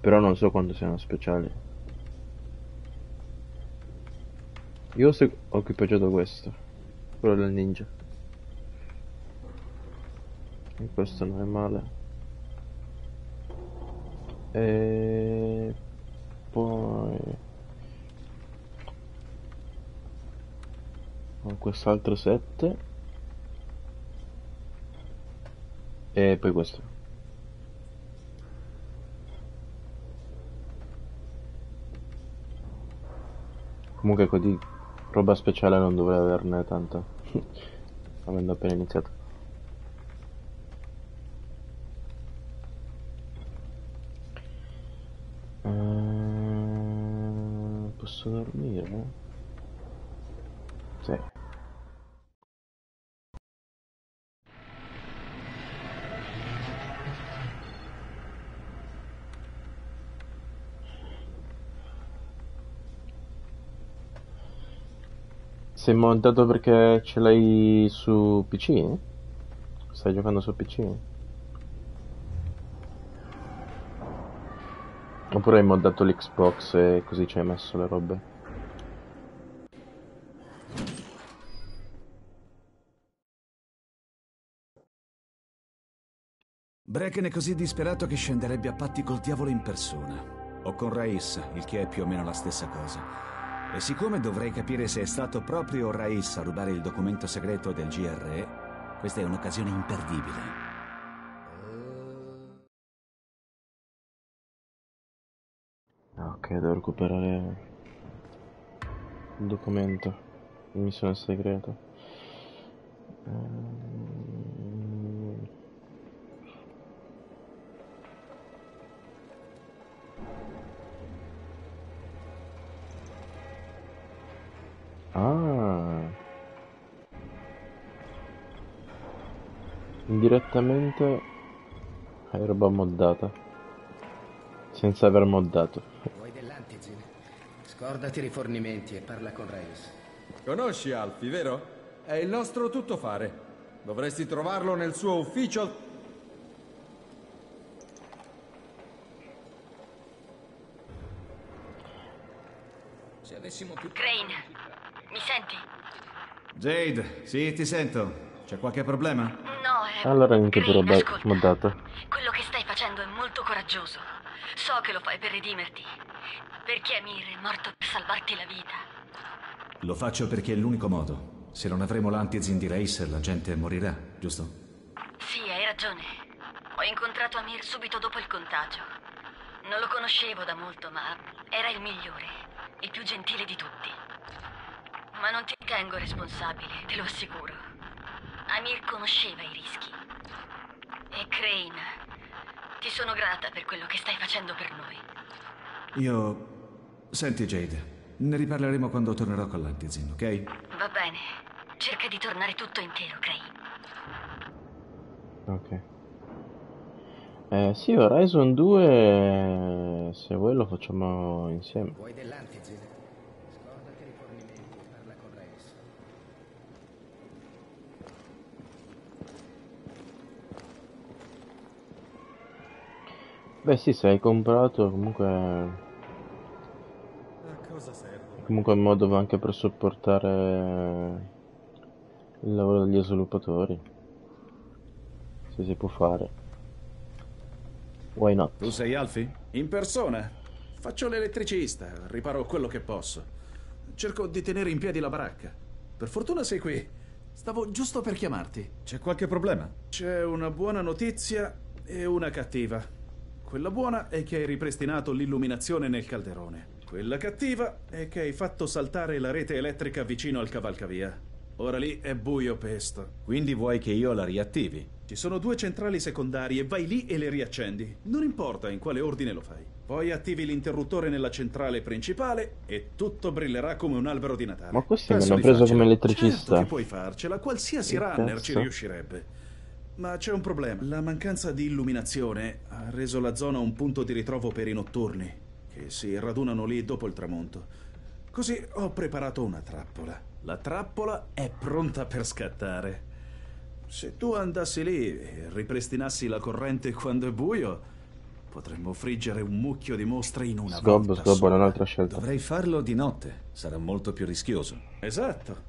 Però non so quanto siano speciali. Io ho ho equipaggiato questo, quello del ninja. Questo non è male. E poi ho quest'altro set e poi questo. Comunque così roba speciale non dovrei averne tanta, avendo appena iniziato. Eh, posso dormire? Sì. Sei montato perché ce l'hai su PC? Stai giocando su PC? Oppure hai moddato l'Xbox e così ci hai messo le robe? Bracken è così disperato che scenderebbe a patti col diavolo in persona. O con Raiz, il che è più o meno la stessa cosa. E siccome dovrei capire se è stato proprio Raiz a rubare il documento segreto del GRE, questa è un'occasione imperdibile. Ok, devo recuperare il documento. Missione segreta. Ehm... Ah. Indirettamente hai roba moddata. Senza aver moddato. Vuoi dell'antizin? Scordati i rifornimenti e parla con Reis. Conosci Alfie, vero? È il nostro tuttofare. Dovresti trovarlo nel suo ufficio. Se avessimo più... Crane, mi senti? Jade, sì, ti sento. C'è qualche problema? No, è... Allora niente ascolta. moddata. Quello che stai facendo è molto coraggioso. So che lo fai per redimerti. Perché Amir è morto per salvarti la vita. Lo faccio perché è l'unico modo. Se non avremo l'antizin di Racer, la gente morirà, giusto? Sì, hai ragione. Ho incontrato Amir subito dopo il contagio. Non lo conoscevo da molto, ma era il migliore, il più gentile di tutti. Ma non ti tengo responsabile, te lo assicuro. Amir conosceva i rischi. E Crane, ti sono grata per quello che stai facendo per noi. Io... Senti, Jade, ne riparleremo quando tornerò con l'antizin, ok? Va bene. Cerca di tornare tutto intero, Crane. Ok. Eh sì, Horizon 2 se vuoi lo facciamo insieme. Vuoi dell'antizin? Scordati i rifornimenti e parla con Reis. Beh sì, se hai comprato comunque... A cosa serve? Comunque è un modo anche per supportare il lavoro degli sviluppatori. Se si può fare. Why not? Tu sei Alfie? In persona. Faccio l'elettricista, riparo quello che posso. Cerco di tenere in piedi la baracca. Per fortuna sei qui. Stavo giusto per chiamarti. C'è qualche problema? C'è una buona notizia e una cattiva. Quella buona è che hai ripristinato l'illuminazione nel calderone. Quella cattiva è che hai fatto saltare la rete elettrica vicino al cavalcavia. Ora lì è buio pesto. Quindi vuoi che io la riattivi? Ci sono due centrali secondarie, vai lì e le riaccendi. Non importa in quale ordine lo fai. Poi attivi l'interruttore nella centrale principale e tutto brillerà come un albero di Natale. Ma Penso hanno di preso farcela. come elettricista. Certo che puoi farcela, qualsiasi Che runner ci cazzo? riuscirebbe. Ma c'è un problema. La mancanza di illuminazione ha reso la zona un punto di ritrovo per i notturni, che si radunano lì dopo il tramonto. Così ho preparato una trappola. La trappola è pronta per scattare. Se tu andassi lì e ripristinassi la corrente quando è buio, potremmo friggere un mucchio di mostre in una Sgobbo, volta sgobbo, è sola. un'altra scelta. Dovrei farlo di notte. Sarà molto più rischioso. Esatto.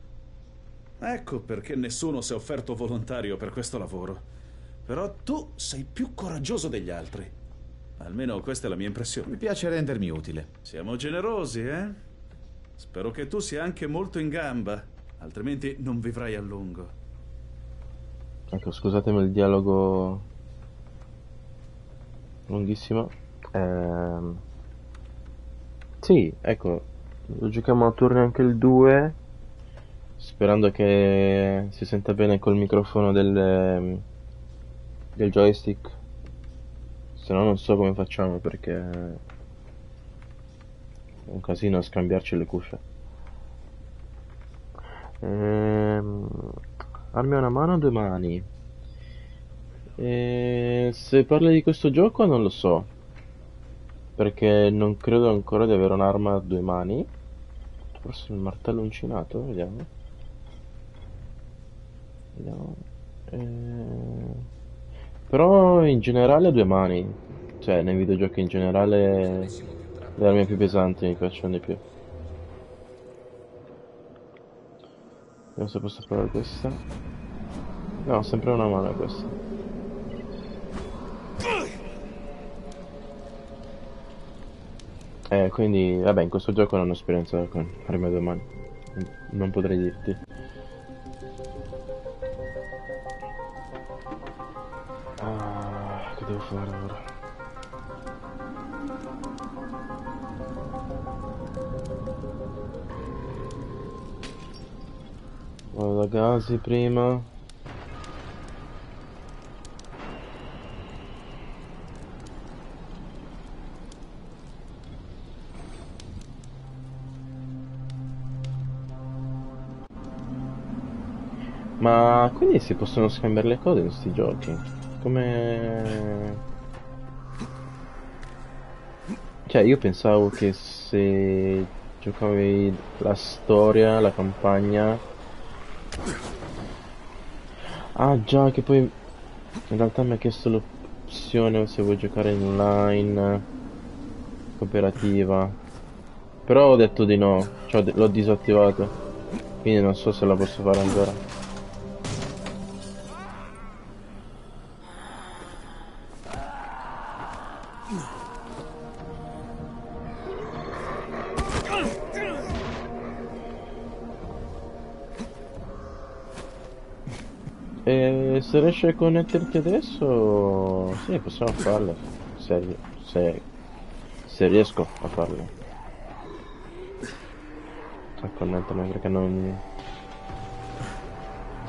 Ecco perché nessuno si è offerto volontario per questo lavoro. Però tu sei più coraggioso degli altri. Almeno questa è la mia impressione. Mi piace rendermi utile. Siamo generosi, eh? Spero che tu sia anche molto in gamba, altrimenti non vivrai a lungo. Ecco, scusatemi il dialogo lunghissimo. Ehm... Sì, ecco, lo giochiamo a turni anche il 2, sperando che si senta bene col microfono del, del joystick. Se no non so come facciamo perché è un casino scambiarci le cuffie. Ehm... Armi una mano due mani? E se parli di questo gioco non lo so. Perché non credo ancora di avere un'arma a due mani. Forse il martello uncinato, vediamo. Vediamo. Eh, Però in generale a due mani. Cioè, nei videogiochi in generale le armi più pesanti mi piacciono di più. Vediamo se posso provare questa. No, sempre una mano questa. Eh, quindi, vabbè, in questo gioco non ho esperienza con armi a due mani. Non potrei dirti. Devo fare ora? Vado da Gazi prima. Ma quindi si possono scambiare le cose in questi giochi? Come... Cioè io pensavo che se giocavi la storia, la campagna... Ah già, che poi in realtà mi ha chiesto l'opzione se vuoi giocare in online, cooperativa. Però ho detto di no, cioè l'ho disattivato. Quindi non so se la posso fare ancora. Se riesci a connetterti adesso, sì, possiamo farlo. Se, se, se riesco a farlo. A connettermi perché non...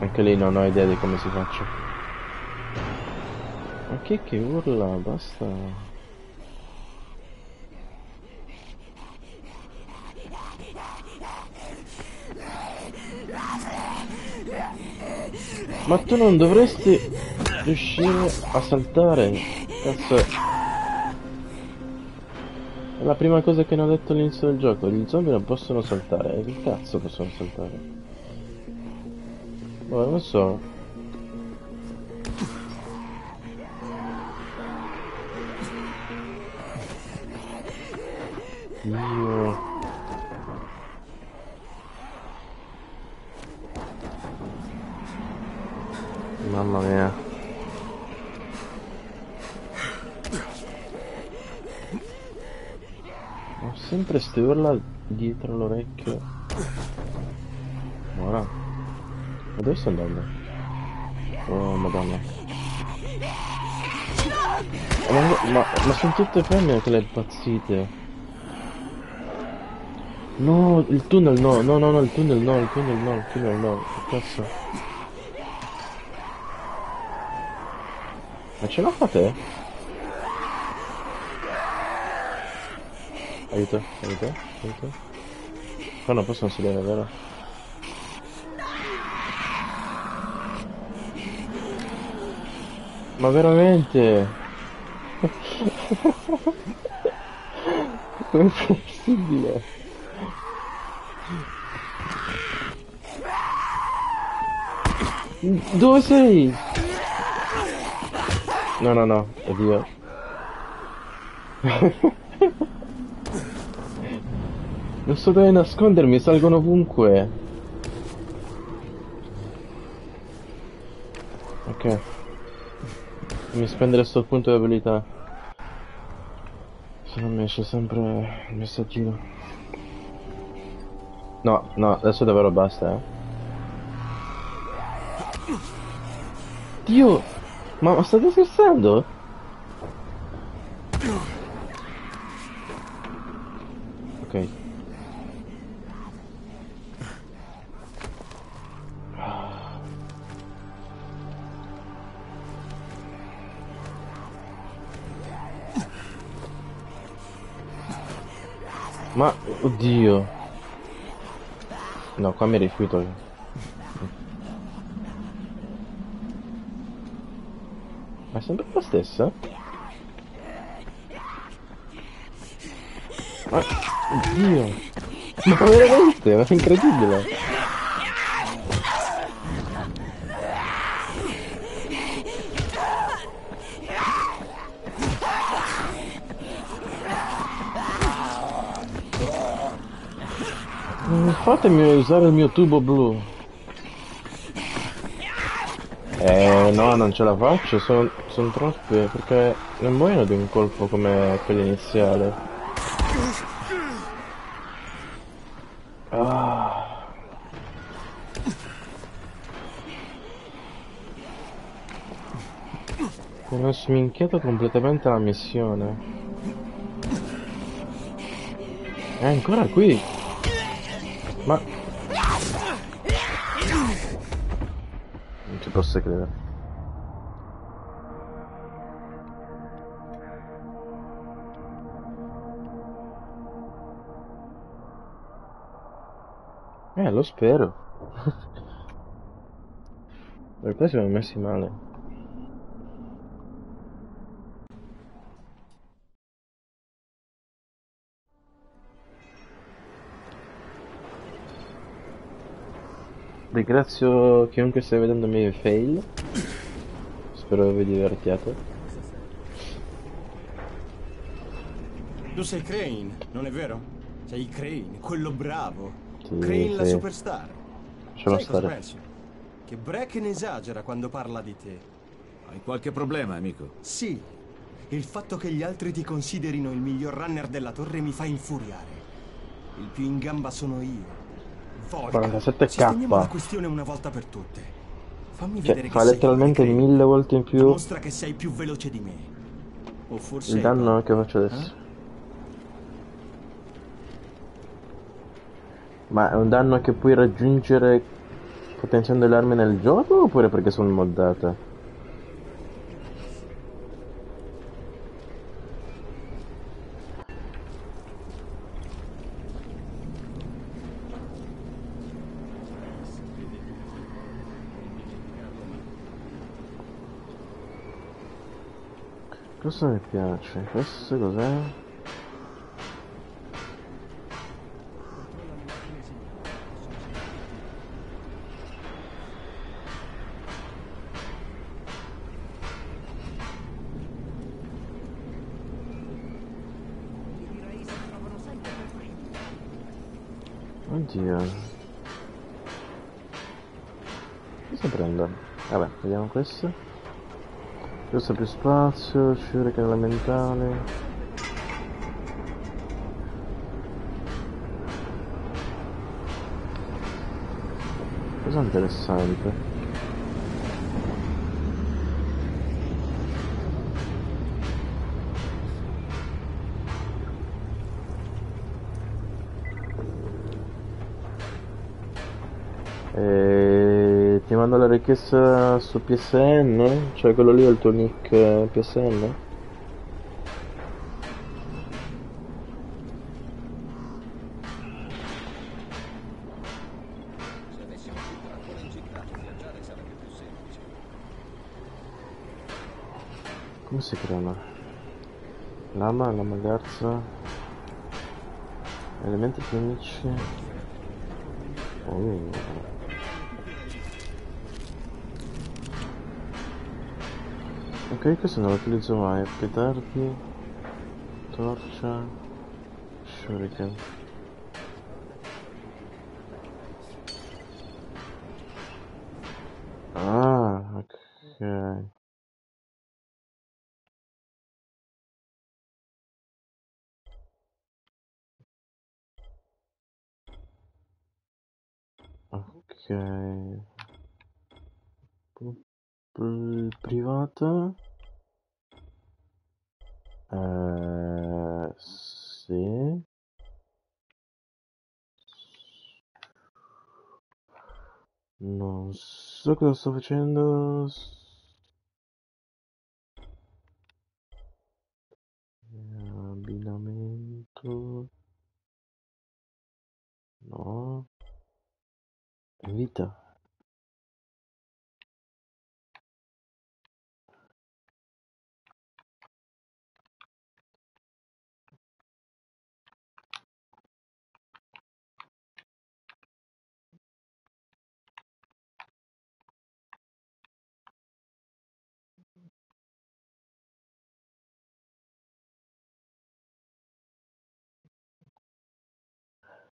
Anche lì non ho idea di come si faccia. Ma chi è che urla? Basta. Ma tu non dovresti riuscire a saltare. Cazzo. È la prima cosa che hanno detto all'inizio del gioco. Gli zombie non possono saltare. E che cazzo possono saltare? Boh, non so. Io... Mamma mia. Ho sempre ste urla dietro l'orecchio. Ora. Ma dove sto andando? Oh madonna. Ma, ma, ma sono tutte femmine quelle impazzite. No, il tunnel no, no, no, no, il tunnel no, il tunnel no, il tunnel no, che cazzo? Ma ce la fate? Aiuto, aiuto, aiuto. Qua non possono sedere, vero? Ma veramente? Come è possibile? Dove sei? No, no, no, oddio. non so dove nascondermi, salgono ovunque. Ok. Mi spendere sto punto di abilità. Se non mi esce sempre il messaggino. No, no, adesso davvero basta, eh. Dio! Ma, ma state scherzando? Ok. Ma, oddio. No, qua mi rifiuto. Ma sempre la stessa? Ma, oddio. Ma veramente, ma è incredibile. Fatemi usare il mio tubo blu. Eh no, non ce la faccio, sono son troppe perché non muoiono di un colpo come quello iniziale. Ah. Mi ho sminchiato completamente la missione. È ancora qui. Ma Posso credere. Eh, lo spero. In realtà siamo messi male. Ringrazio chiunque stia vedendo i miei fail. Spero vi divertiate. Tu sei Crane, non è vero? Sei Crane, quello bravo. Sì, Crane la sì. superstar. Lascialo Sai cosa stare. penso? Che Bracken esagera quando parla di te. Hai qualche problema, amico? Sì. Il fatto che gli altri ti considerino il miglior runner della torre mi fa infuriare. Il più in gamba sono io. Volca, 47k. sistemiamo la questione una volta per tutte. Fammi Cioè, vedere fa letteralmente mille volte in più Dimostra che sei più veloce di me. O forse il danno che faccio adesso. eh? Ma è un danno che puoi raggiungere potenziando le armi nel gioco oppure perché sono moddate? Questo mi piace, questo cos'è? Oddio. Cosa prendo? Vabbè, vediamo questo. Questo più spazio, shuriken elementale. Cosa interessante. La richiesta su PSN? Cioè quello lì è il tuo nick eh, PSN? Come si chiama? Lama, lama garza. Elementi chimici. Ok, questo non lo utilizzo mai. Petardi. Torcia. Shuriken. Ah, ok. Ok. Pu- pu- Privata. Eh, sì. Non so cosa sto facendo. Abbinamento. No. Vita.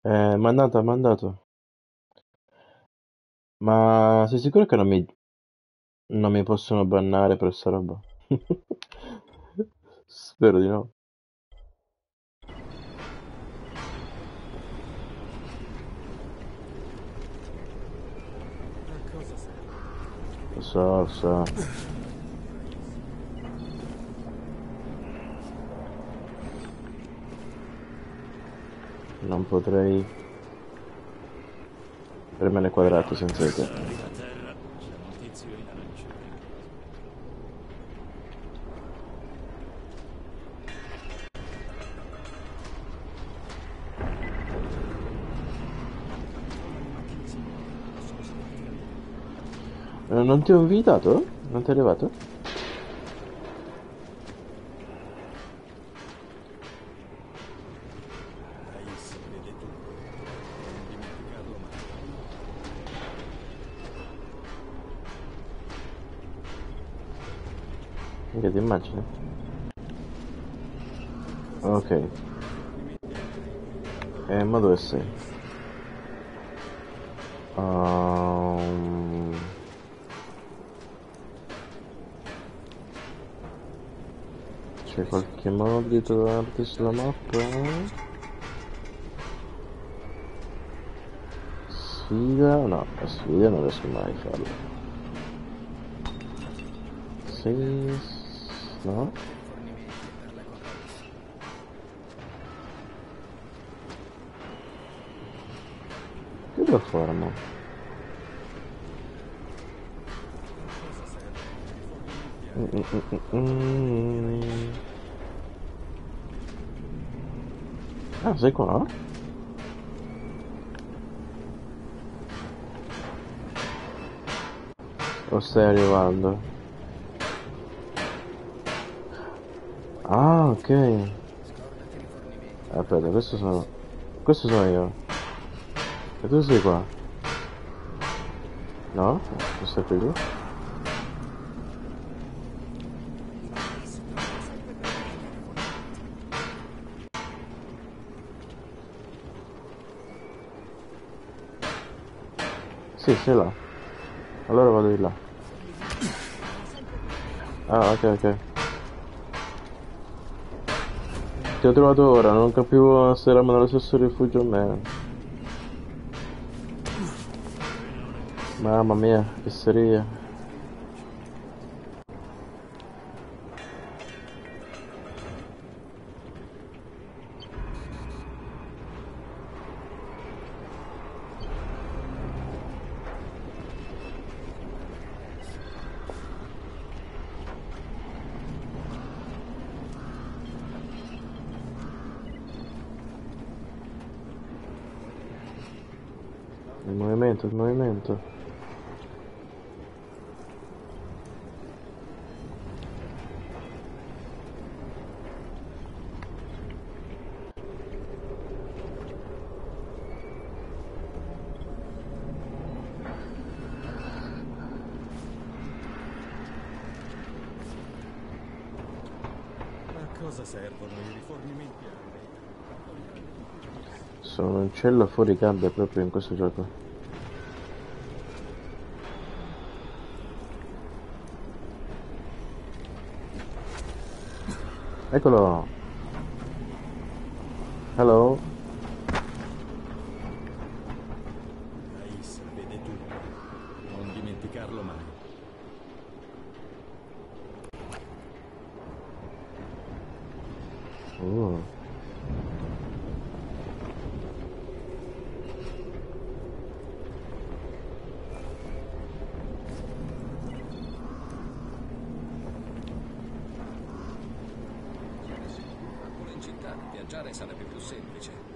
Eh, mandato, mandato. Ma sei sicuro che non mi, non mi possono bannare per sta roba? Spero di no. Lo so, lo so. Non potrei premere quadrato senza te. Eh, Non ti ho invitato? Non ti è arrivato? Mica ti immagini? Ok. Sei? Ehm, C'è qualche modo di trovarti sulla mappa? Sfida? No, la sfida non riesco mai a farla. Sì, no? Che piattaforma? Mm, mm, mm, mm, mm. Ah, sei qua? O stai arrivando? Ah, ok. Aspetta, questo sono... Questo sono io. E tu sei qua? No? Tu sei qui? Sì, sei là. Allora vado di là. Ah, ok, ok. Ti ho trovato ora, non capivo se eravamo nello stesso rifugio o meno. Mamma mia, che seria. Cielo fuori gabbia proprio in questo gioco. Eccolo! Hello? Ais vede tutto. Non dimenticarlo mai. Uh. Pure in città viaggiare sarebbe più semplice.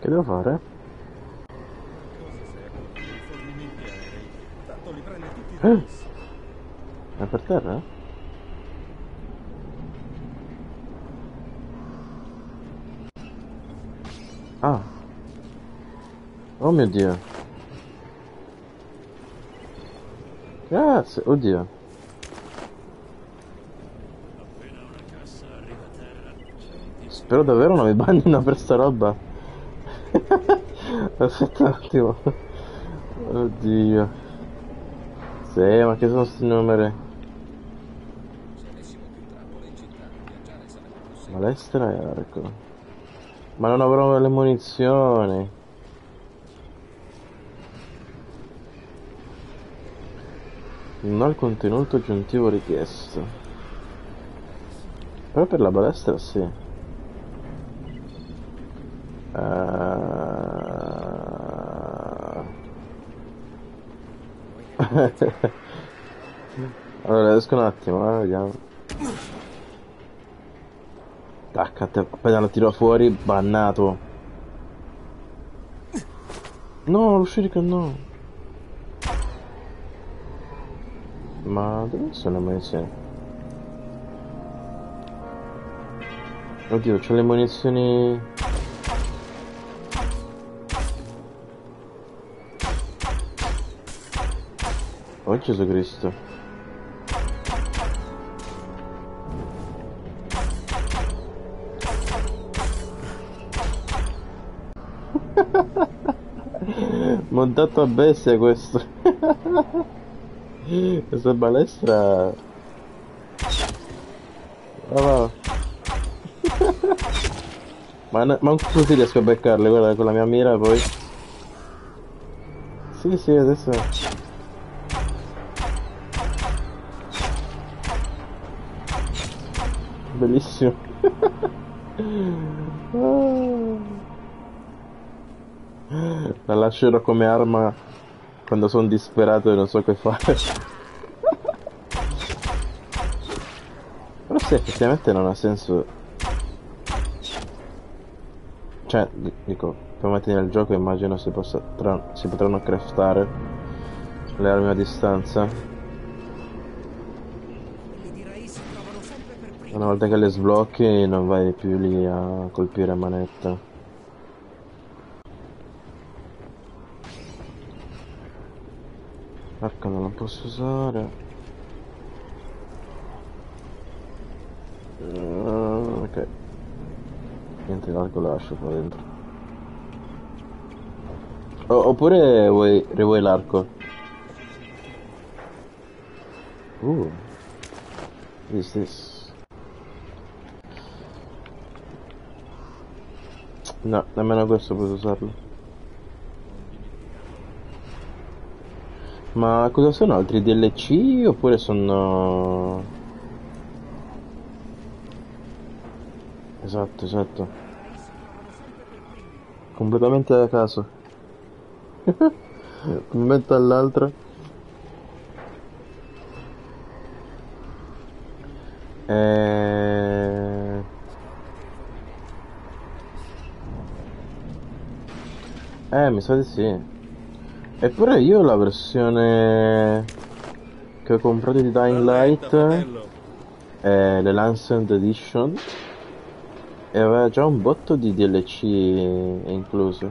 Che devo fare? Rifornimenti aerei. Tanto li prende tutti Eh? Rais. È per terra? Ah. Oh mio dio. Cazzo, oddio. Spero davvero non mi bannino per sta roba. Aspetta un attimo. Oddio. Sì, ma che sono sti numeri? Palestra e arco. Ma non avrò le munizioni. Non ho il contenuto aggiuntivo richiesto. Però per la balestra sì. Uh... allora esco un attimo, eh, vediamo. Tac, appena lo tiro fuori, bannato. No, lo shuriken no. Ma dove sono munizioni? Oddio, c'ho le munizioni... Oh Gesù Cristo. Montato a bestia questo. Questa balestra... Ah, va. ma, ma non così riesco a beccarle, guarda, con la mia mira poi... Sì, sì, adesso... Bellissimo. La lascerò come arma quando sono disperato e non so che fare. Però sì, effettivamente non ha senso. Cioè, dico, per mettere nel gioco immagino si, possa, tra, si potranno craftare le armi a distanza. Una volta che le sblocchi non vai più lì a colpire a manetta. Arca non la posso usare. Uh, ok. Niente, l'arco lo lascio qua dentro. Oh, oppure vuoi, rivuoi l'arco? Uh. What is this? No, nemmeno questo posso usarlo. Ma cosa sono altri DLC oppure sono... Esatto, esatto. Completamente a caso. Un momento all'altro. Eh... eh, mi sa di sì. Eppure io la versione che ho comprato di Dying Light è le Lancet Edition e aveva già un botto di DLC incluso.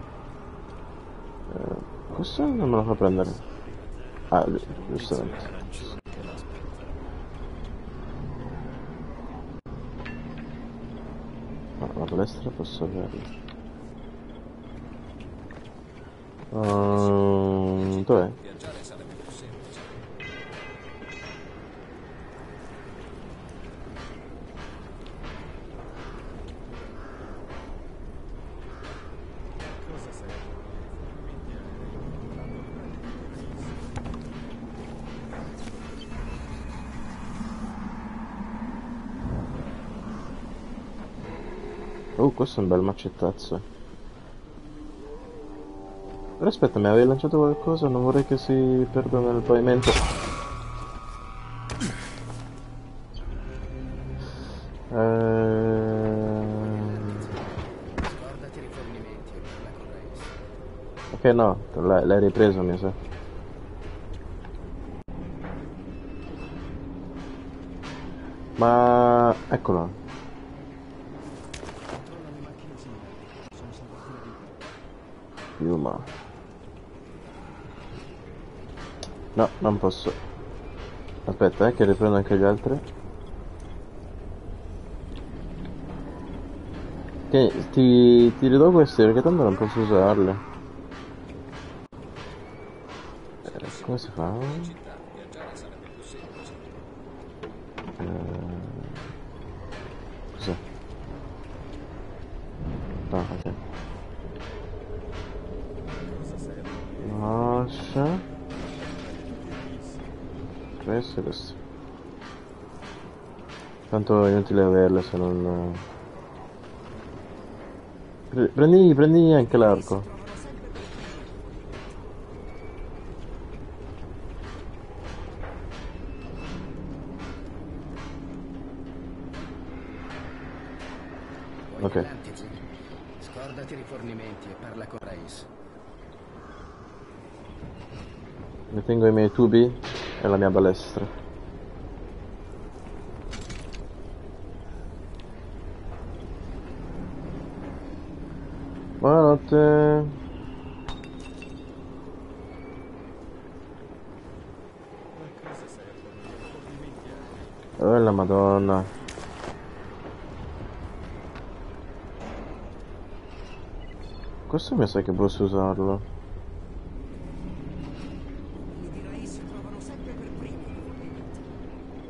Eh, questo non me lo fa prendere. Ah, giustamente. Ma la palestra posso averla. Um, dov'è? Oh, questo è un bel macettazzo. Però aspetta, mi avevi lanciato qualcosa? Non vorrei che si perda nel pavimento. Ehm... Ok, no, l'hai ripreso, mi sa. Ma... eccolo. No, non posso. Aspetta, eh, che riprendo anche gli altri. Ok, ti, ti ridò questi perché tanto non posso usarle. Eh, come si fa? Tanto è inutile averle se non... Pre- Prendi, prendi anche l'arco. Ok. Scordati i rifornimenti e parla con Reis. Mi tengo i miei tubi e la mia balestra. Buonanotte. Oh la madonna. Questo mi sa che posso usarlo.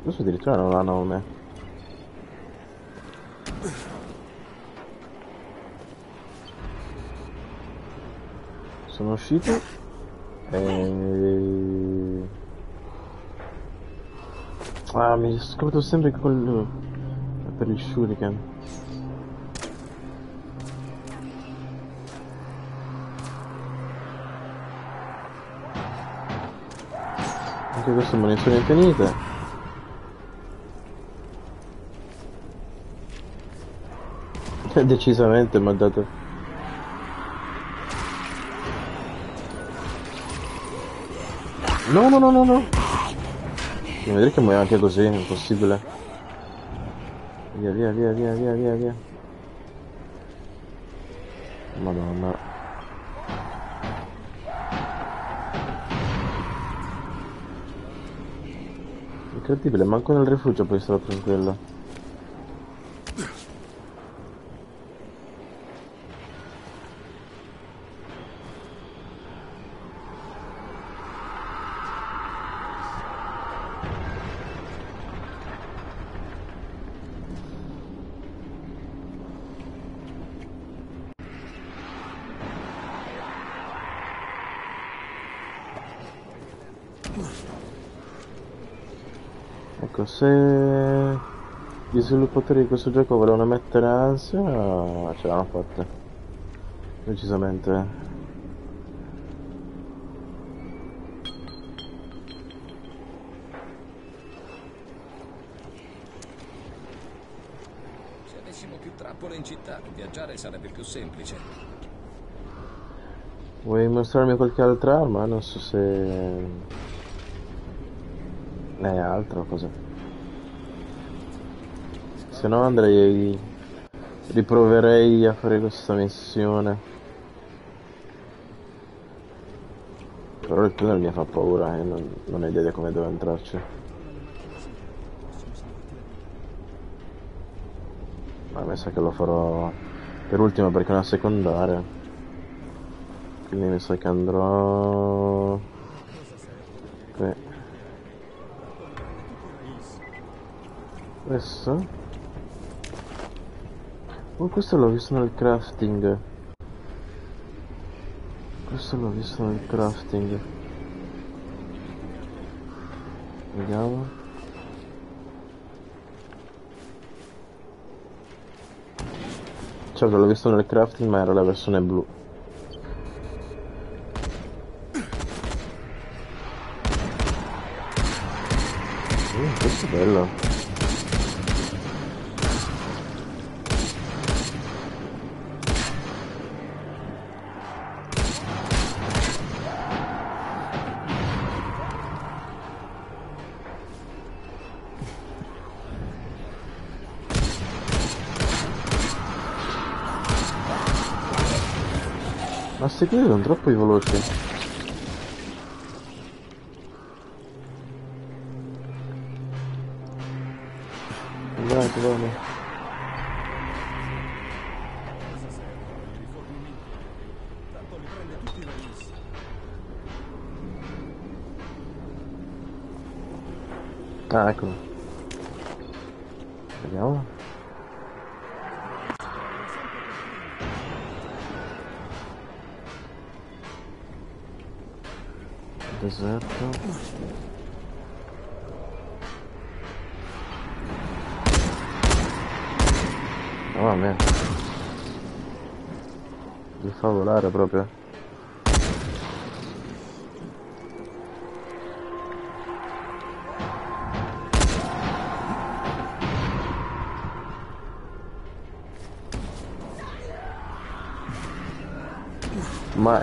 Questo addirittura non ha nome. Sono uscito e... Ah, mi scordo sempre col... per il shuriken. Anche queste munizioni infinite. Decisamente mi ha dato. No, no, no, no, no. Devo vedere che muoio anche così, è impossibile. Via, via, via, via, via, via, via. Madonna. Incredibile, manco nel rifugio puoi stare tranquillo. Ecco, se gli sviluppatori di questo gioco volevano mettere ansia, ce l'hanno fatta. Decisamente. Se avessimo più trappole in città, viaggiare sarebbe più semplice. Vuoi mostrarmi qualche altra arma? Non so se... Ne hai altro o cosa? Se no andrei... Riproverei a fare questa missione. Però il tunnel mi fa paura e non, non ho idea di come devo entrarci. Ma mi sa che lo farò per ultimo perché è una secondaria. Quindi mi sa che andrò... Qui. Questo? Oh, questo l'ho visto nel crafting. Questo l'ho visto nel crafting. Vediamo. Certo, l'ho visto nel crafting, ma era la versione blu. Mm, questo è bello. Ma sti qui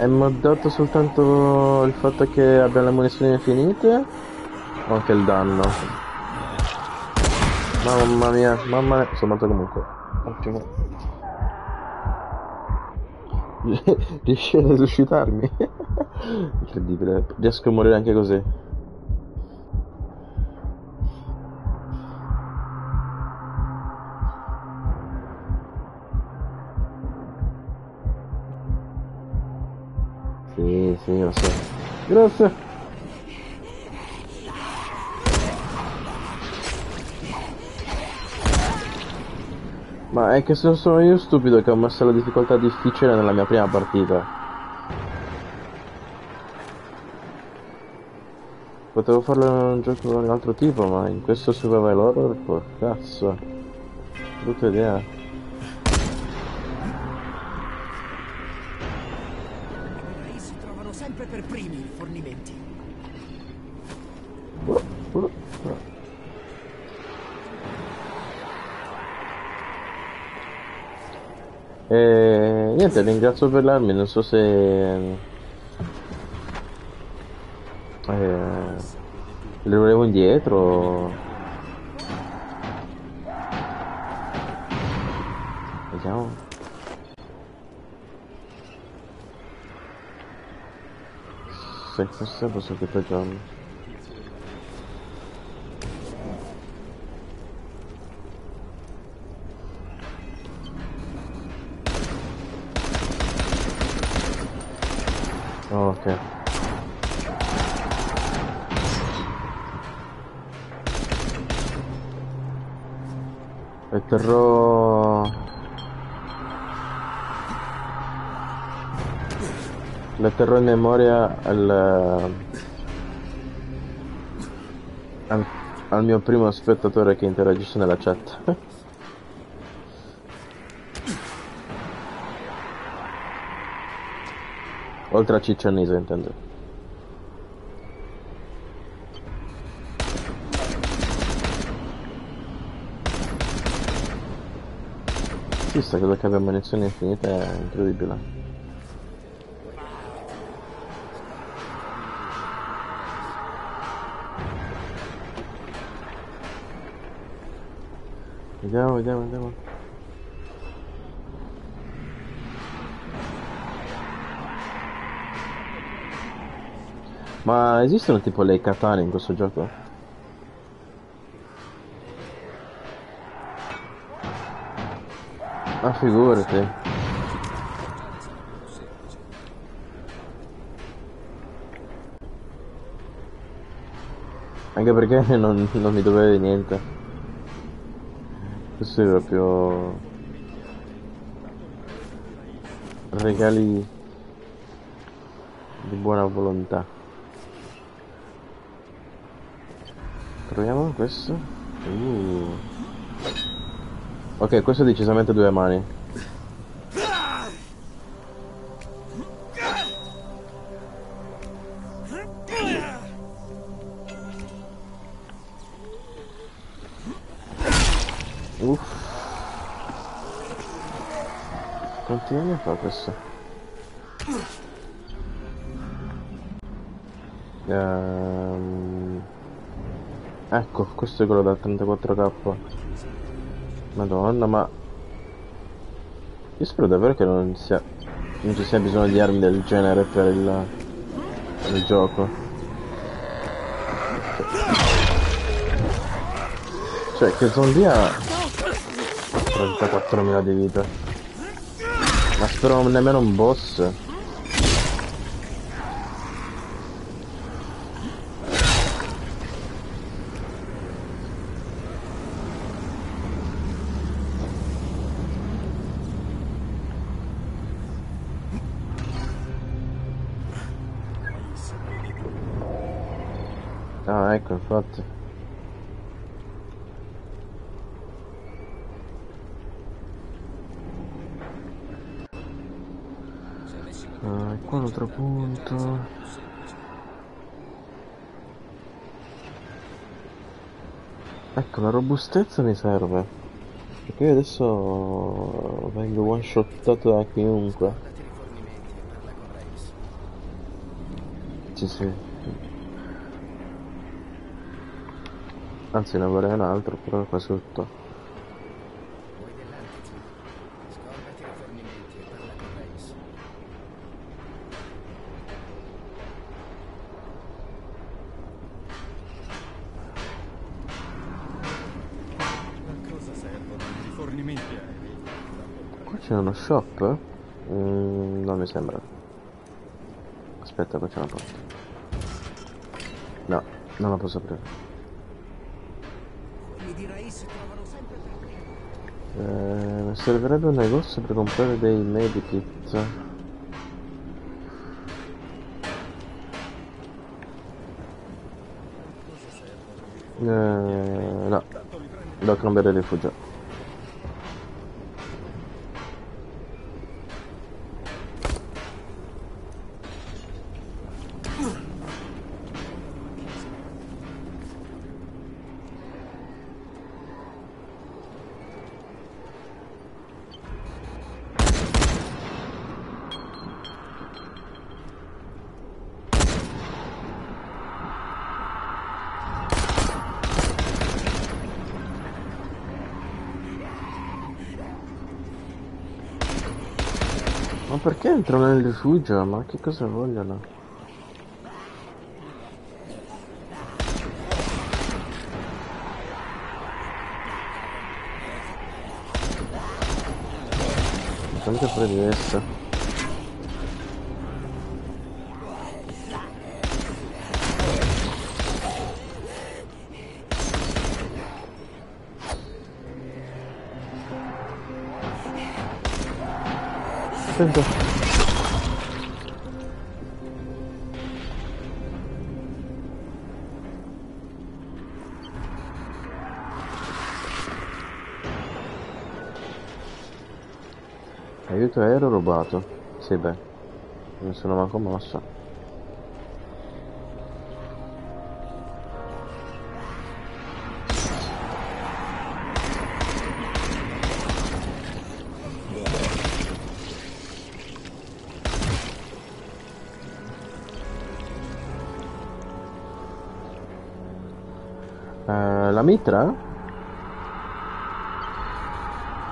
moddato soltanto il fatto che abbia le munizioni infinite? O anche il danno? Mamma mia, mamma mia, sono morto comunque. Ottimo. Riesci a resuscitarmi? Incredibile, riesco a morire anche così. È che se sono io stupido che ho messo la difficoltà difficile nella mia prima partita. Potevo farlo in un gioco di un altro tipo, ma in questo survival horror, cazzo. Brutta idea. Niente, ringrazio per l'armi, non so se... Eh, le volevo indietro. Vediamo. Se questo posso equipaggiarlo. Ok. E terrò... Le terrò in memoria al... al, al mio primo spettatore che interagisce nella chat. Oltre a Cicciannese intendo. Sì, sta cosa che abbia munizioni infinite è incredibile. Vediamo, vediamo, vediamo. Ma esistono tipo le katane in questo gioco? Ma figurati. Anche perché non, non mi dovevi niente. Questo è proprio... Regali di buona volontà. Questo. Uh. Ok, questo è decisamente due mani. Questo è quello da 34k. Madonna, ma... Io spero davvero che non sia... Non ci sia bisogno di armi del genere per il... per il gioco. Cioè, che zombie ha... 34.000 di vita. Ma spero nemmeno un boss. Ah, qua un altro punto. Ecco, la robustezza mi serve. Perché io adesso vengo one shottato da chiunque. Sì, sì. Anzi, ne vorrei un altro, però qua sotto. Scordati i rifornimenti e parla con Reis. A cosa servono i rifornimenti aerei? Qua c'è uno shop? Mm, non mi sembra. Aspetta, qua c'è una porta. No, non la posso aprire. Eh, servirebbe un negozio per comprare dei medikit. Eh, no, devo cambiare rifugio. Ma perché entrano nel rifugio? Ma che cosa vogliono? Sempre fuori di essa. Aiuto aereo rubato. Sì, beh. Non sono manco mosso. Eh, la mitra?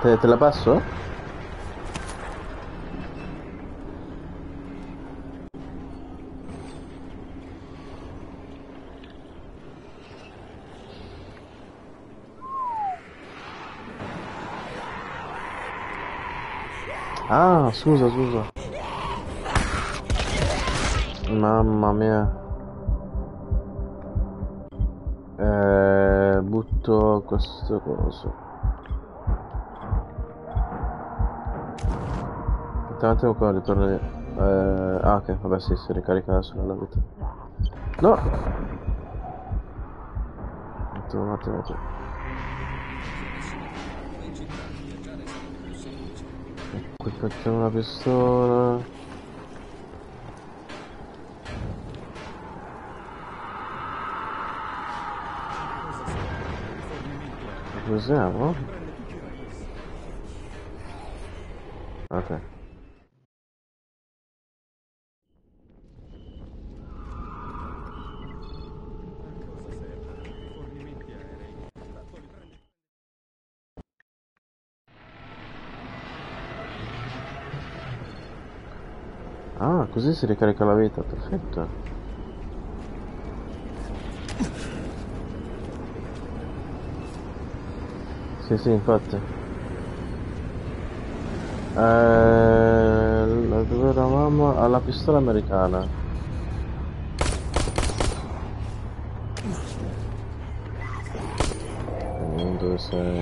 Te, te la passo? Ah, scusa, scusa. Mamma mia. Eh, butto questo coso. Aspetta un attimo qua, ritorno. Eh, ah, ok, vabbè, sì, si ricarica solo la vita. No! Attimo, un attimo, un facciamo una pistola. Usiamo? Così si ricarica la vita, perfetto. Sì, sì, infatti. Eh, dove eravamo? Alla pistola americana. Eh, Dove sei?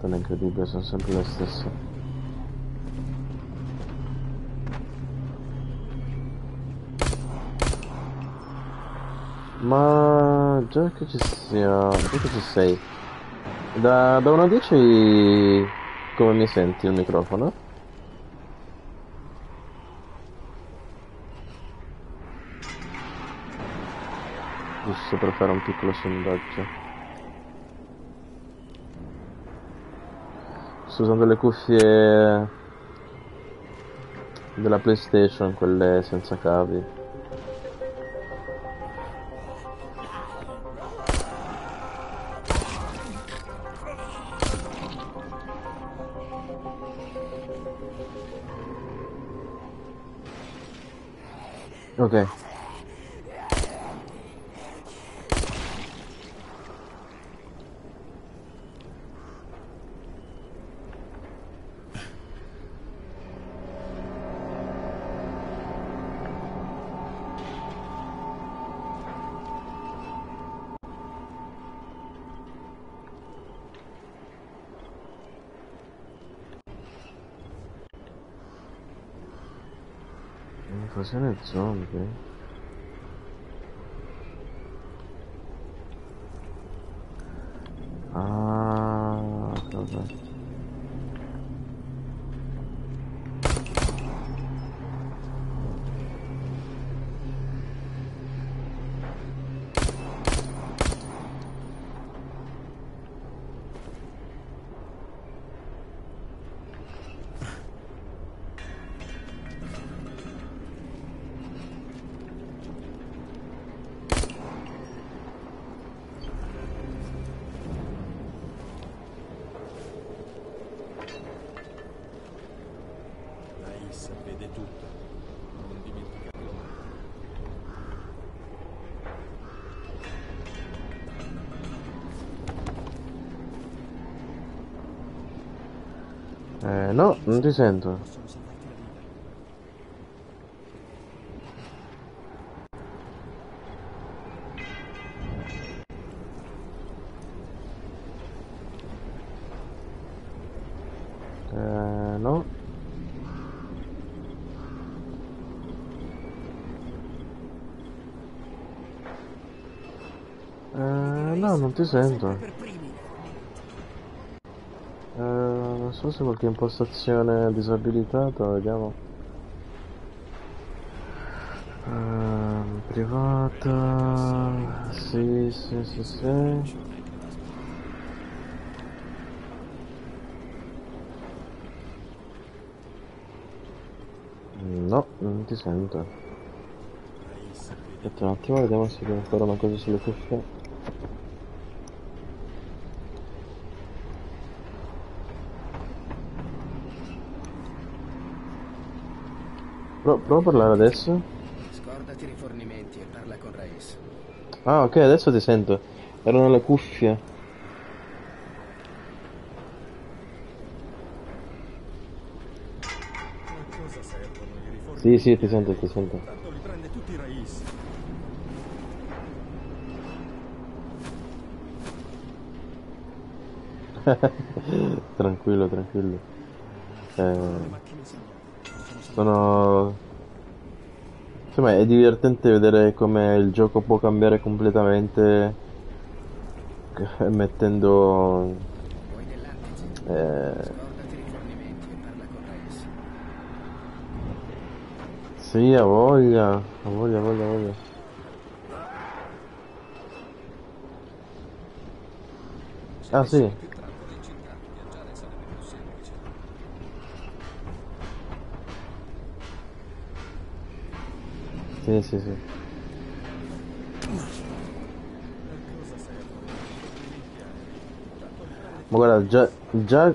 È incredibile, sono sempre le stesse. Ma già che ci sia, già che ci sei, da, da 1 a 10 come mi senti il microfono? Giusto per fare un piccolo sondaggio. Sto usando le cuffie della PlayStation, quelle senza cavi. Invasione zombie? Non ti sento. Eh. Eh, no, non ti sento. So se qualche impostazione disabilitata, vediamo. Ehm, privata. Sì, sì, sì, sì. No, non ti sento. Aspetta un attimo, vediamo se devo fare una cosa sulle cuffie. Pro- prova a parlare adesso. Scordati i rifornimenti e parla con Raiz. Ah, ok, adesso ti sento. Erano le cuffie. Sì, sì, ti sento, ti sento. Tanto li prende tutti Raiz. tranquillo, tranquillo. Eh, sono... Insomma, è divertente vedere come il gioco può cambiare completamente eh, mettendo... Eh, sì, ha voglia, ha voglia, ha voglia, voglia. Ah, sì. Sì, sì, sì. Ma guarda, già, già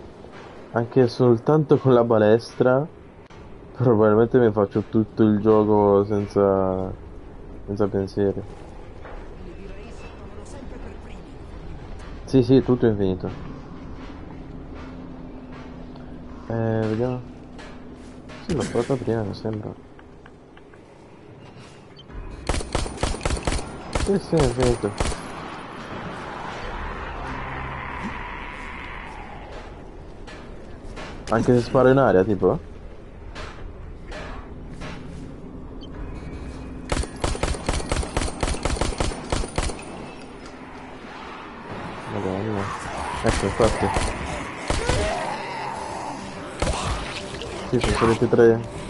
anche soltanto con la balestra, probabilmente mi faccio tutto il gioco senza, senza pensieri. Sì, sì, tutto infinito. Eh, vediamo. Sì, l'ho fatto prima, mi sembra. esse evento? Anche se sparo in aria, tipo? Madonna. Ecco, infatti. Sì, sono solo più tre.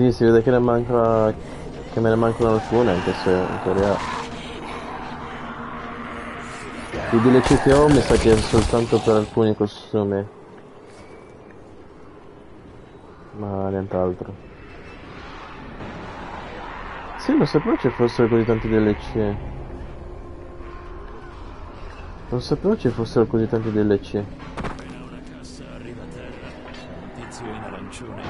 Sì, si vede che ne manca... che me ne mancano alcune, anche se in teoria... I DLC che ho mi sa che è soltanto per alcuni costumi. Ma nient'altro. Sì, non sapevo ci fossero così tanti DLC. Non sapevo ci fossero così tanti DLC. Appena una cassa arriva a terra, un tizio in arancione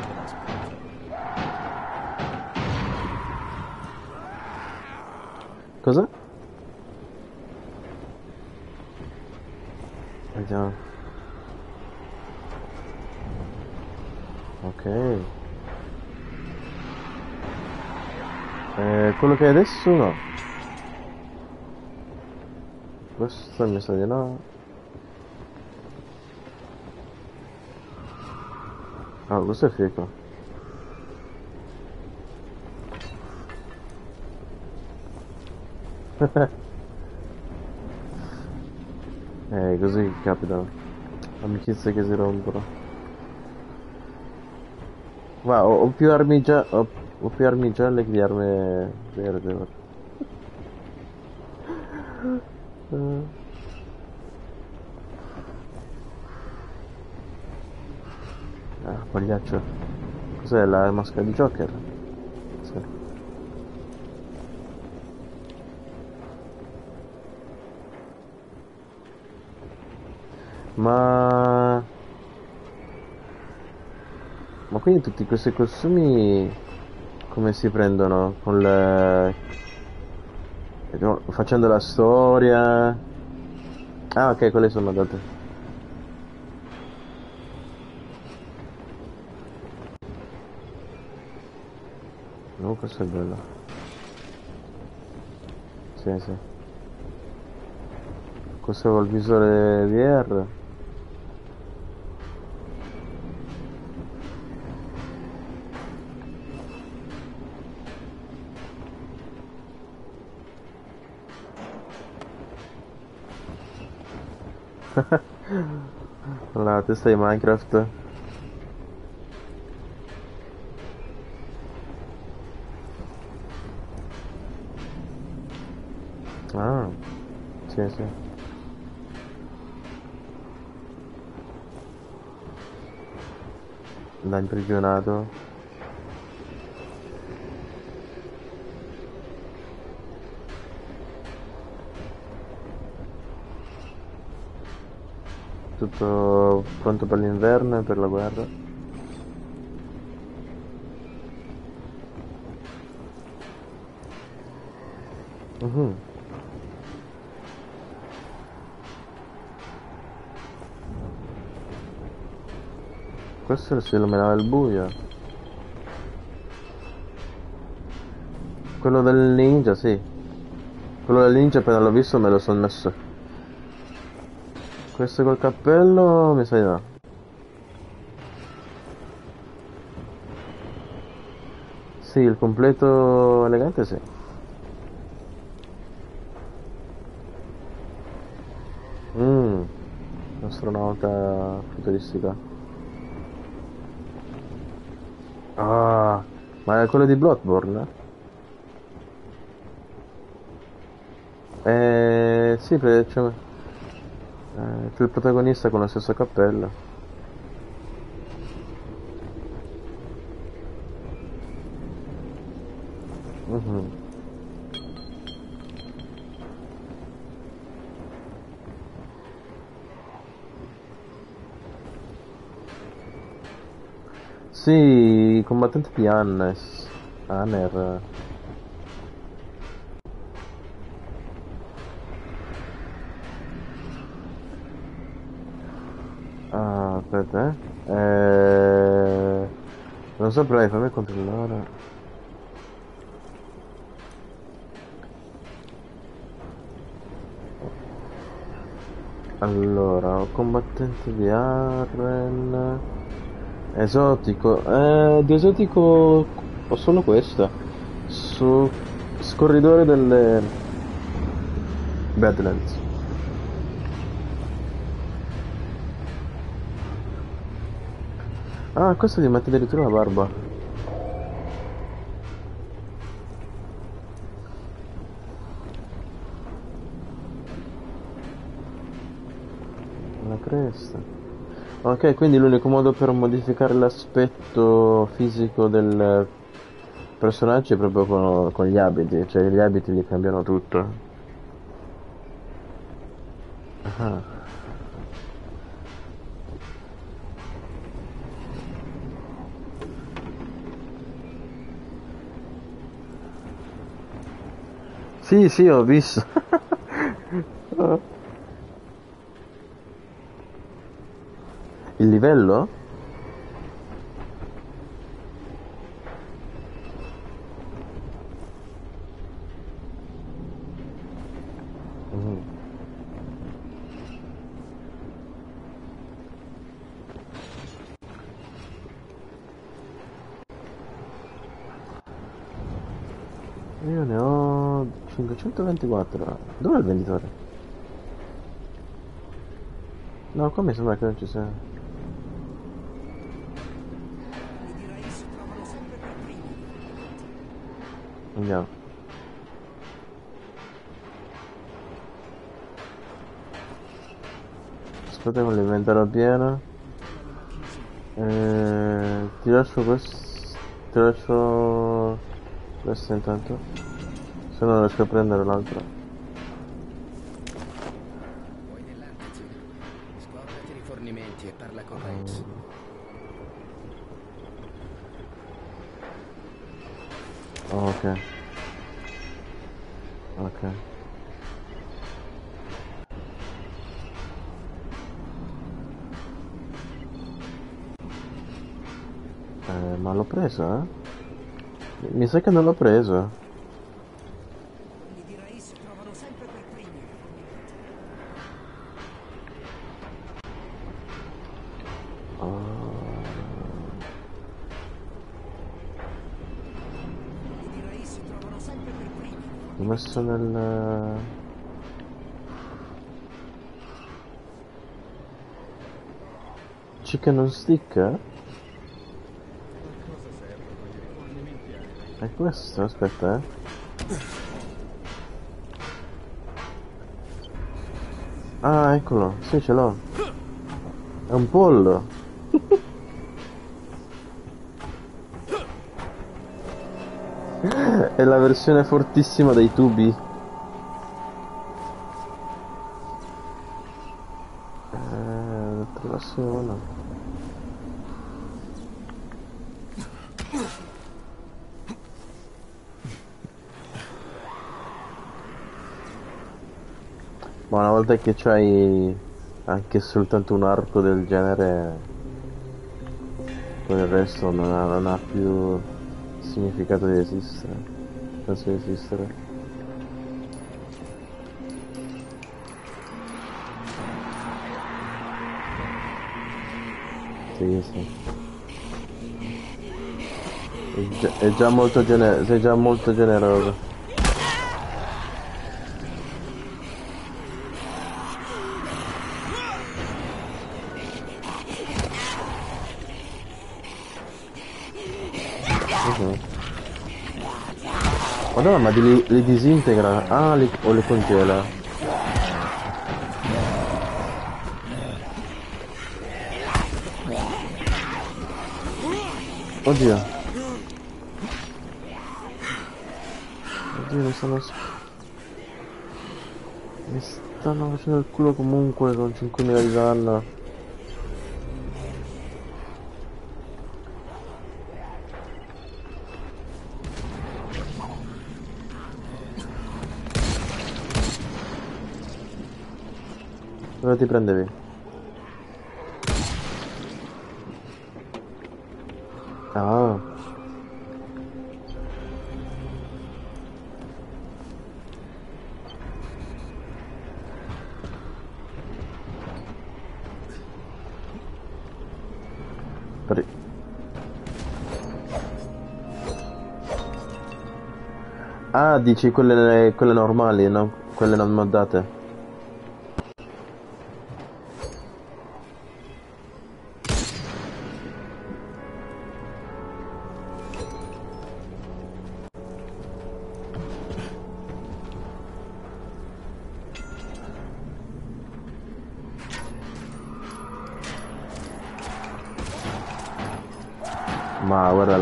Vediamo. Ok. Eh, quello che è adesso no. Questo mi sa di no. Ah, questo è fico. eh, così capita. Amicizie che si rompono. Ma ho, ho più armi già. Ho, ho più armi gialle che di armi verde. Eh. Ah, pagliaccio. Cos'è la maschera di Joker? Quindi tutti questi costumi come si prendono? Con le... Facendo la storia? Ah ok, quelle sono date. No, questo è bello. Sì, sì. Questo col visore VR. La testa di Minecraft. Ah, sì, sì. L'ha imprigionato. Tutto pronto per l'inverno e per la guerra. Mhm. Questo si illuminava il buio. Quello del ninja, sì. Quello del ninja appena l'ho visto me lo sono messo. Questo col cappello mi sa di no. Sì, il completo elegante sì. Mmm, astronauta futuristica. Ah, ma è quello di Bloodborne? Eh, sì, perché c'è eh, il protagonista con la stessa cappella. Mhm. Sì, combattente di Hannes. Hanner. Non saprei, fammi controllare. Allora, combattente di Arren. Esotico. Eh, di esotico ho solo questa. Su scorridore delle Badlands. Ah, questo gli mette addirittura la barba. La cresta. Ok, quindi l'unico modo per modificare l'aspetto fisico del personaggio è proprio con, con gli abiti, cioè gli abiti gli cambiano tutto. Sì, sì, ho visto. Il livello? Mhm. Io ne ho 524. Dov'è il venditore? No, mi sembra che non ci sia. Andiamo. Aspetta con l'inventario pieno. Eh, ti lascio questo. Ti lascio questo intanto. Se no non riesco a prendere l'altro. Vuoi dell'antizin? Scordati rifornimenti e parla con Rex. Oh, ok. Ok. Eh, ma l'ho preso, eh? Mi sa che non l'ho preso. Messo nel... Chicken on stick? eh? È questo? Aspetta, eh. Ah, eccolo. Sì, ce l'ho. È un pollo. È la versione fortissima dei tubi. Eh. Ma una volta che c'hai anche soltanto un arco del genere, poi il resto non ha, non ha più significato di esistere. Penso di esistere. Sì, sì. È già, è già molto gener- sei già molto generoso. Mhm. Madonna, ma li, li disintegra? Ah, li, o li congela? Oddio. Oddio, mi stanno... Mi stanno facendo il culo comunque con 5.000 di danno. Dove ti prendevi? Ah. Ah, dici quelle, quelle normali, no? Quelle non moddate.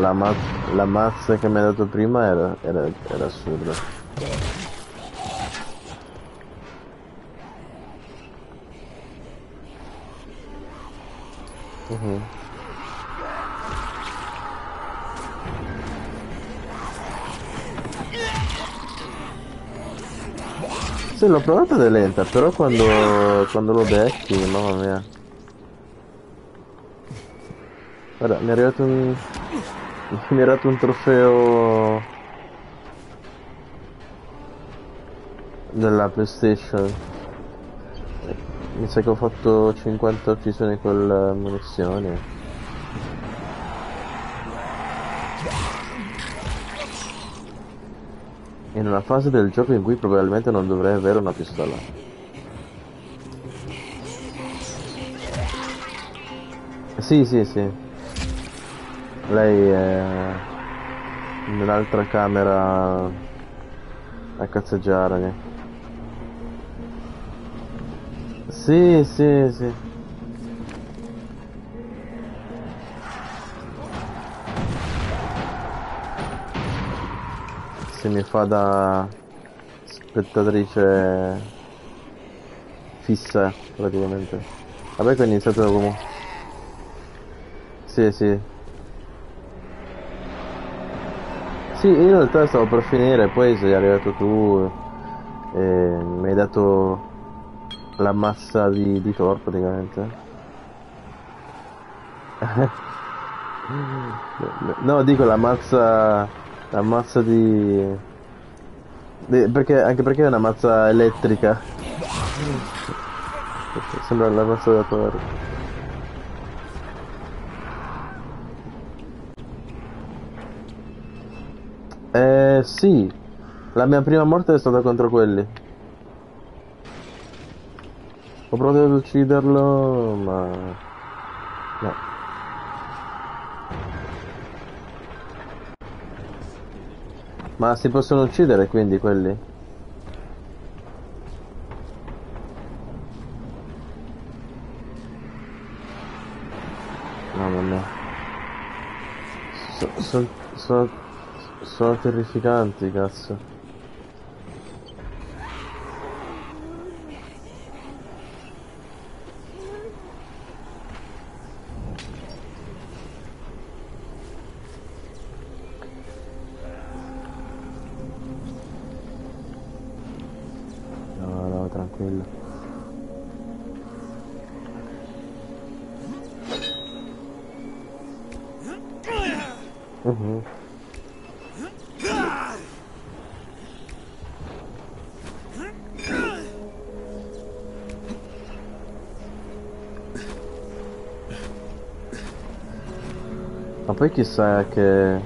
La, ma- la mazza che mi hai dato prima era, era, era assurda. Mhm. Sì, l'ho provata ed è lenta, però quando, quando lo becchi, mamma mia. Guarda, mi è arrivato un... mi è arrivato un trofeo... della PlayStation. Mi sa che ho fatto 50 uccisioni con le munizioni. In una fase del gioco in cui probabilmente non dovrei avere una pistola. Sì, sì, sì. Lei è in un'altra camera a cazzeggiare. Sì, sì, sì. Si mi fa da spettatrice fissa praticamente. Vabbè che ho iniziato come... Sì, sì. Sì, io in realtà stavo per finire, poi sei arrivato tu e mi hai dato la massa di, di Thor praticamente. No, dico la mazza, la mazza di... di- perché, anche perché è una mazza elettrica. Sembra la mazza da Thor. Eh sì, la mia prima morte è stata contro quelli. Ho provato ad ucciderlo, ma... No. Ma si possono uccidere quindi quelli? Mamma mia. So- so- so- sono terrificanti, cazzo. Poi chissà che,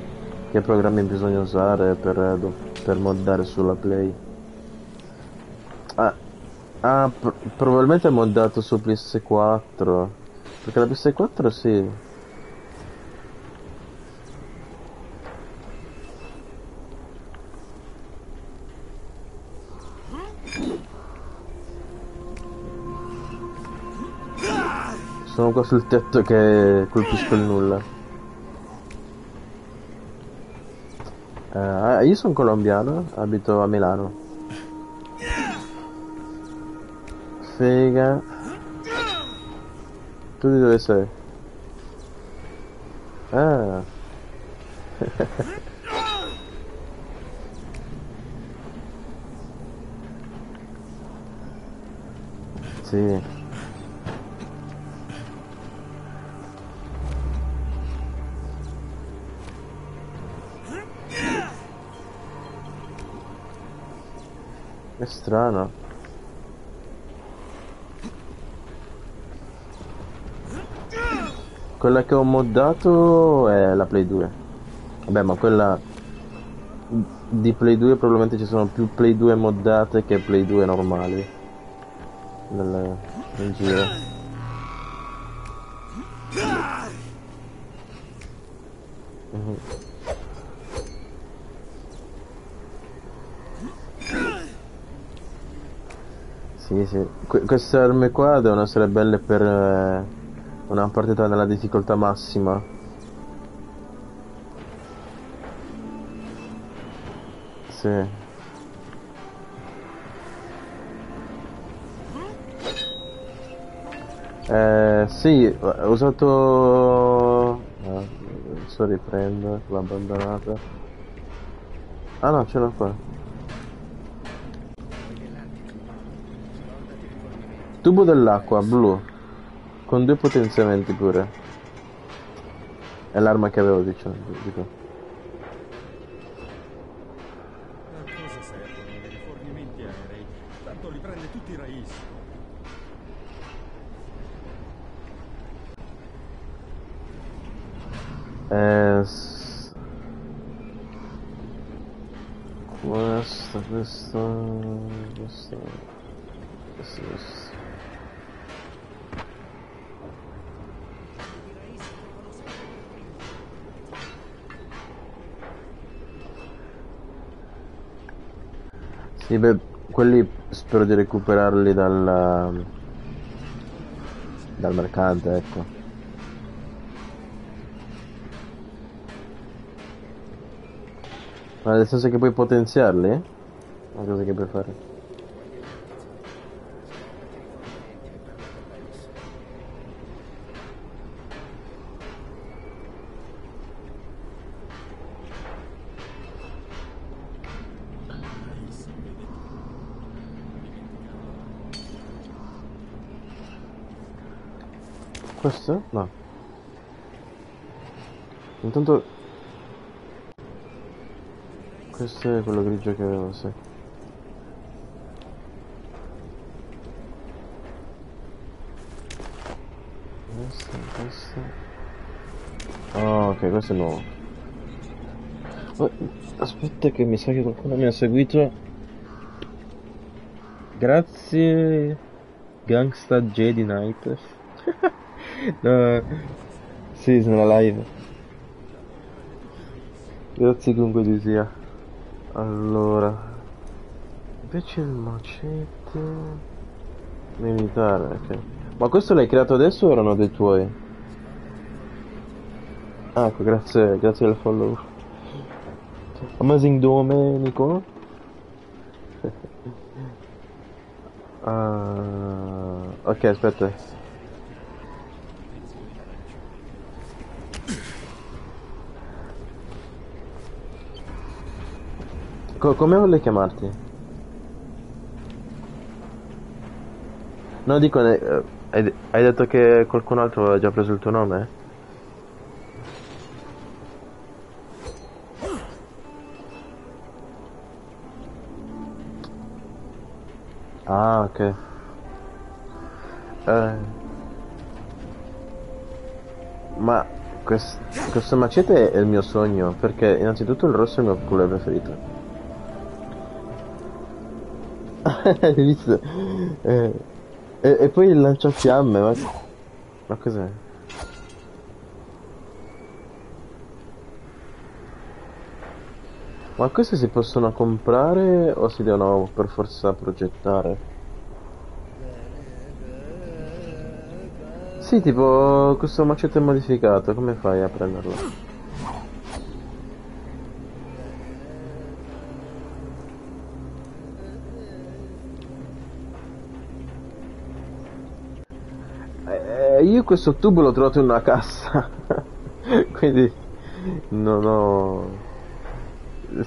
che programmi bisogna usare per, per moddare sulla Play. Ah, ah, pr- probabilmente moddato su PS4. Perché la PS4 sì. Sono qua sul tetto che colpisco il nulla. Ah, io sono colombiano, abito a Milano. Figa. Tu di dove sei? Ah. Sì. È strano. Quella che ho moddato è la Play 2. Vabbè, ma quella di Play 2 probabilmente ci sono più Play 2 moddate che Play 2 normali nel, in giro. Mhm. Sì, sì. Que- queste armi qua devono essere belle per eh, una partita nella difficoltà massima. Sì. Eh, sì, ho usato... Ah, adesso riprendo, l'ho abbandonata. Ah no, ce l'ho qua. Tubo dell'acqua, blu. Con due potenziamenti pure. È l'arma che avevo, diciamo. Dico. A cosa servono i rifornimenti aerei? Tanto li prende tutti Rais. Eh, s- Questa, questa, questa, questa, Sì, beh, quelli spero di recuperarli dal, dal mercante, ecco. Ma nel senso che puoi potenziarli? Ma cosa che puoi fare? Questo? No. Intanto... Questo è quello grigio che avevo, sì. Questo, questo... Ah, ok, questo è nuovo. Oh, aspetta che mi sa che qualcuno mi ha seguito. Grazie... Gangsta Jedi Knight. no, sì, sono live. Grazie comunque di sia. Allora, invece il macete militare, ok. Ma questo l'hai creato adesso o erano dei tuoi? Ah, ecco, grazie, grazie del follow. Amazing Domenico. Ah, ok, aspetta. Co- come vuole chiamarti? No, dico, eh, hai, hai detto che qualcun altro aveva già preso il tuo nome? Ah, ok. Eh, ma quest- questo macete è il mio sogno, perché innanzitutto il rosso è il mio colore preferito. Hai visto? Eh, e, e poi il lanciafiamme, ma, ma cos'è? Ma queste si possono comprare o si devono per forza progettare? Sì, tipo questo macete modificato, come fai a prenderlo? Eh, io questo tubo l'ho trovato in una cassa, quindi non ho...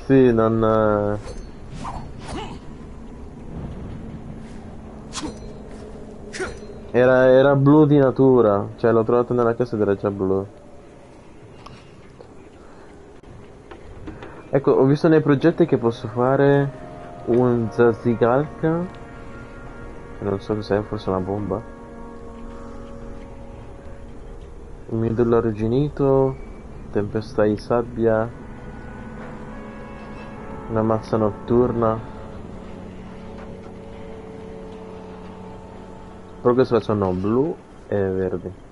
Sì, non... Era, era blu di natura, cioè l'ho trovato nella cassa ed era già blu. Ecco, ho visto nei progetti che posso fare un Zazigalka, non so cos'è, forse una bomba. Midollo arrugginito, tempesta di sabbia. Una mazza notturna. Queste sono blu e verdi.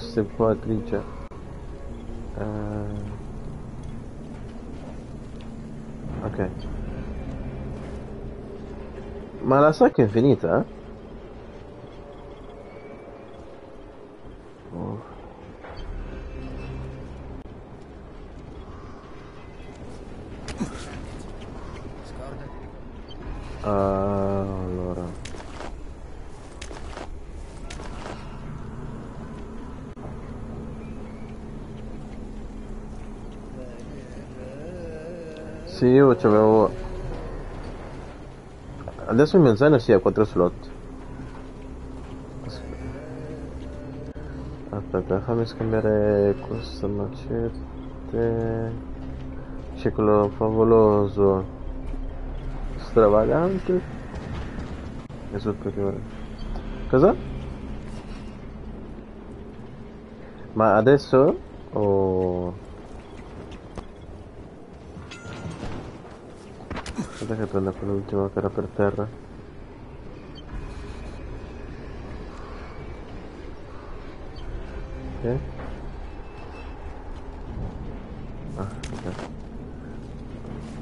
Buttare queste qua grigie. Eh... Ok. Ma la sacca è finita, eh? Oh. Ah, allora. Sì, io c'avevo... Adesso il mio zaino sì ha 4 slot. Aspe- Aspetta, fammi scambiare questo macete. Quello favoloso. Stravagante. E superiore. Cosa? Ma adesso? O... Aspetta che prenda quell'ultimo che era per terra. Ok. Ah, ok.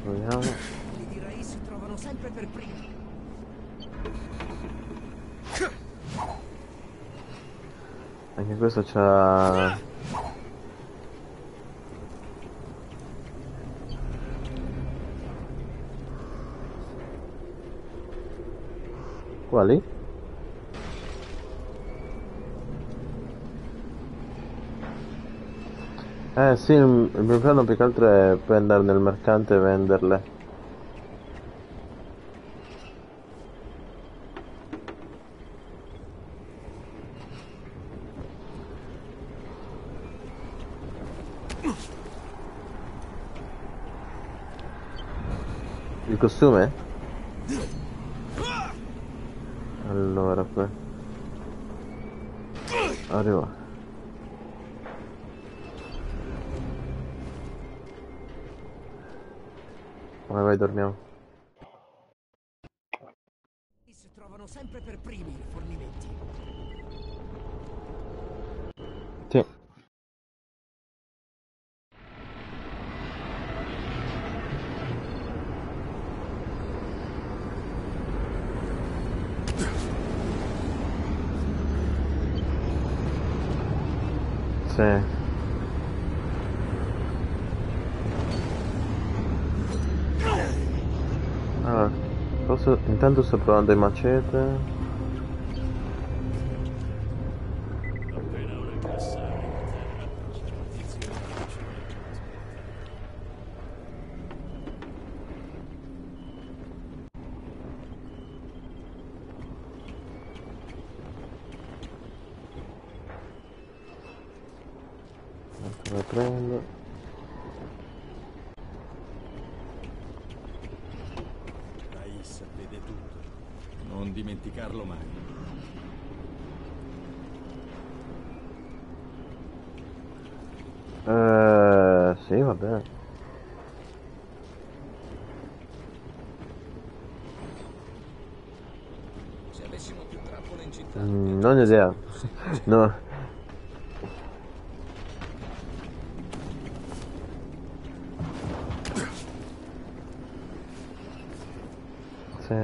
Proviamo. Quelli di Rai si trovano sempre per primi. Anche questo c'ha... Quali? Eh sì, il il mio piano più che altro è prendere nel mercante e venderle. Il costume? Allora, poi. Arriva. Vai, vai, dormiamo. Si trovano sempre per primi i rifornimenti. Sì. Sì. Allora, intanto sto provando il macete. Ecco, La prendo. Rais vede tutto. Non dimenticarlo mai. Eh, sì, va bene. Se avessimo più trappole in città... Mm, non ho idea. No. Sì.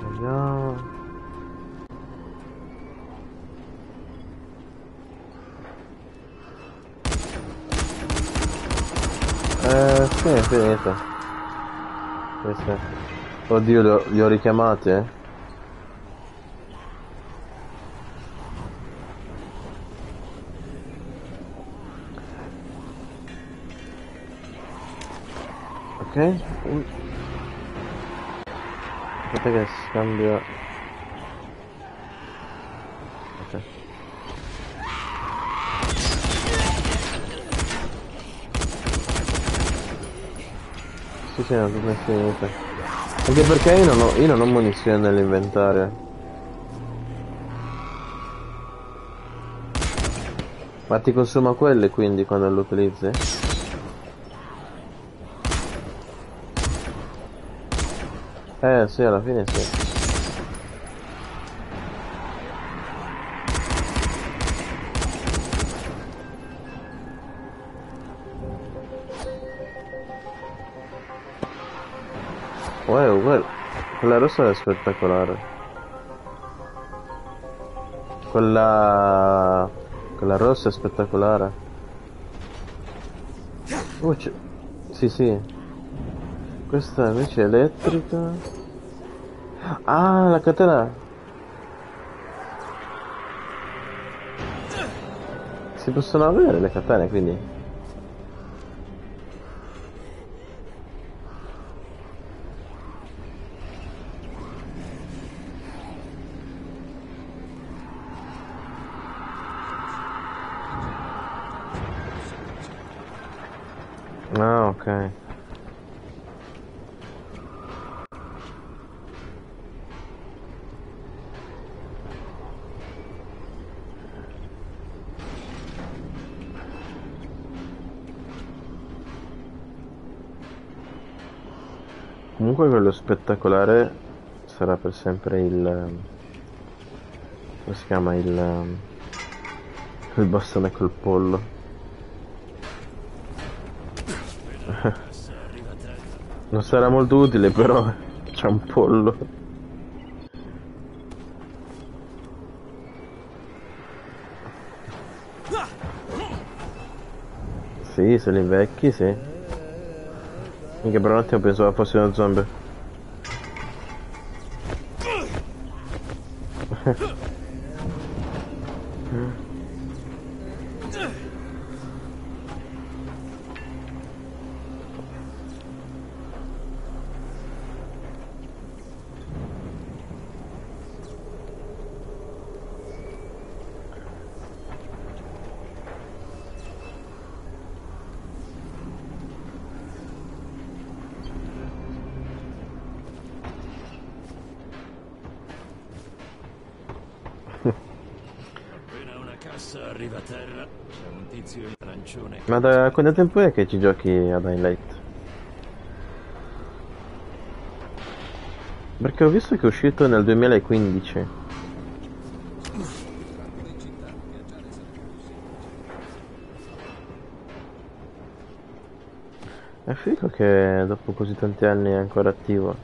Vediamo. Eh, sì, è finita. Oddio, li ho, li ho richiamati, eh. Ok. Aspetta che scambia... Sì, sì, non è finita. Anche perché io non ho, io non ho munizioni nell'inventario. Ma ti consuma quelle quindi quando lo utilizzi? Eh sì, alla fine sì. Rossa è spettacolare. Quella... Quella rossa è spettacolare. Oh, c'è... Sì, sì. Questa invece è elettrica. Ah, la catena. Si possono avere le catene, quindi. Ah, ok. Comunque quello spettacolare sarà per sempre il... come si chiama? Il... il bastone col pollo. Non sarà molto utile però c'è un pollo. Sì, se li invecchi, sì. Minchia per un attimo pensavo fosse uno zombie. Ha Ma da quanto tempo è che ci giochi ad Highlight? Perché ho visto che è uscito nel 2015. È figo che dopo così tanti anni è ancora attivo.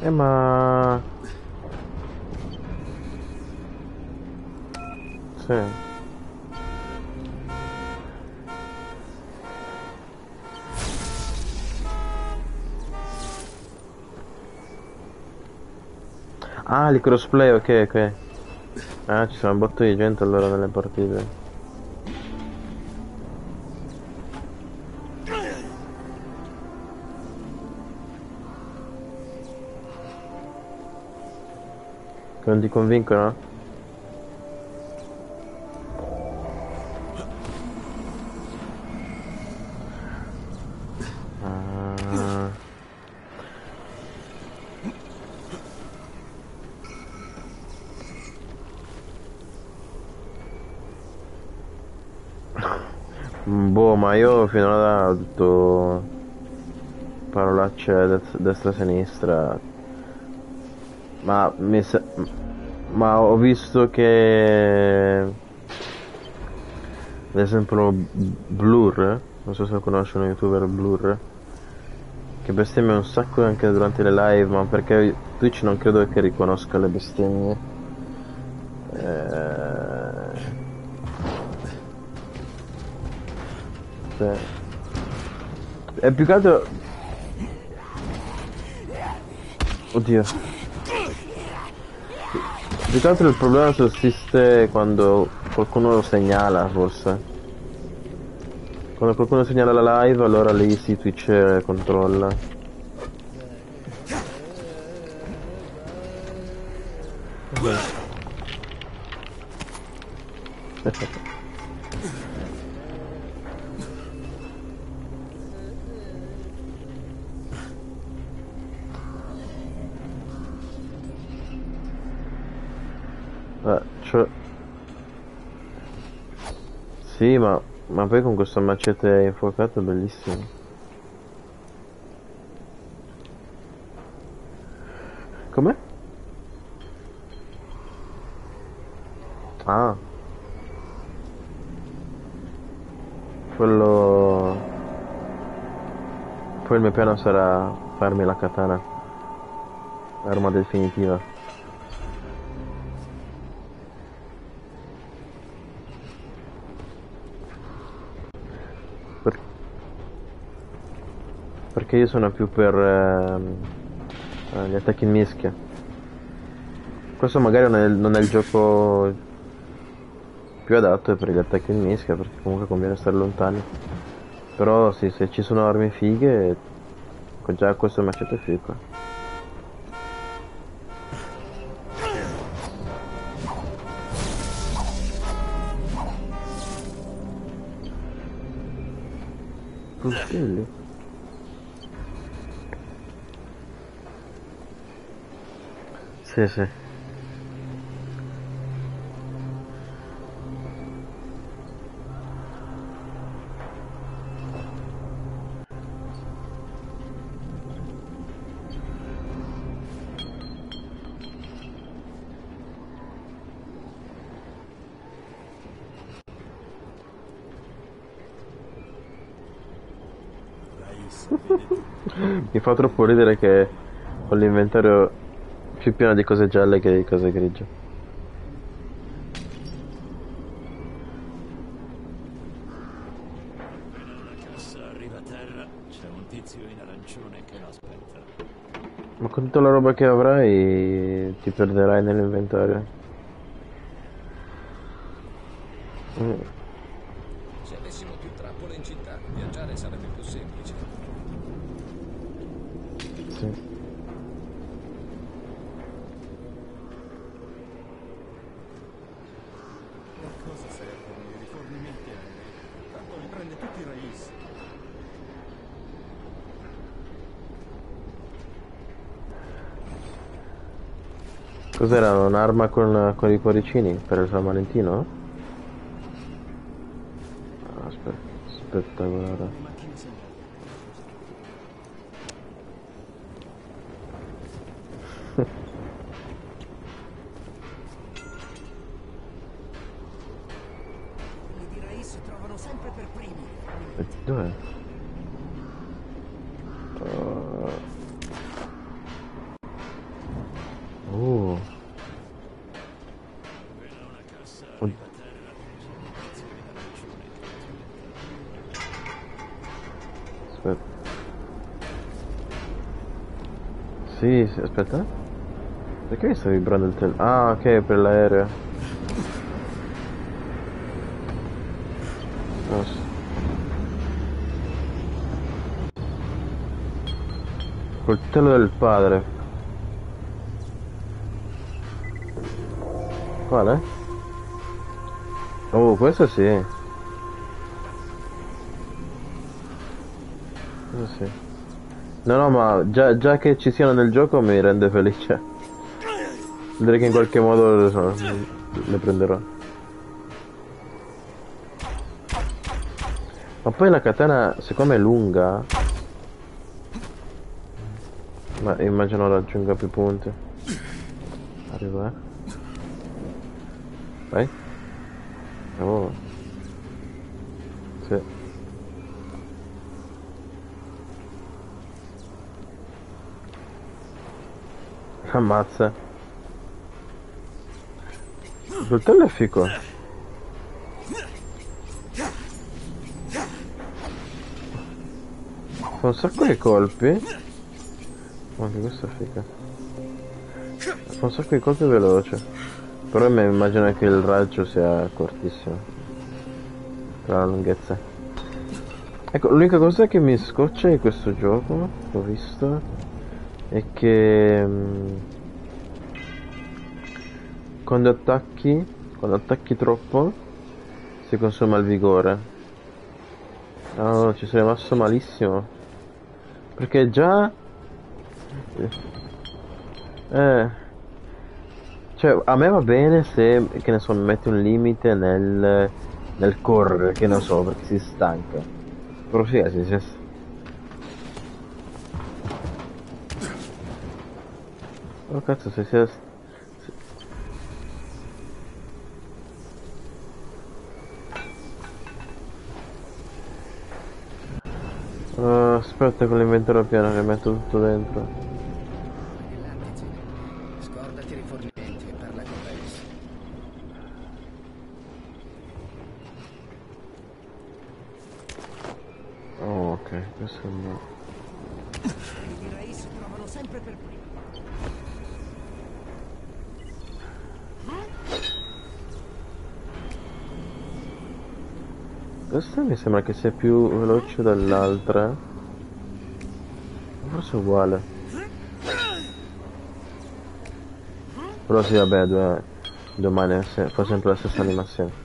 Eh ma... Sì. Ah, il crossplay, ok, ok. Ah, ci sono un botto di gente allora nelle partite. Non ti convincono? Finora ho detto parolacce des- destra-sinistra. Ma mi sa- ma ho visto che ad esempio Blur, non so se conosci un youtuber Blur, che bestemmia un sacco anche durante le live, ma perché Twitch non credo che riconosca le bestemmie. È più che altro... Oddio. Più che altro il problema sussiste quando qualcuno lo segnala, forse. Quando qualcuno segnala la live, allora lì si Twitch controlla. Poi con questo macete infuocato è bellissimo. Com'è? Ah. Quello... Poi il mio piano sarà farmi la katana. Arma definitiva. Perché io sono più per ehm, eh, gli attacchi in mischia. Questo magari non è, non è il gioco più adatto per gli attacchi in mischia, perché comunque conviene stare lontani. Però sì, se ci sono armi fighe, già questo macete è figo. Sì, sì. Mi fa troppo ridere che ho l'inventario più pieno di cose gialle che di cose grigie. Ma con tutta la roba che avrai ti perderai nell'inventario. Mm. Se avessimo più trappole in città, viaggiare sarebbe più semplice. Sì. Ma cosa servono i rifornimenti aerei? Tanto li prende tutti i Rais. Cos'era un'arma con, con i cuoricini per il San Valentino? Spe- spettacolare. Quelli di Rais trovano sempre per primi. E Dov'è? Uh. Oh. Od- Aspetta. Sì, sì, aspetta. Perché mi sta vibrando il telefono? Ah, ok, per l'aereo. Ah, sì. Coltello del padre. Quale? Oh, questo sì. Questo sì. No, no, ma già, già che ci siano nel gioco mi rende felice. Direi che in qualche modo so, le prenderò. Ma poi la katana, secondo me è lunga. Ma immagino raggiunga più punti. Arriva, eh. Vai. Oh. Sì. Ammazza. Il coltello è fico. Fa un sacco di colpi. Anche questo è figa. Fa un sacco di colpi veloce. Però mi immagino che il raggio sia cortissimo. Per la lunghezza. Ecco, l'unica cosa che mi scoccia di questo gioco, ho visto, è che mm, quando attacchi, quando attacchi troppo, si consuma il vigore. No, ci sono rimasto malissimo. Perché già... Eh... Cioè, a me va bene se, che ne so, mi metti un limite nel, nel correre, che non so, perché si stanca. Però sì, sì, cazzo, se si... Uh, aspetta con l'inventario pieno che metto tutto dentro. Scordati rifornimenti e parla con Reis. Oh, ok, questo è no. I Reis trovano sempre per primi. Questa mi sembra che sia più veloce dell'altra. Forse è uguale. Però sì, vabbè, due, domani fa sempre la stessa animazione.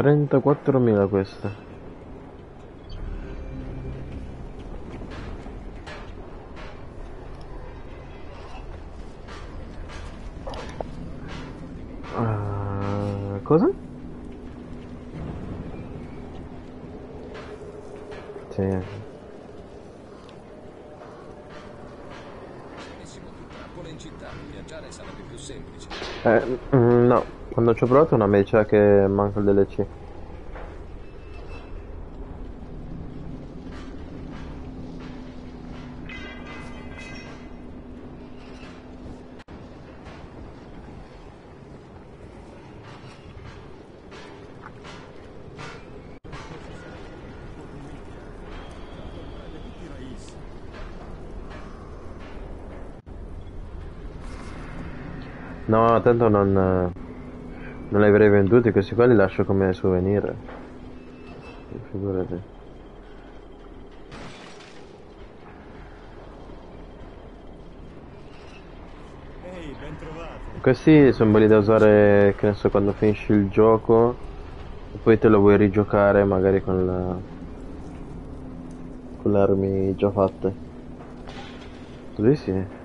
Trentaquattromila questa. Ah, cosa? Sì. Trappole in città. Viaggiare sarebbe più semplice. Eh, mm, no, quando ci ho provato una me diceva che manca il DLC. No, tanto non, non li avrei venduti, questi qua li lascio come souvenir. Figurati. Questi sono belli da usare, che ne so, quando finisci il gioco e poi te lo vuoi rigiocare magari con la... con le armi già fatte. Così sì.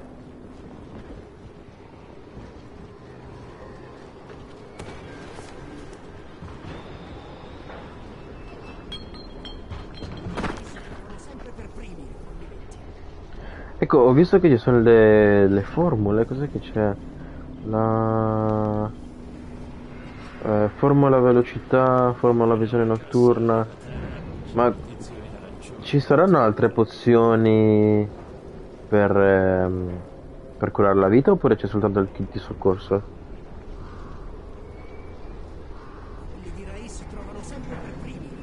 Ecco, ho visto che ci sono le, le formule, cos'è che c'è? La... eh, formula velocità, formula visione notturna, ma ci saranno altre pozioni per, ehm, per curare la vita oppure c'è soltanto il kit di soccorso? I Reis trovano sempre per primi.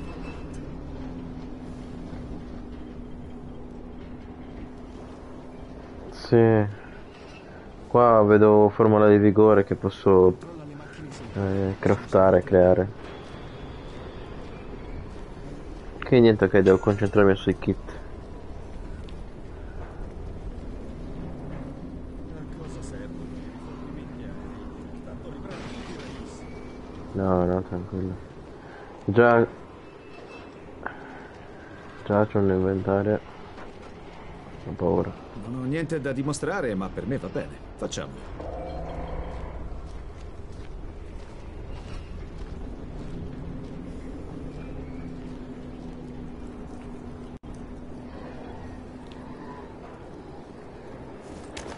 Sì. Qua vedo formula di vigore che posso eh, craftare, creare. Che niente che devo concentrarmi sui kit. No, no, tranquillo. Già... Già c'ho un inventario. Ho paura. Non ho niente da dimostrare, ma per me va bene. Facciamolo.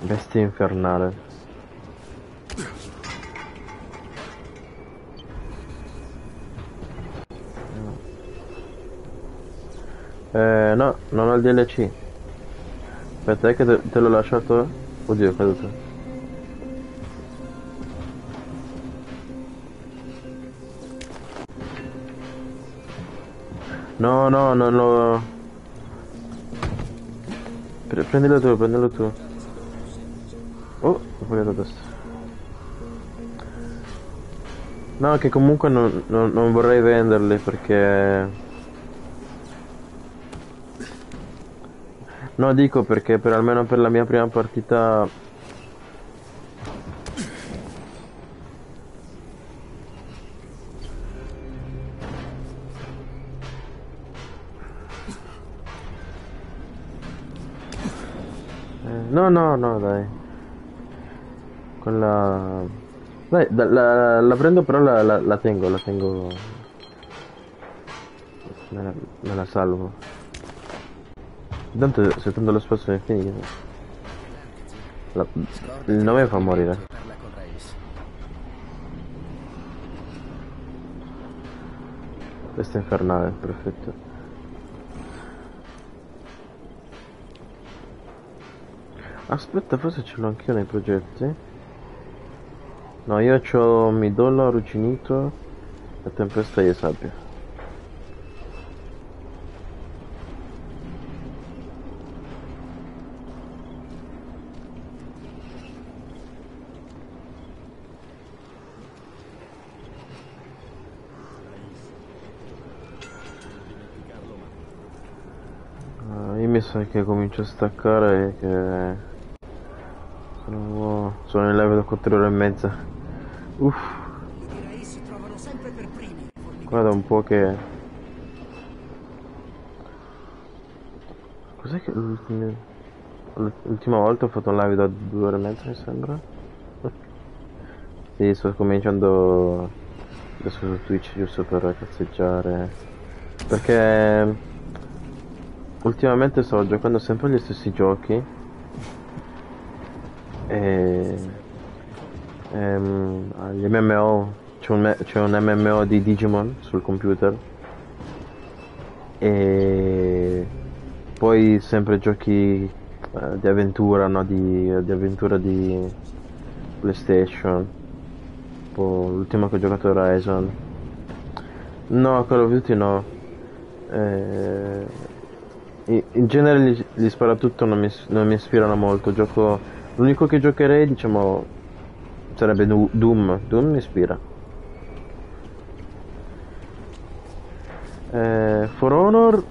Bestia infernale. Eh, no, non ho il DLC. Aspetta, è che te, te l'ho lasciato? Oddio, è caduto. No, no, non lo... Pre- prendilo tu, prendilo tu. Oh, ho sbagliato adesso. No, che comunque non, non- non vorrei venderli perché... No, dico perché per almeno per la mia prima partita... Eh, no, no, no, dai. Quella... Dai, da- la, la prendo però la, la- la tengo, la tengo... Me la, me la salvo. Intanto se tanto lo spazio è finito. La- il nome fa morire. Questo è infernale, perfetto. Aspetta, forse ce l'ho anch'io nei progetti. No, io ho Midollo, Arrugginito e Tempesta e Sabbia. Ah, io mi sa che comincio a staccare e che sono, sono in live da 4 ore e mezza. Uff. Guarda un po' che... Cos'è che. L'ultima volta ho fatto un live da 2 ore e mezza mi sembra? Sì, sto cominciando adesso su Twitch giusto per cazzeggiare. Perché ultimamente sto giocando sempre gli stessi giochi. E ehm, gli MMO, c'è un, un MMO di Digimon sul computer. E poi sempre giochi eh, di avventura, no? Di, di avventura di PlayStation. L'ultimo che ho giocato Horizon. No, Call of Duty no. Eh, in, genere gli, gli sparatutto non mi, non mi ispirano molto. Gioco, l'unico che giocherei, diciamo, sarebbe Doom. Doom mi ispira. Eh, For Honor.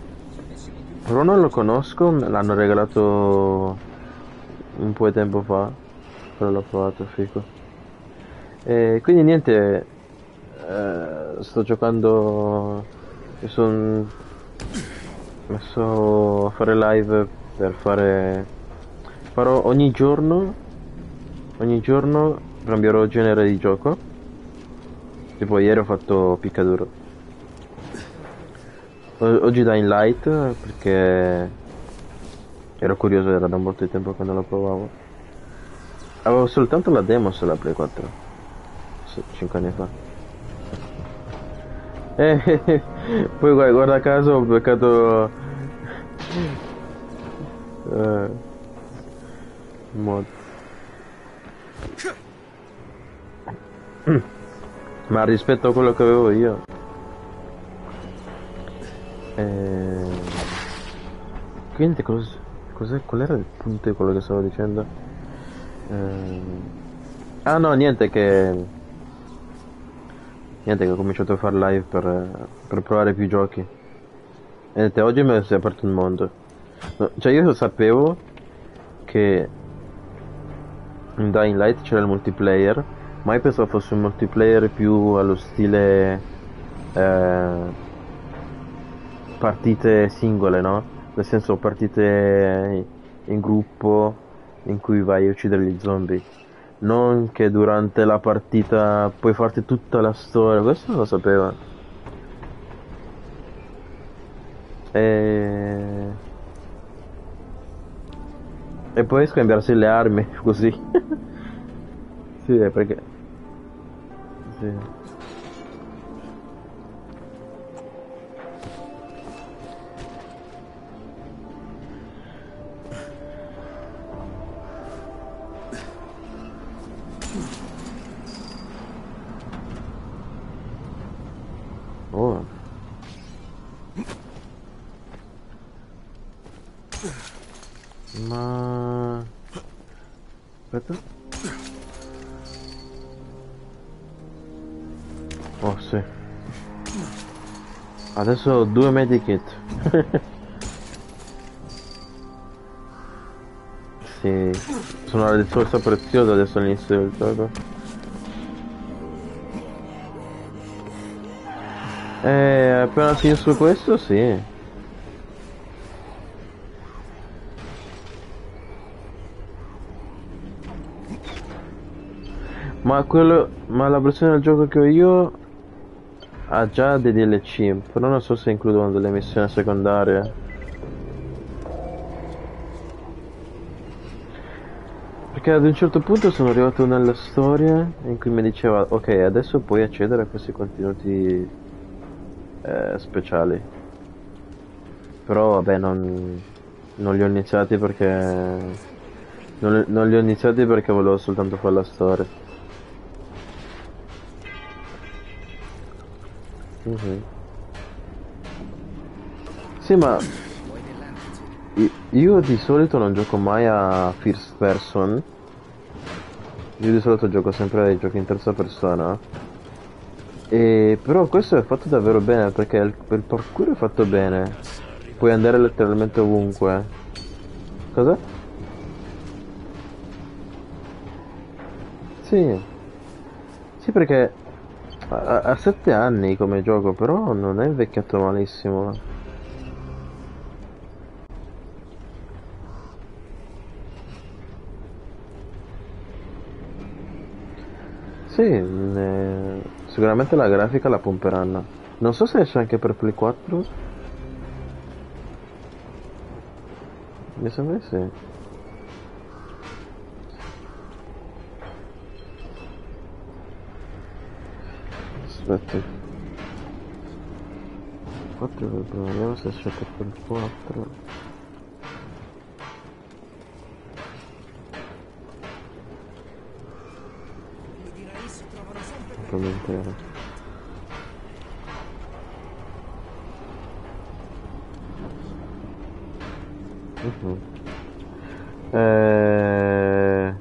For Honor lo conosco, me l'hanno regalato un po' di tempo fa. Però l'ho provato, figo. E quindi niente, eh, sto giocando, sono messo a fare live per fare, farò ogni giorno, ogni giorno cambierò genere di gioco, tipo ieri ho fatto piccaduro, O- oggi Dying Light perché ero curioso, era da molto tempo che non lo provavo, avevo soltanto la demo sulla Play 4. 5 anni fa. Poi guarda, guarda caso ho beccato eh, mod. Ma rispetto a quello che avevo io eh, quindi cos- cos'è, qual era il punto di quello che stavo dicendo? Eh, ah no niente che Niente che ho cominciato a fare live per, per provare più giochi. E niente, oggi mi si è aperto un mondo. No, cioè io sapevo che in Dying Light c'era il multiplayer, ma io pensavo fosse un multiplayer più allo stile eh, partite singole, no? Nel senso partite in gruppo in cui vai a uccidere gli zombie. Non che durante la partita puoi farti tutta la storia, questo non lo sapevo. E... e poi scambiarsi le armi, così. sì, perché... Sì. Oh. Ma... Aspetta. Oh sì. Adesso ho due medikit. sì. Sono la risorsa preziosa adesso all'inizio del gioco. Eh, appena finisco questo, sì. Ma quello. Ma la versione del gioco che ho io ha già dei DLC, però non so se includono delle missioni secondarie. Perché ad un certo punto sono arrivato nella storia in cui mi diceva ok adesso puoi accedere a questi contenuti eh, speciali. Però vabbè non, non li ho iniziati perché non, non li ho iniziati perché volevo soltanto fare la storia. Mhm. Sì, ma io di solito non gioco mai a first person. Io di solito gioco sempre ai giochi in terza persona. E però questo è fatto davvero bene perché il, il parkour è fatto bene. Puoi andare letteralmente ovunque. Cosa? Sì. Sì, perché ha, ha 7 anni come gioco, però non è invecchiato malissimo. Sì, eh, sicuramente la grafica la pomperanno. Non so se esce anche per Play 4. Mi sembra di sì. aspetta 4 vediamo se c'è per il 4 commentare uh -huh. eh...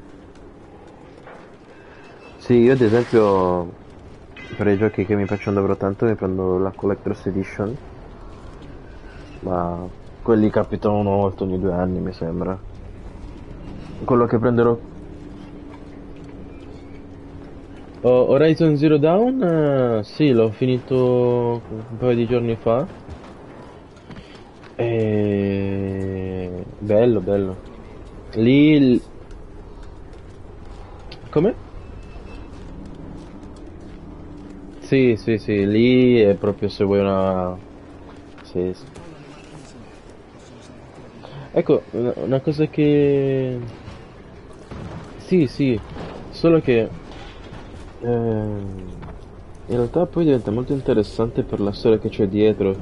Sì, io ad esempio per i giochi che mi piacciono davvero tanto mi prendo la Collector's Edition ma quelli capitano una volta ogni due anni mi sembra quello che prenderò oh, Horizon Zero Dawn uh, sì l'ho finito un paio di giorni fa e... bello bello lì come? Sì, sì, sì, lì è proprio se vuoi una... Sì, sì. Ecco, una cosa che... Sì, sì, solo che... Eh, in realtà poi diventa molto interessante per la storia che c'è dietro.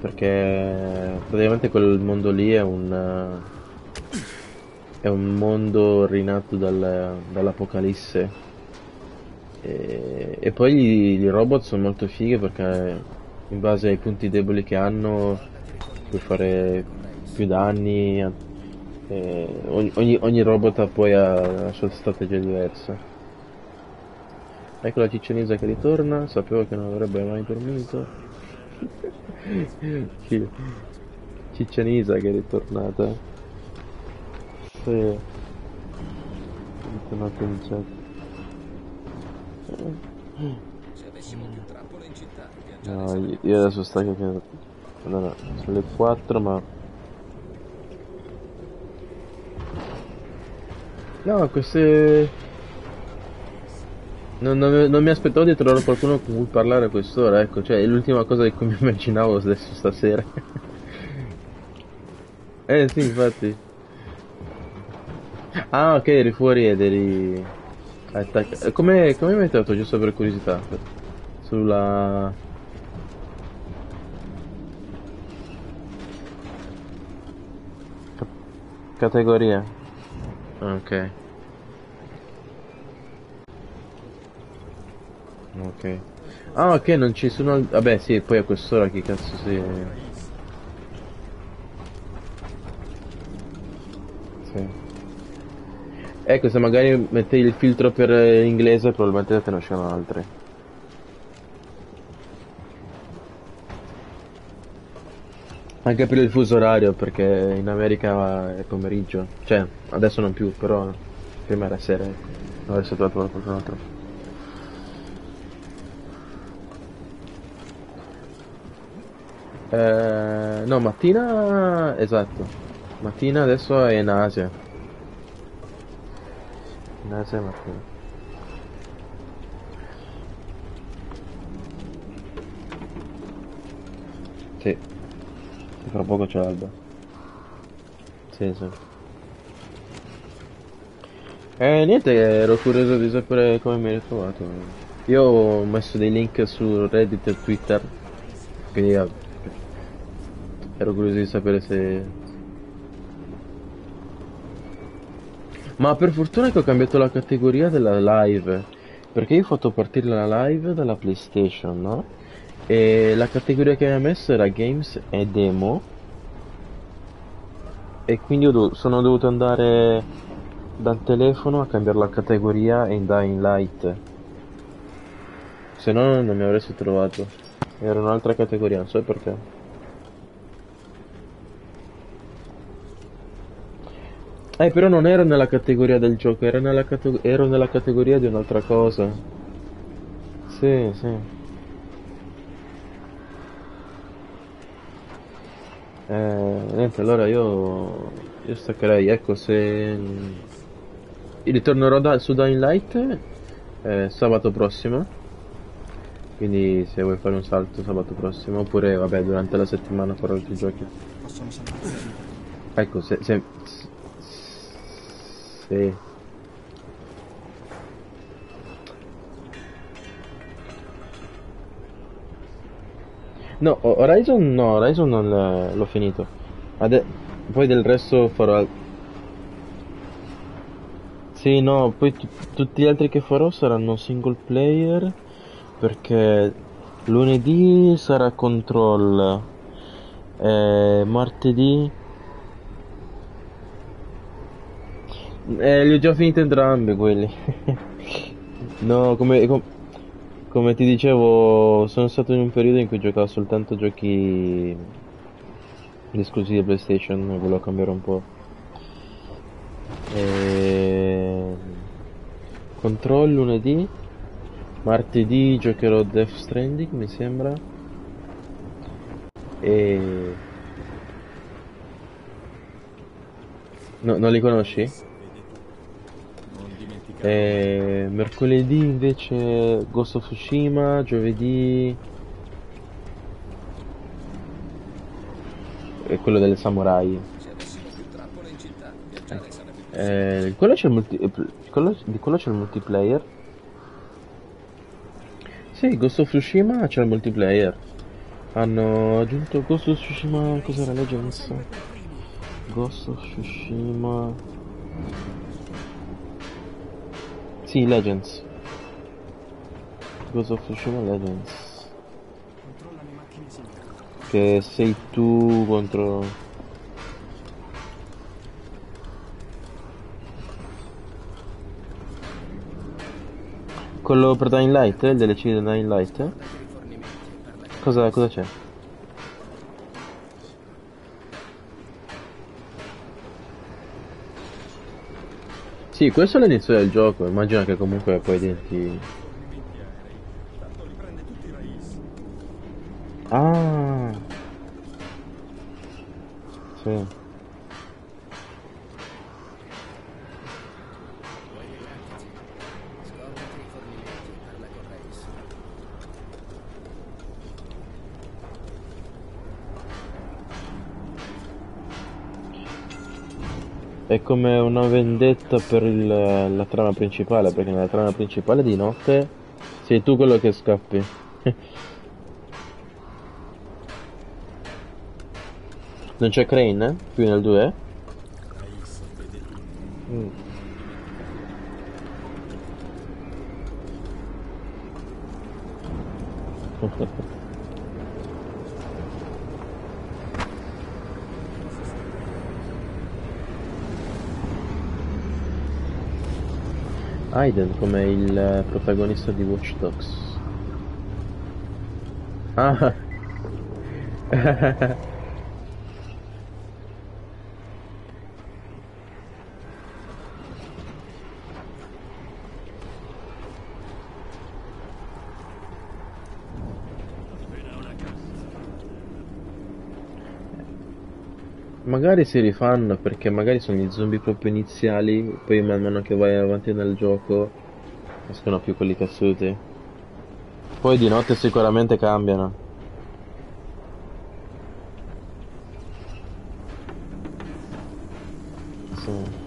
Perché praticamente quel mondo lì è un... È un mondo rinato dal, dall'Apocalisse e, e poi i robot sono molto fighe perché in base ai punti deboli che hanno puoi fare più danni. Ogni, ogni, ogni, robot poi ha la sua strategia diversa. Ecco la ciccionisa che ritorna, sapevo che non avrebbe mai dormito. Ciccianisa che è ritornata. Sì. È tornato in chat. Se avessimo più trappole in città, No, io adesso sto che... Allora, sono le 4 ma... No, queste... Non, non, non, mi aspettavo di trovare qualcuno con cui parlare a quest'ora, ecco, cioè è l'ultima cosa di cui mi immaginavo adesso stasera. eh sì, infatti. Ah, ok, eri fuori ed eri... Aspetta, come, come mi hai trovato giusto per curiosità? Sulla... Categoria? Ok. Ok. Ah, ok, non ci sono... Vabbè, sì, poi a quest'ora chi cazzo si... Sì. Ecco, se magari mettevi il filtro per eh, inglese probabilmente te ne uscivano altri. Anche per il fuso orario, perché in America è pomeriggio. Cioè, adesso non più, però prima era sera. Adesso ho trovato qualcun Eh, no, mattina... Esatto. Mattina adesso è in Asia. In Asia mattina. Sì. Fra poco c'è l'alba. Sì, sì. Eh, niente, ero curioso di sapere come mi hai trovato. Io ho messo dei link su Reddit e Twitter, quindi ero curioso di sapere se... Ma per fortuna che ho cambiato la categoria della live, perché io ho fatto partire la live dalla PlayStation, no? E la categoria che mi ha messo era Games e Demo, e quindi sono dovuto andare dal telefono a cambiare la categoria in Dying Light. Se no non mi avresti trovato. Era un'altra categoria, non so perché. Eh, però non ero nella categoria del gioco, ero nella, cate- ero nella categoria di un'altra cosa. Sì, sì. Eh, niente, allora io, io staccherei, ecco, se ritornerò da, su Dying Light eh, sabato prossimo, quindi se vuoi fare un salto sabato prossimo, oppure vabbè durante la settimana farò altri giochi. Ecco, se... se, se No, Ho- Horizon no, Horizon non l'ho finito. Ade- poi del resto farò... Sì, no, poi tu- tutti gli altri che farò saranno single player perché lunedì sarà Control, eh, martedì... Eh, li ho già finiti entrambi quelli. No, come, com- come ti dicevo, sono stato in un periodo in cui giocavo soltanto giochi esclusivi PlayStation, volevo cambiare un po'. E... Control lunedì, martedì giocherò Death Stranding, mi sembra. E... No, non li conosci? E mercoledì invece Ghost of Tsushima, giovedì è quello delle samurai. Eh, quello c'è il multi- eh, quello- di quello c'è il multiplayer. Sì, Ghost of Tsushima c'è il multiplayer. Hanno aggiunto Ghost of Tsushima, cos'era Legends? Ghost of Tsushima. Sì, Legends. Ghost of Tsushima Legends. Che sei tu contro... Quello per Dying Light, il DLC di Dying Light? Cosa, cosa c'è? Sì, questo è l'inizio del gioco, immagino che comunque poi diventi... Ah! Sì. È come una vendetta per il- la trama principale, perché nella trama principale di notte sei tu quello che scappi. Non c'è Crane? eh? Più nel 2? Mm. Aiden come il protagonista di Watch Dogs. Ah. Magari si rifanno perché magari sono gli zombie proprio iniziali, poi man mano che vai avanti nel gioco escono più quelli cazzuti. Poi di notte sicuramente cambiano. Sì.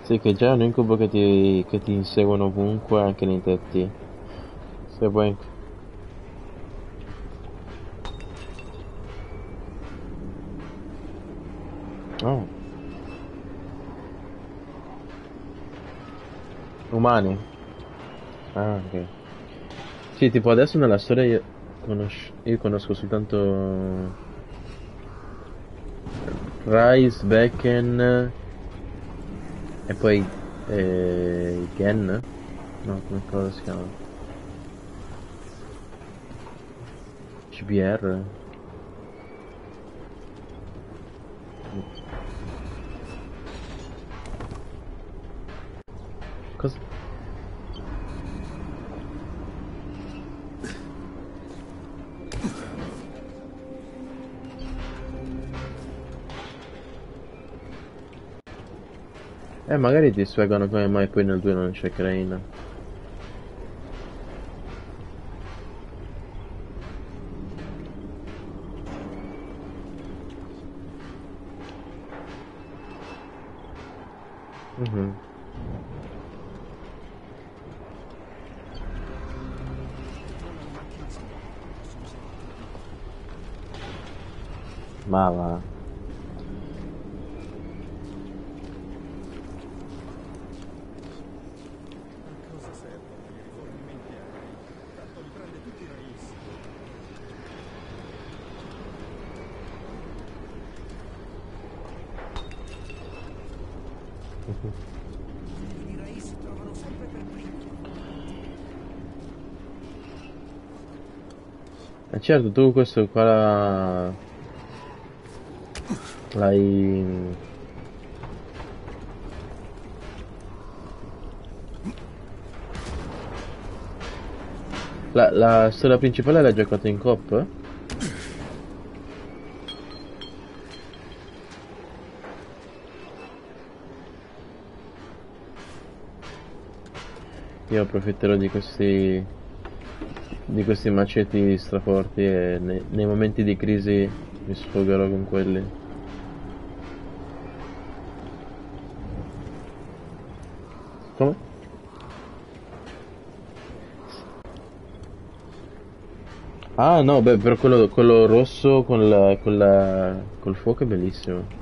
Sì, che già è un incubo che ti, che ti inseguono ovunque, anche nei tetti. Se vuoi Oh. Umani? Ah, ok. Sì, tipo adesso nella storia io, conosco, io conosco soltanto Rice, Becken e poi eh, Gen? No, come cosa si chiama? CBR? Eh, magari ti spiegano come mai poi nel 2 non c'è Crane. Mhm. Ma va. Mhm. Eh certo, tu questo qua l'hai... La, la storia principale l'hai giocata in coop? Io approfitterò di questi di questi macetti straforti e nei, nei momenti di crisi mi sfogherò con quelli. Come? Ah no, beh, però quello, quello rosso con la, con la, col fuoco è bellissimo.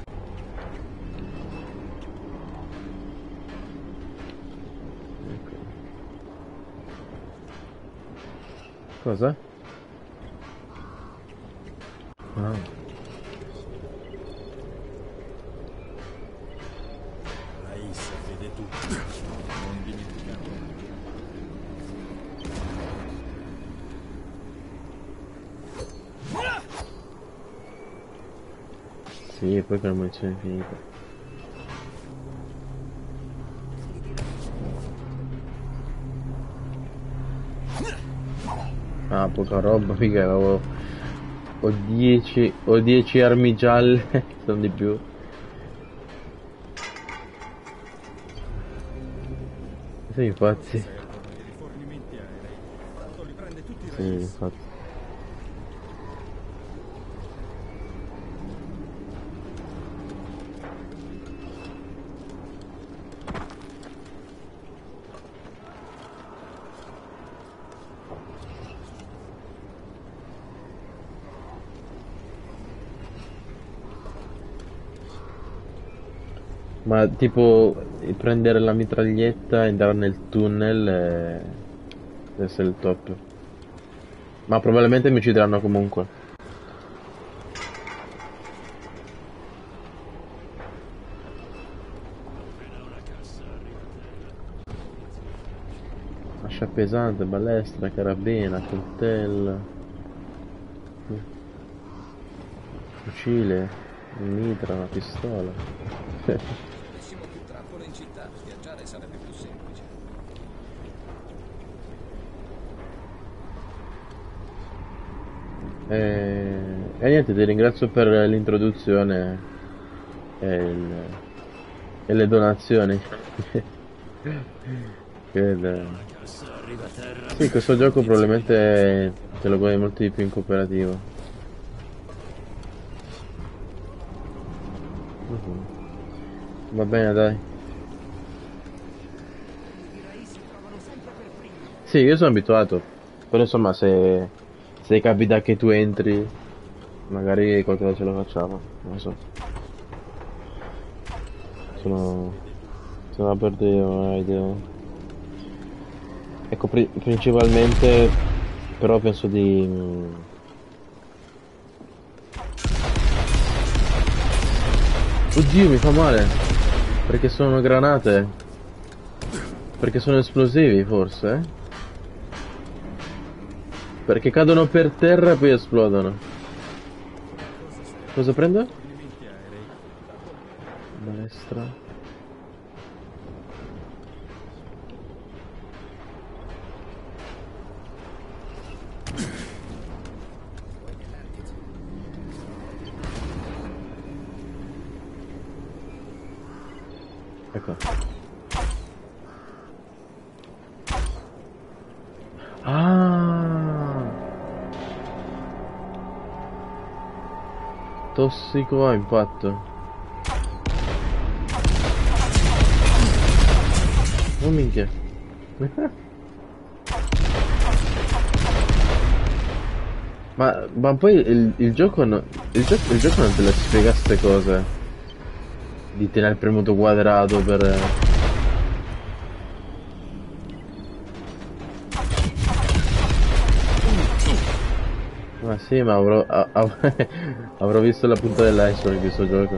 Cosa? Ah. Raissa vede tutto. Non poca roba, mica avevo... Ho 10... Ho 10 armi gialle, sono di più. Sì, infatti. Sì, infatti. Ma tipo prendere la mitraglietta, entrare nel tunnel e deve essere il top. Ma probabilmente mi uccideranno comunque. Ascia pesante, balestra, carabina, coltello. Fucile, mitra, una pistola. avessimo più trappole in città, viaggiare sarebbe più semplice. E, e niente, ti ringrazio per l'introduzione e, il- e le donazioni. Il- Sì, questo gioco probabilmente te lo godi molto di più in cooperativo. Va bene, dai. Sì, io sono abituato. Però insomma, se, se capita che tu entri, magari qualcosa ce la facciamo. Non so. Sono, sono aperto io a idee. Ecco, pri- principalmente, però penso di... mm, Oddio, mi fa male. Perché sono granate. Perché sono esplosivi, forse? eh? Perché cadono per terra e poi esplodono. Cosa prendo? Balestra. Tossico a impatto. Oh minchia. Ma, ma poi il, il gioco no- il, gioco il gioco non te le spiega queste cose. Di tenere premuto quadrato per... sì, ma avrò, a- a- avrò visto la punta dell'iceberg di questo gioco.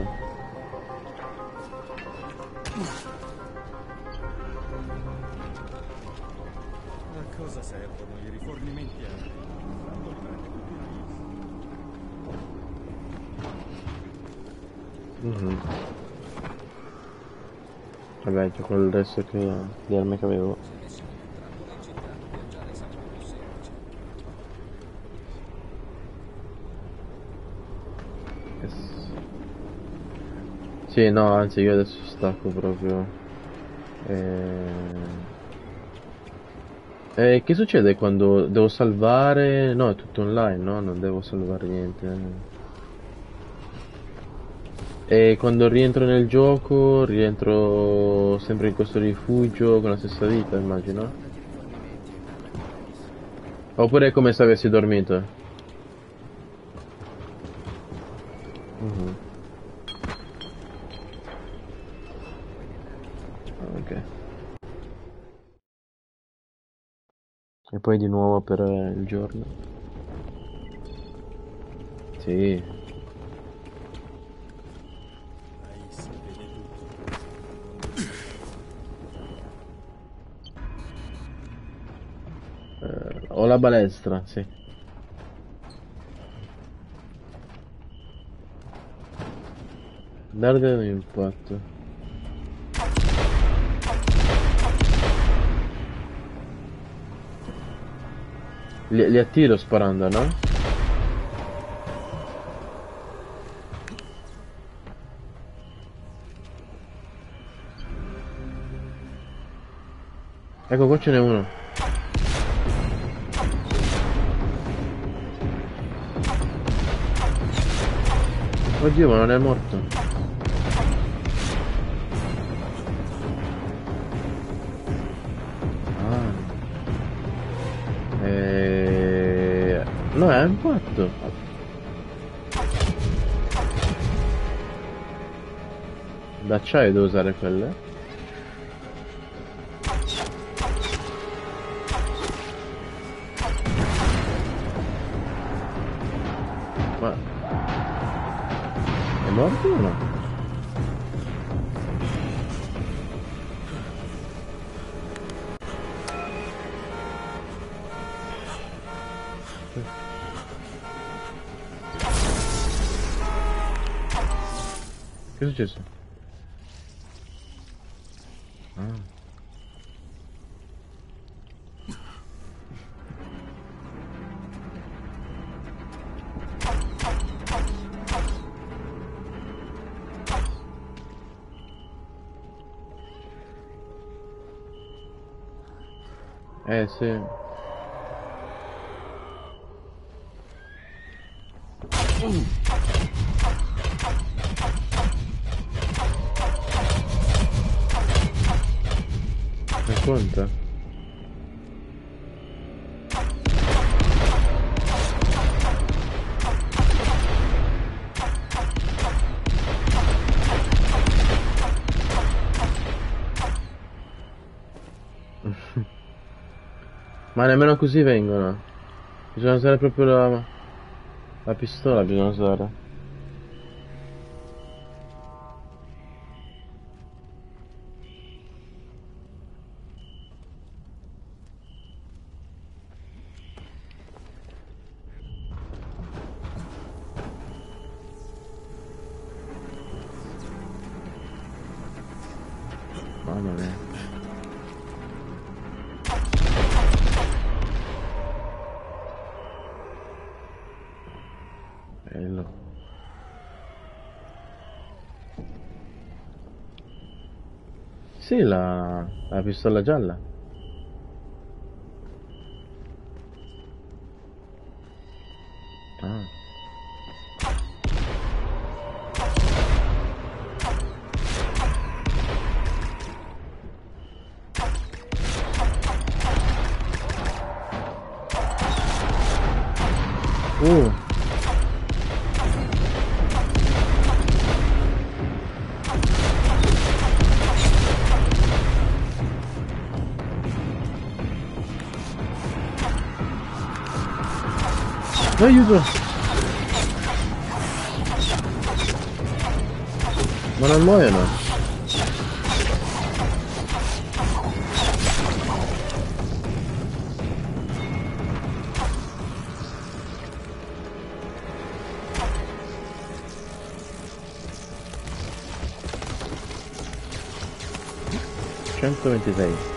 A cosa servono i rifornimenti aerei? Mhm. Vabbè, c'è quel resto che di armi che avevo. Sì, no, anzi io adesso stacco proprio. E... e che succede quando devo salvare? No, è tutto online, no? Non devo salvare niente. E quando rientro nel gioco, rientro sempre in questo rifugio con la stessa vita, immagino. Oppure è come se avessi dormito. Mhm. Ok. E poi di nuovo per eh, il giorno. Sì. Eh, ho la balestra, sì. Dardo di impatto. Li, li attiro sparando, no? Ecco, qua ce n'è uno. Oddio, ma non è morto. Impatto. D'acciaio devo usare quelle? Che è successo? Ah. Ma nemmeno così vengono. Bisogna usare proprio la... La pistola bisogna usare. La, la pistola Aiuto! Ma non muoiono? Centoventisei. Mi ha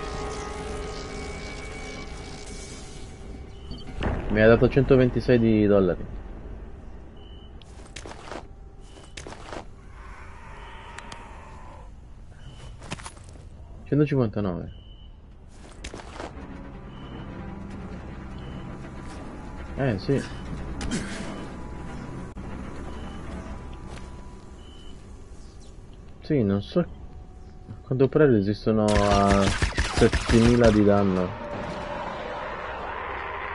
dato 126 di dollari. Centocinquantanove. Eh sì. Sì, non so. Quanto pare resistono a 7000 di danno.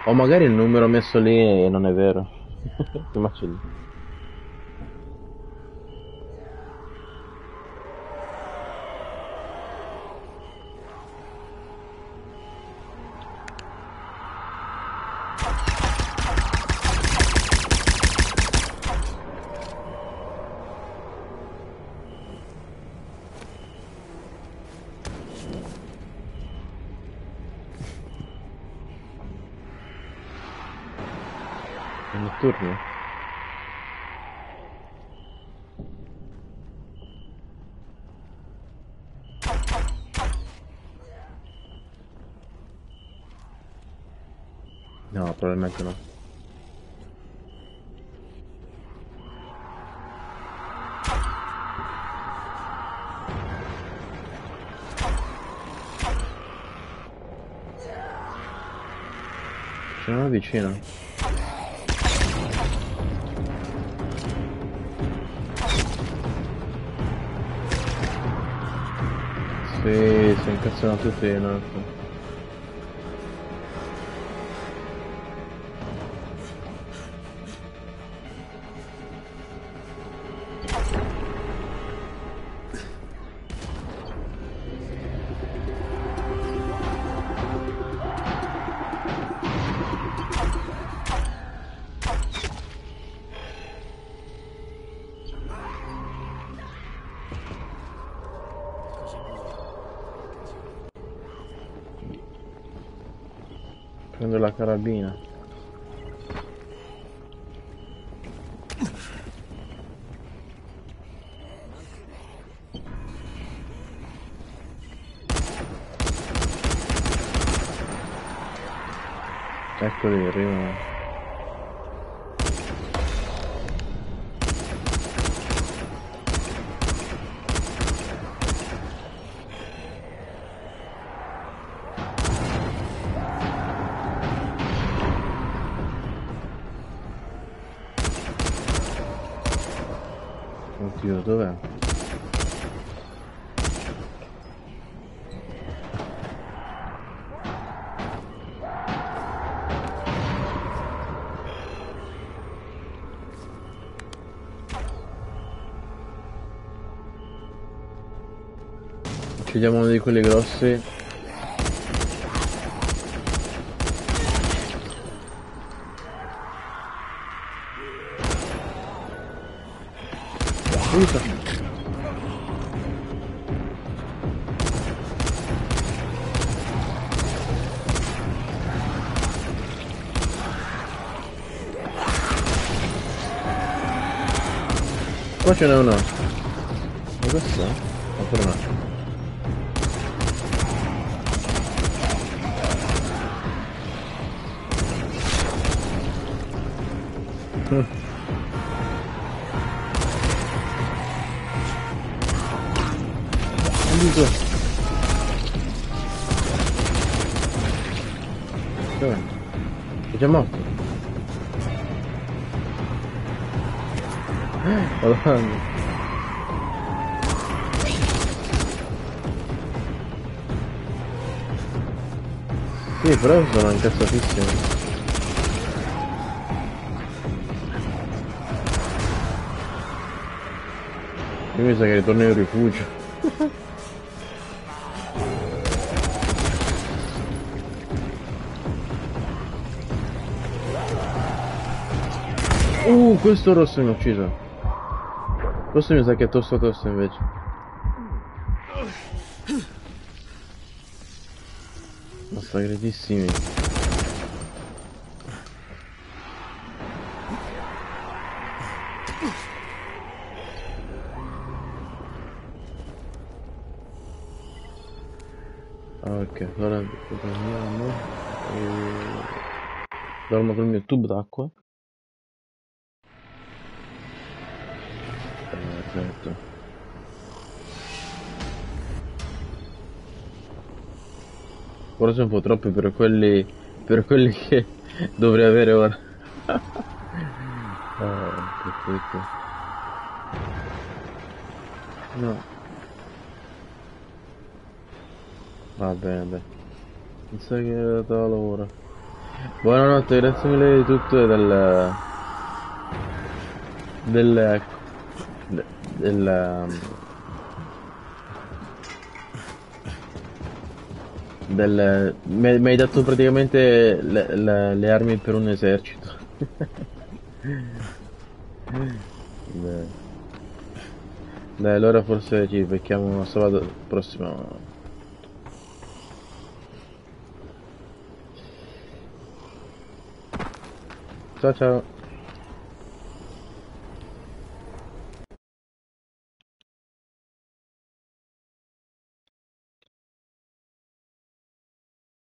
O magari il numero messo lì non è vero. Ma c'è Uccidiamo uno di quelli grossi. Aiuto. Qua ce n'è uno. Ma questo? Ancora no. Aiuto. Dov'è? È già morto. Madonna. Sì, però sono incazzatissimo. Io mi sa che ritorno in rifugio. Uh, questo rosso mi ha ucciso. Questo mi sa che è tosto tosto invece. Ma Forse un po' troppi per quelli per quelli che dovrei avere ora. ah, perfetto. No. Va bene, dai. Mi sa che è dato la lavoro. Buonanotte, grazie mille di tutto e del... del... de- del... del... mi mi hai dato praticamente le, le- le armi per un esercito. Dai. Dai, allora forse ci becchiamo sabato prossimo. Ciao ciao.